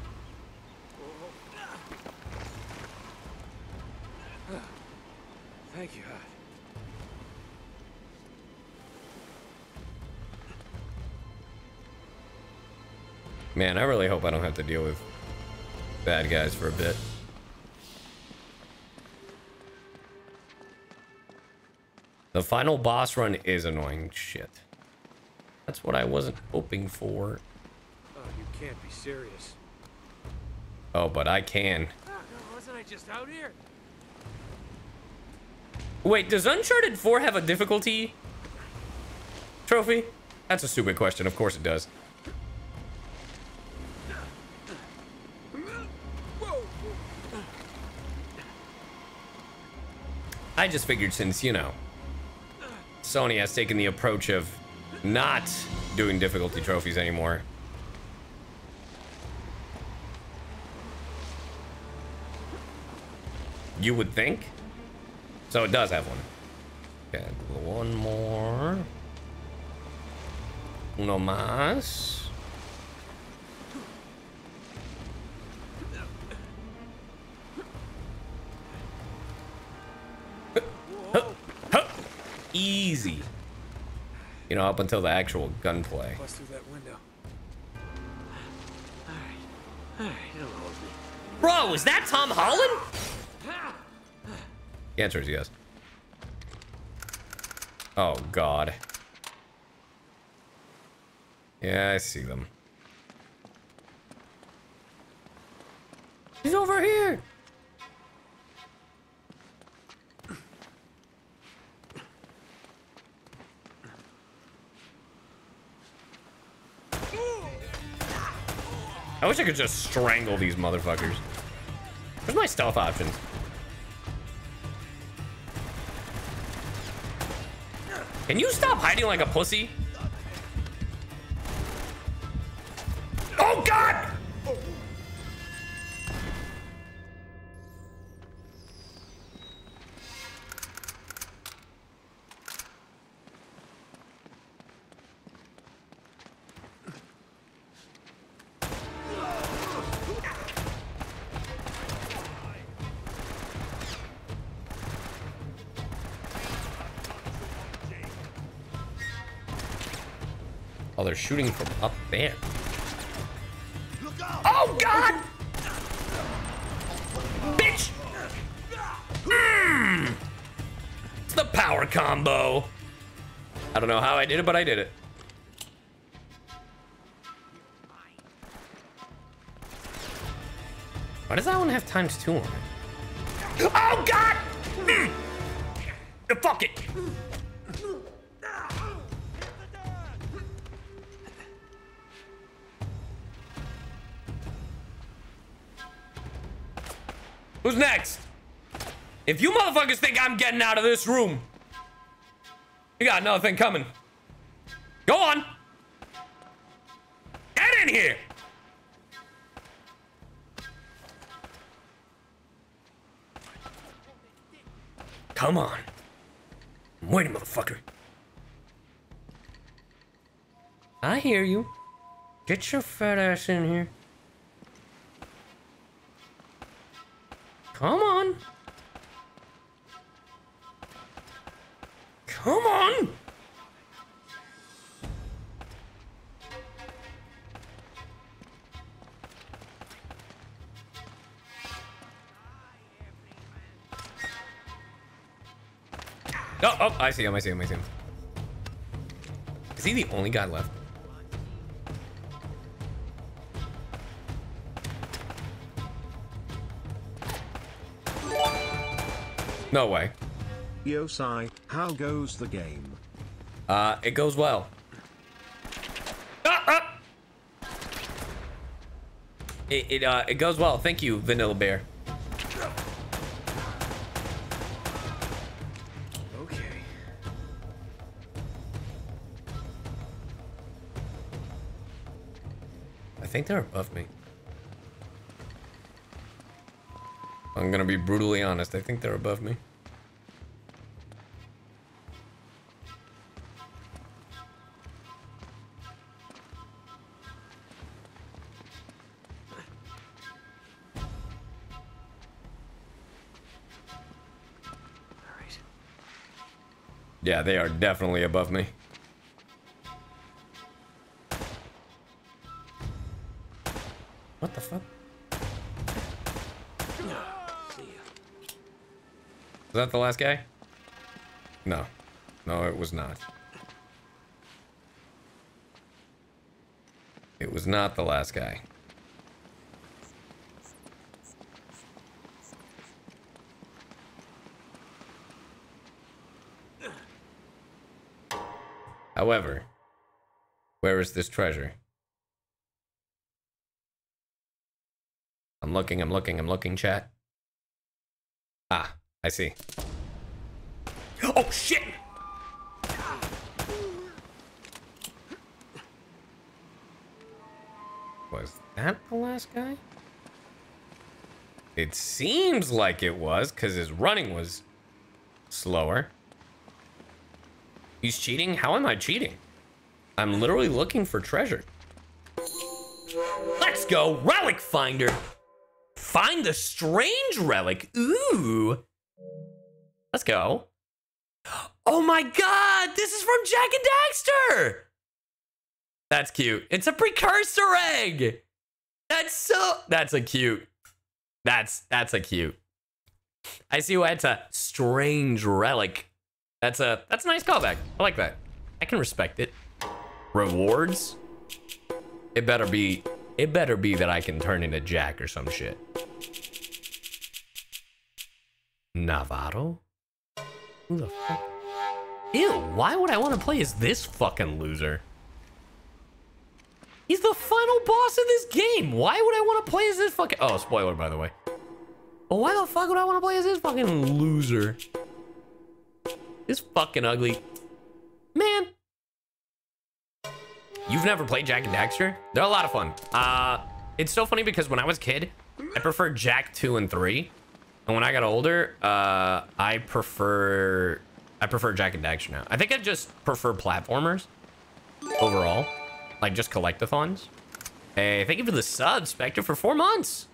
Thank you. Man, I really hope I don't have to deal with bad guys for a bit. The final boss run is annoying shit. That's what I wasn't hoping for. Oh, you can't be serious. Oh, but I can. Ah, wasn't I just out here? Wait, does Uncharted 4 have a difficulty trophy? That's a stupid question. Of course it does. I just figured since, you know, Sony has taken the approach of not doing difficulty trophies anymore. You would think? So it does have one. Okay, one more. Uno más. Easy. You know, up until the actual gunplay. Bust through that window. Alright. Alright, it'll hold me. Bro, is that Tom Holland? The answer is yes. Oh, God. Yeah, I see them. He's over here. I wish I could just strangle these motherfuckers. Where's my stealth options? Can you stop hiding like a pussy? Oh god! They're shooting from up there. Oh god! Bitch! Mm. It's the power combo. I don't know how I did it, but I did it. Why does that one have times two on it? Oh god! Mm. Fuck it! Who's next? If you motherfuckers think I'm getting out of this room, you got another thing coming. Go on. Get in here. Come on. I'm waiting, motherfucker. I hear you. Get your fat ass in here. Oh, I see him, I see him, I see him. Is he the only guy left? No way. Yosai, how goes the game? Uh, it goes well. Ah, ah! It, it, uh, it goes well. Thank you, Vanilla Bear. Think they're above me. I'm gonna be brutally honest. I think they're above me. Yeah, they are definitely above me. That the last guy? No. No, it was not. It was not the last guy. However, where is this treasure? I'm looking, I'm looking, I'm looking, chat. Ah, I see. Oh, shit! Was that the last guy? It seems like it was, because his running was slower. He's cheating? How am I cheating? I'm literally looking for treasure. Let's go, relic finder. Find the strange relic. Ooh. Let's go. Oh my god, this is from Jak and Daxter. That's cute. It's a precursor egg. That's so that's a cute. That's that's a cute. I see why it's a strange relic. That's a that's a nice callback. I like that. I can respect it. Rewards? It better be it better be that I can turn into Jak or some shit. Navarro? Who the fuck? Ew, why would I want to play as this fucking loser? He's the final boss of this game. Why would I want to play as this fucking... Oh, spoiler, by the way. Why the fuck would I want to play as this fucking loser? This fucking ugly... Man. You've never played Jak and Daxter? They're a lot of fun. Uh, it's so funny because when I was a kid, I preferred Jak 2 and 3. And when I got older, uh, I prefer... I prefer Jak and Daxter now. I think I just prefer platformers overall. Like, just collectathons. Hey, thank you for the sub, Spectre, for four months.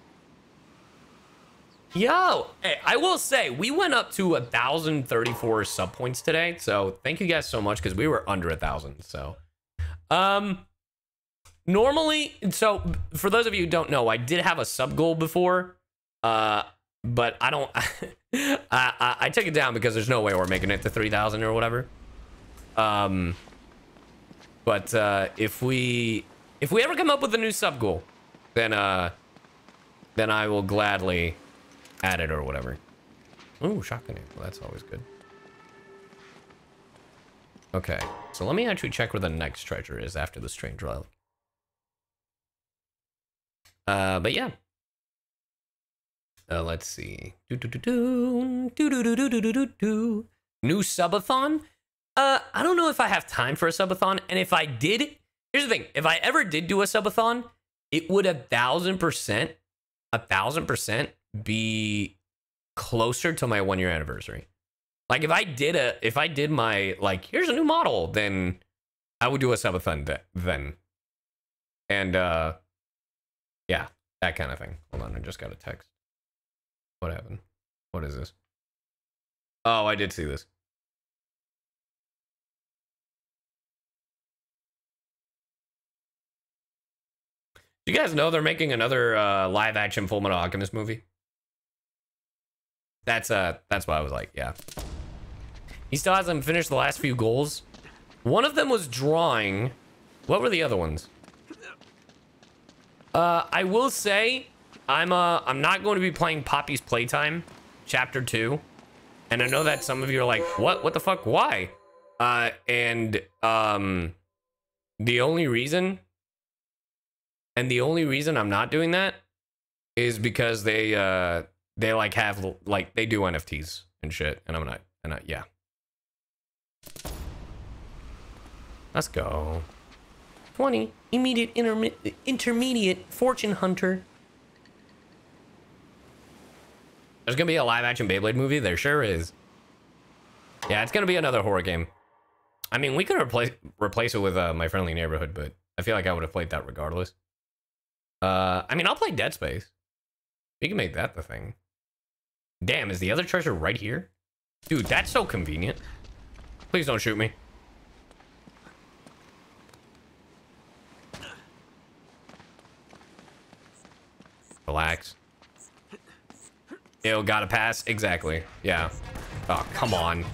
Yo, hey, I will say, we went up to 1,034 sub points today. So thank you guys so much because we were under a 1,000. So, um, normally, so for those of you who don't know, I did have a sub goal before. Uh, but I don't, I, I, I took it down because there's no way we're making it to 3,000 or whatever. Um, but uh, if we if we ever come up with a new sub goal, then uh, then I will gladly add it or whatever. Ooh, shotgun. Well, that's always good. Okay, so let me actually check where the next treasure is after the strange relic. Uh, but yeah. Uh, let's see. Do do do do do do do do do do. New subathon. Uh, I don't know if I have time for a subathon, and if I did, here's the thing: if I ever did do a subathon, it would a thousand percent, a thousand percent be closer to my one year anniversary. Like if I did a, if I did my like, here's a new model, then I would do a subathon th- then, and uh, yeah, that kind of thing. Hold on, I just got a text. What happened? What is this? Oh, I did see this. Do you guys know they're making another uh, live action Full Metal Alchemist movie? That's uh that's why I was like, yeah. He still hasn't finished the last few goals. One of them was drawing. What were the other ones? Uh, I will say, I'm uh I'm not going to be playing Poppy's Playtime, Chapter Two, and I know that some of you are like, what? What the fuck? Why? Uh, and um, the only reason, and the only reason I'm not doing that is because they uh they like have like they do NFTs and shit, and I'm not, and I, yeah. Let's go. 20 immediate intermediate fortune hunter. There's gonna be a live action Beyblade movie. There sure is. Yeah, it's gonna be another horror game. I mean, we could replace replace it with uh, my friendly neighborhood, but I feel like I would have played that regardless. Uh, I mean, I'll play Dead Space. We can make that the thing. Damn, is the other treasure right here? Dude, that's so convenient. Please don't shoot me. Relax. Gotta pass. Exactly. Yeah. Oh, come on.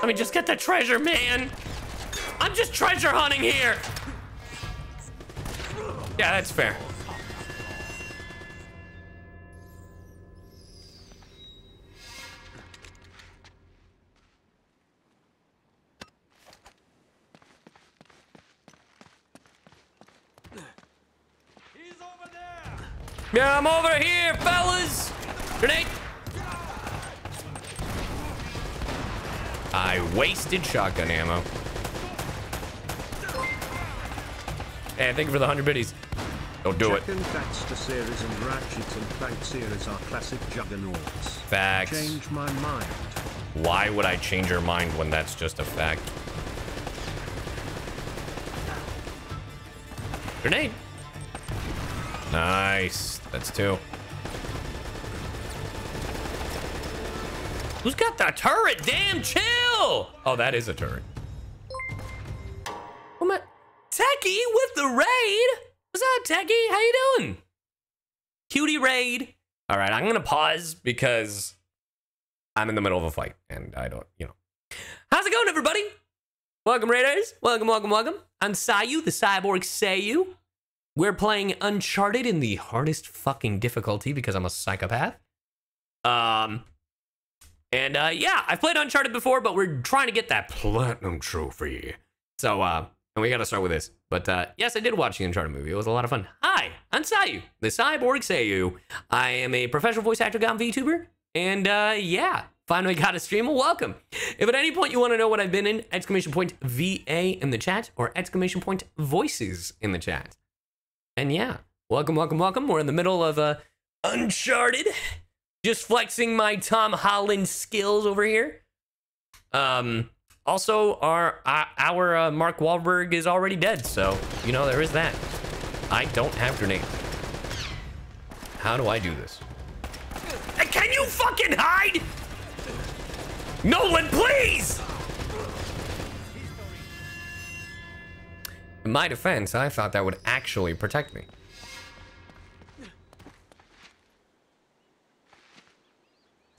Let me just get the treasure, man. I'm just treasure hunting here. Yeah, that's fair. Yeah, I'm over here, fellas. Grenade. I wasted shotgun ammo. Hey, thank you for the 100 biddies. Don't do it. Series and Ratchet and Clank series are classic juggernauts. Facts. Change my mind. Why would I change your mind when that's just a fact? Grenade. Nice. That's two. Who's got the turret? Damn, chill. Oh, that is a turret. Oh my, Techie with the raid. What's up, Techie? How you doing? Cutie raid. All right, I'm gonna pause because I'm in the middle of a fight and I don't, you know. How's it going, everybody? Welcome, Raiders. Welcome, welcome, welcome. I'm Cy Yu, the cyborg Cy Yu. We're playing Uncharted in the hardest fucking difficulty because I'm a psychopath. Um, and uh, yeah, I've played Uncharted before, but we're trying to get that platinum trophy. So, uh, and we got to start with this. But uh, yes, I did watch the Uncharted movie. It was a lot of fun. Hi, I'm Cy Yu, the cyborg Cy Yu. I am a professional voice actor, gone VTuber, and uh, yeah, finally got a stream. Welcome. If at any point you want to know what I've been in, exclamation point VA in the chat or exclamation point voices in the chat. And yeah, welcome, welcome, welcome. We're in the middle of uh, Uncharted. Just flexing my Tom Holland skills over here. Um, also, our uh, our uh, Mark Wahlberg is already dead, so you know there is that. I don't have grenades. How do I do this? Uh, Can you fucking hide? Nolan, please! In my defense, I thought that would actually protect me.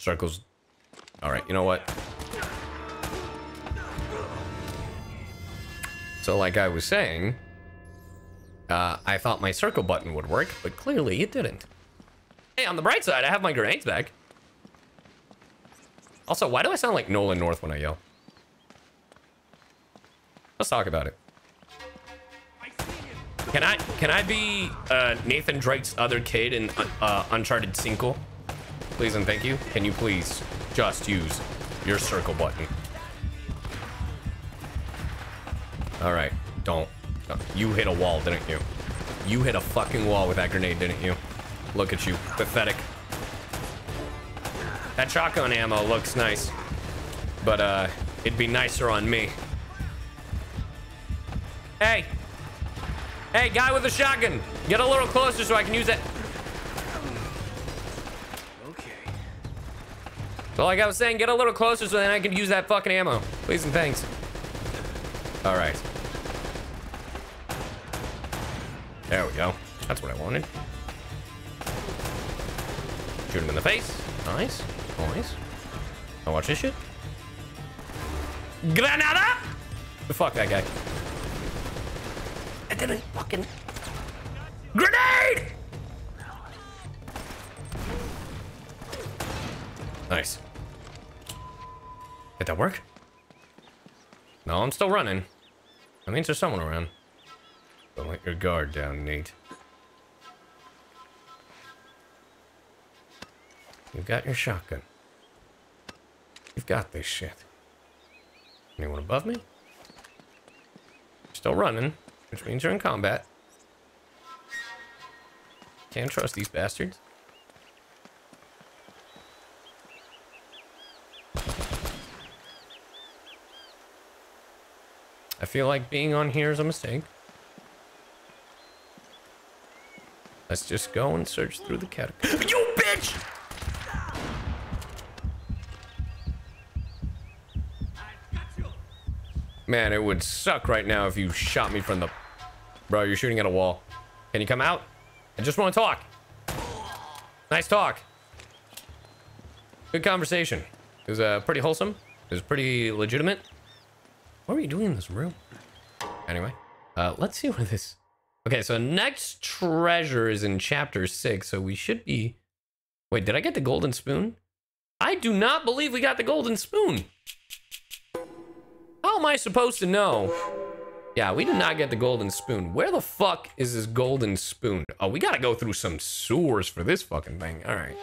Circles. All right, you know what? So like I was saying, uh, I thought my circle button would work, but clearly it didn't. Hey, on the bright side, I have my grenades back. Also, why do I sound like Nolan North when I yell? Let's talk about it. Can I can I be uh, Nathan Drake's other kid in uh, Uncharted 5? Please and thank you. Can you please just use your circle button? All right, don't. You hit a wall, didn't you? You hit a fucking wall with that grenade, didn't you? Look at you, pathetic. That shotgun ammo looks nice, but uh, it'd be nicer on me. Hey, hey, guy with the shotgun, get a little closer so I can use it. So like I was saying, get a little closer so then I can use that fucking ammo. Please and thanks. All right. There we go. That's what I wanted. Shoot him in the face. Nice. Nice. Now watch this shit. Granada! Fuck that guy. And then I fucking... Grenade! Nice. Did that work? No, I'm still running. That means there's someone around. Don't let your guard down, Nate. You've got your shotgun. You've got this shit. Anyone above me? Still running, which means you're in combat. Can't trust these bastards. I feel like being on here is a mistake. Let's just go and search through the catacombs. You bitch! Man, it would suck right now if you shot me from the... Bro, you're shooting at a wall. Can you come out? I just want to talk. Nice talk. Good conversation. It was uh, pretty wholesome. It was pretty legitimate. What were you doing in this room? Anyway, uh, let's see what this... Okay, so next treasure is in chapter 6, so we should be... Wait, did I get the golden spoon? I do not believe we got the golden spoon. How am I supposed to know? Yeah, we did not get the golden spoon. Where the fuck is this golden spoon? Oh, we gotta go through some sewers for this fucking thing. All right.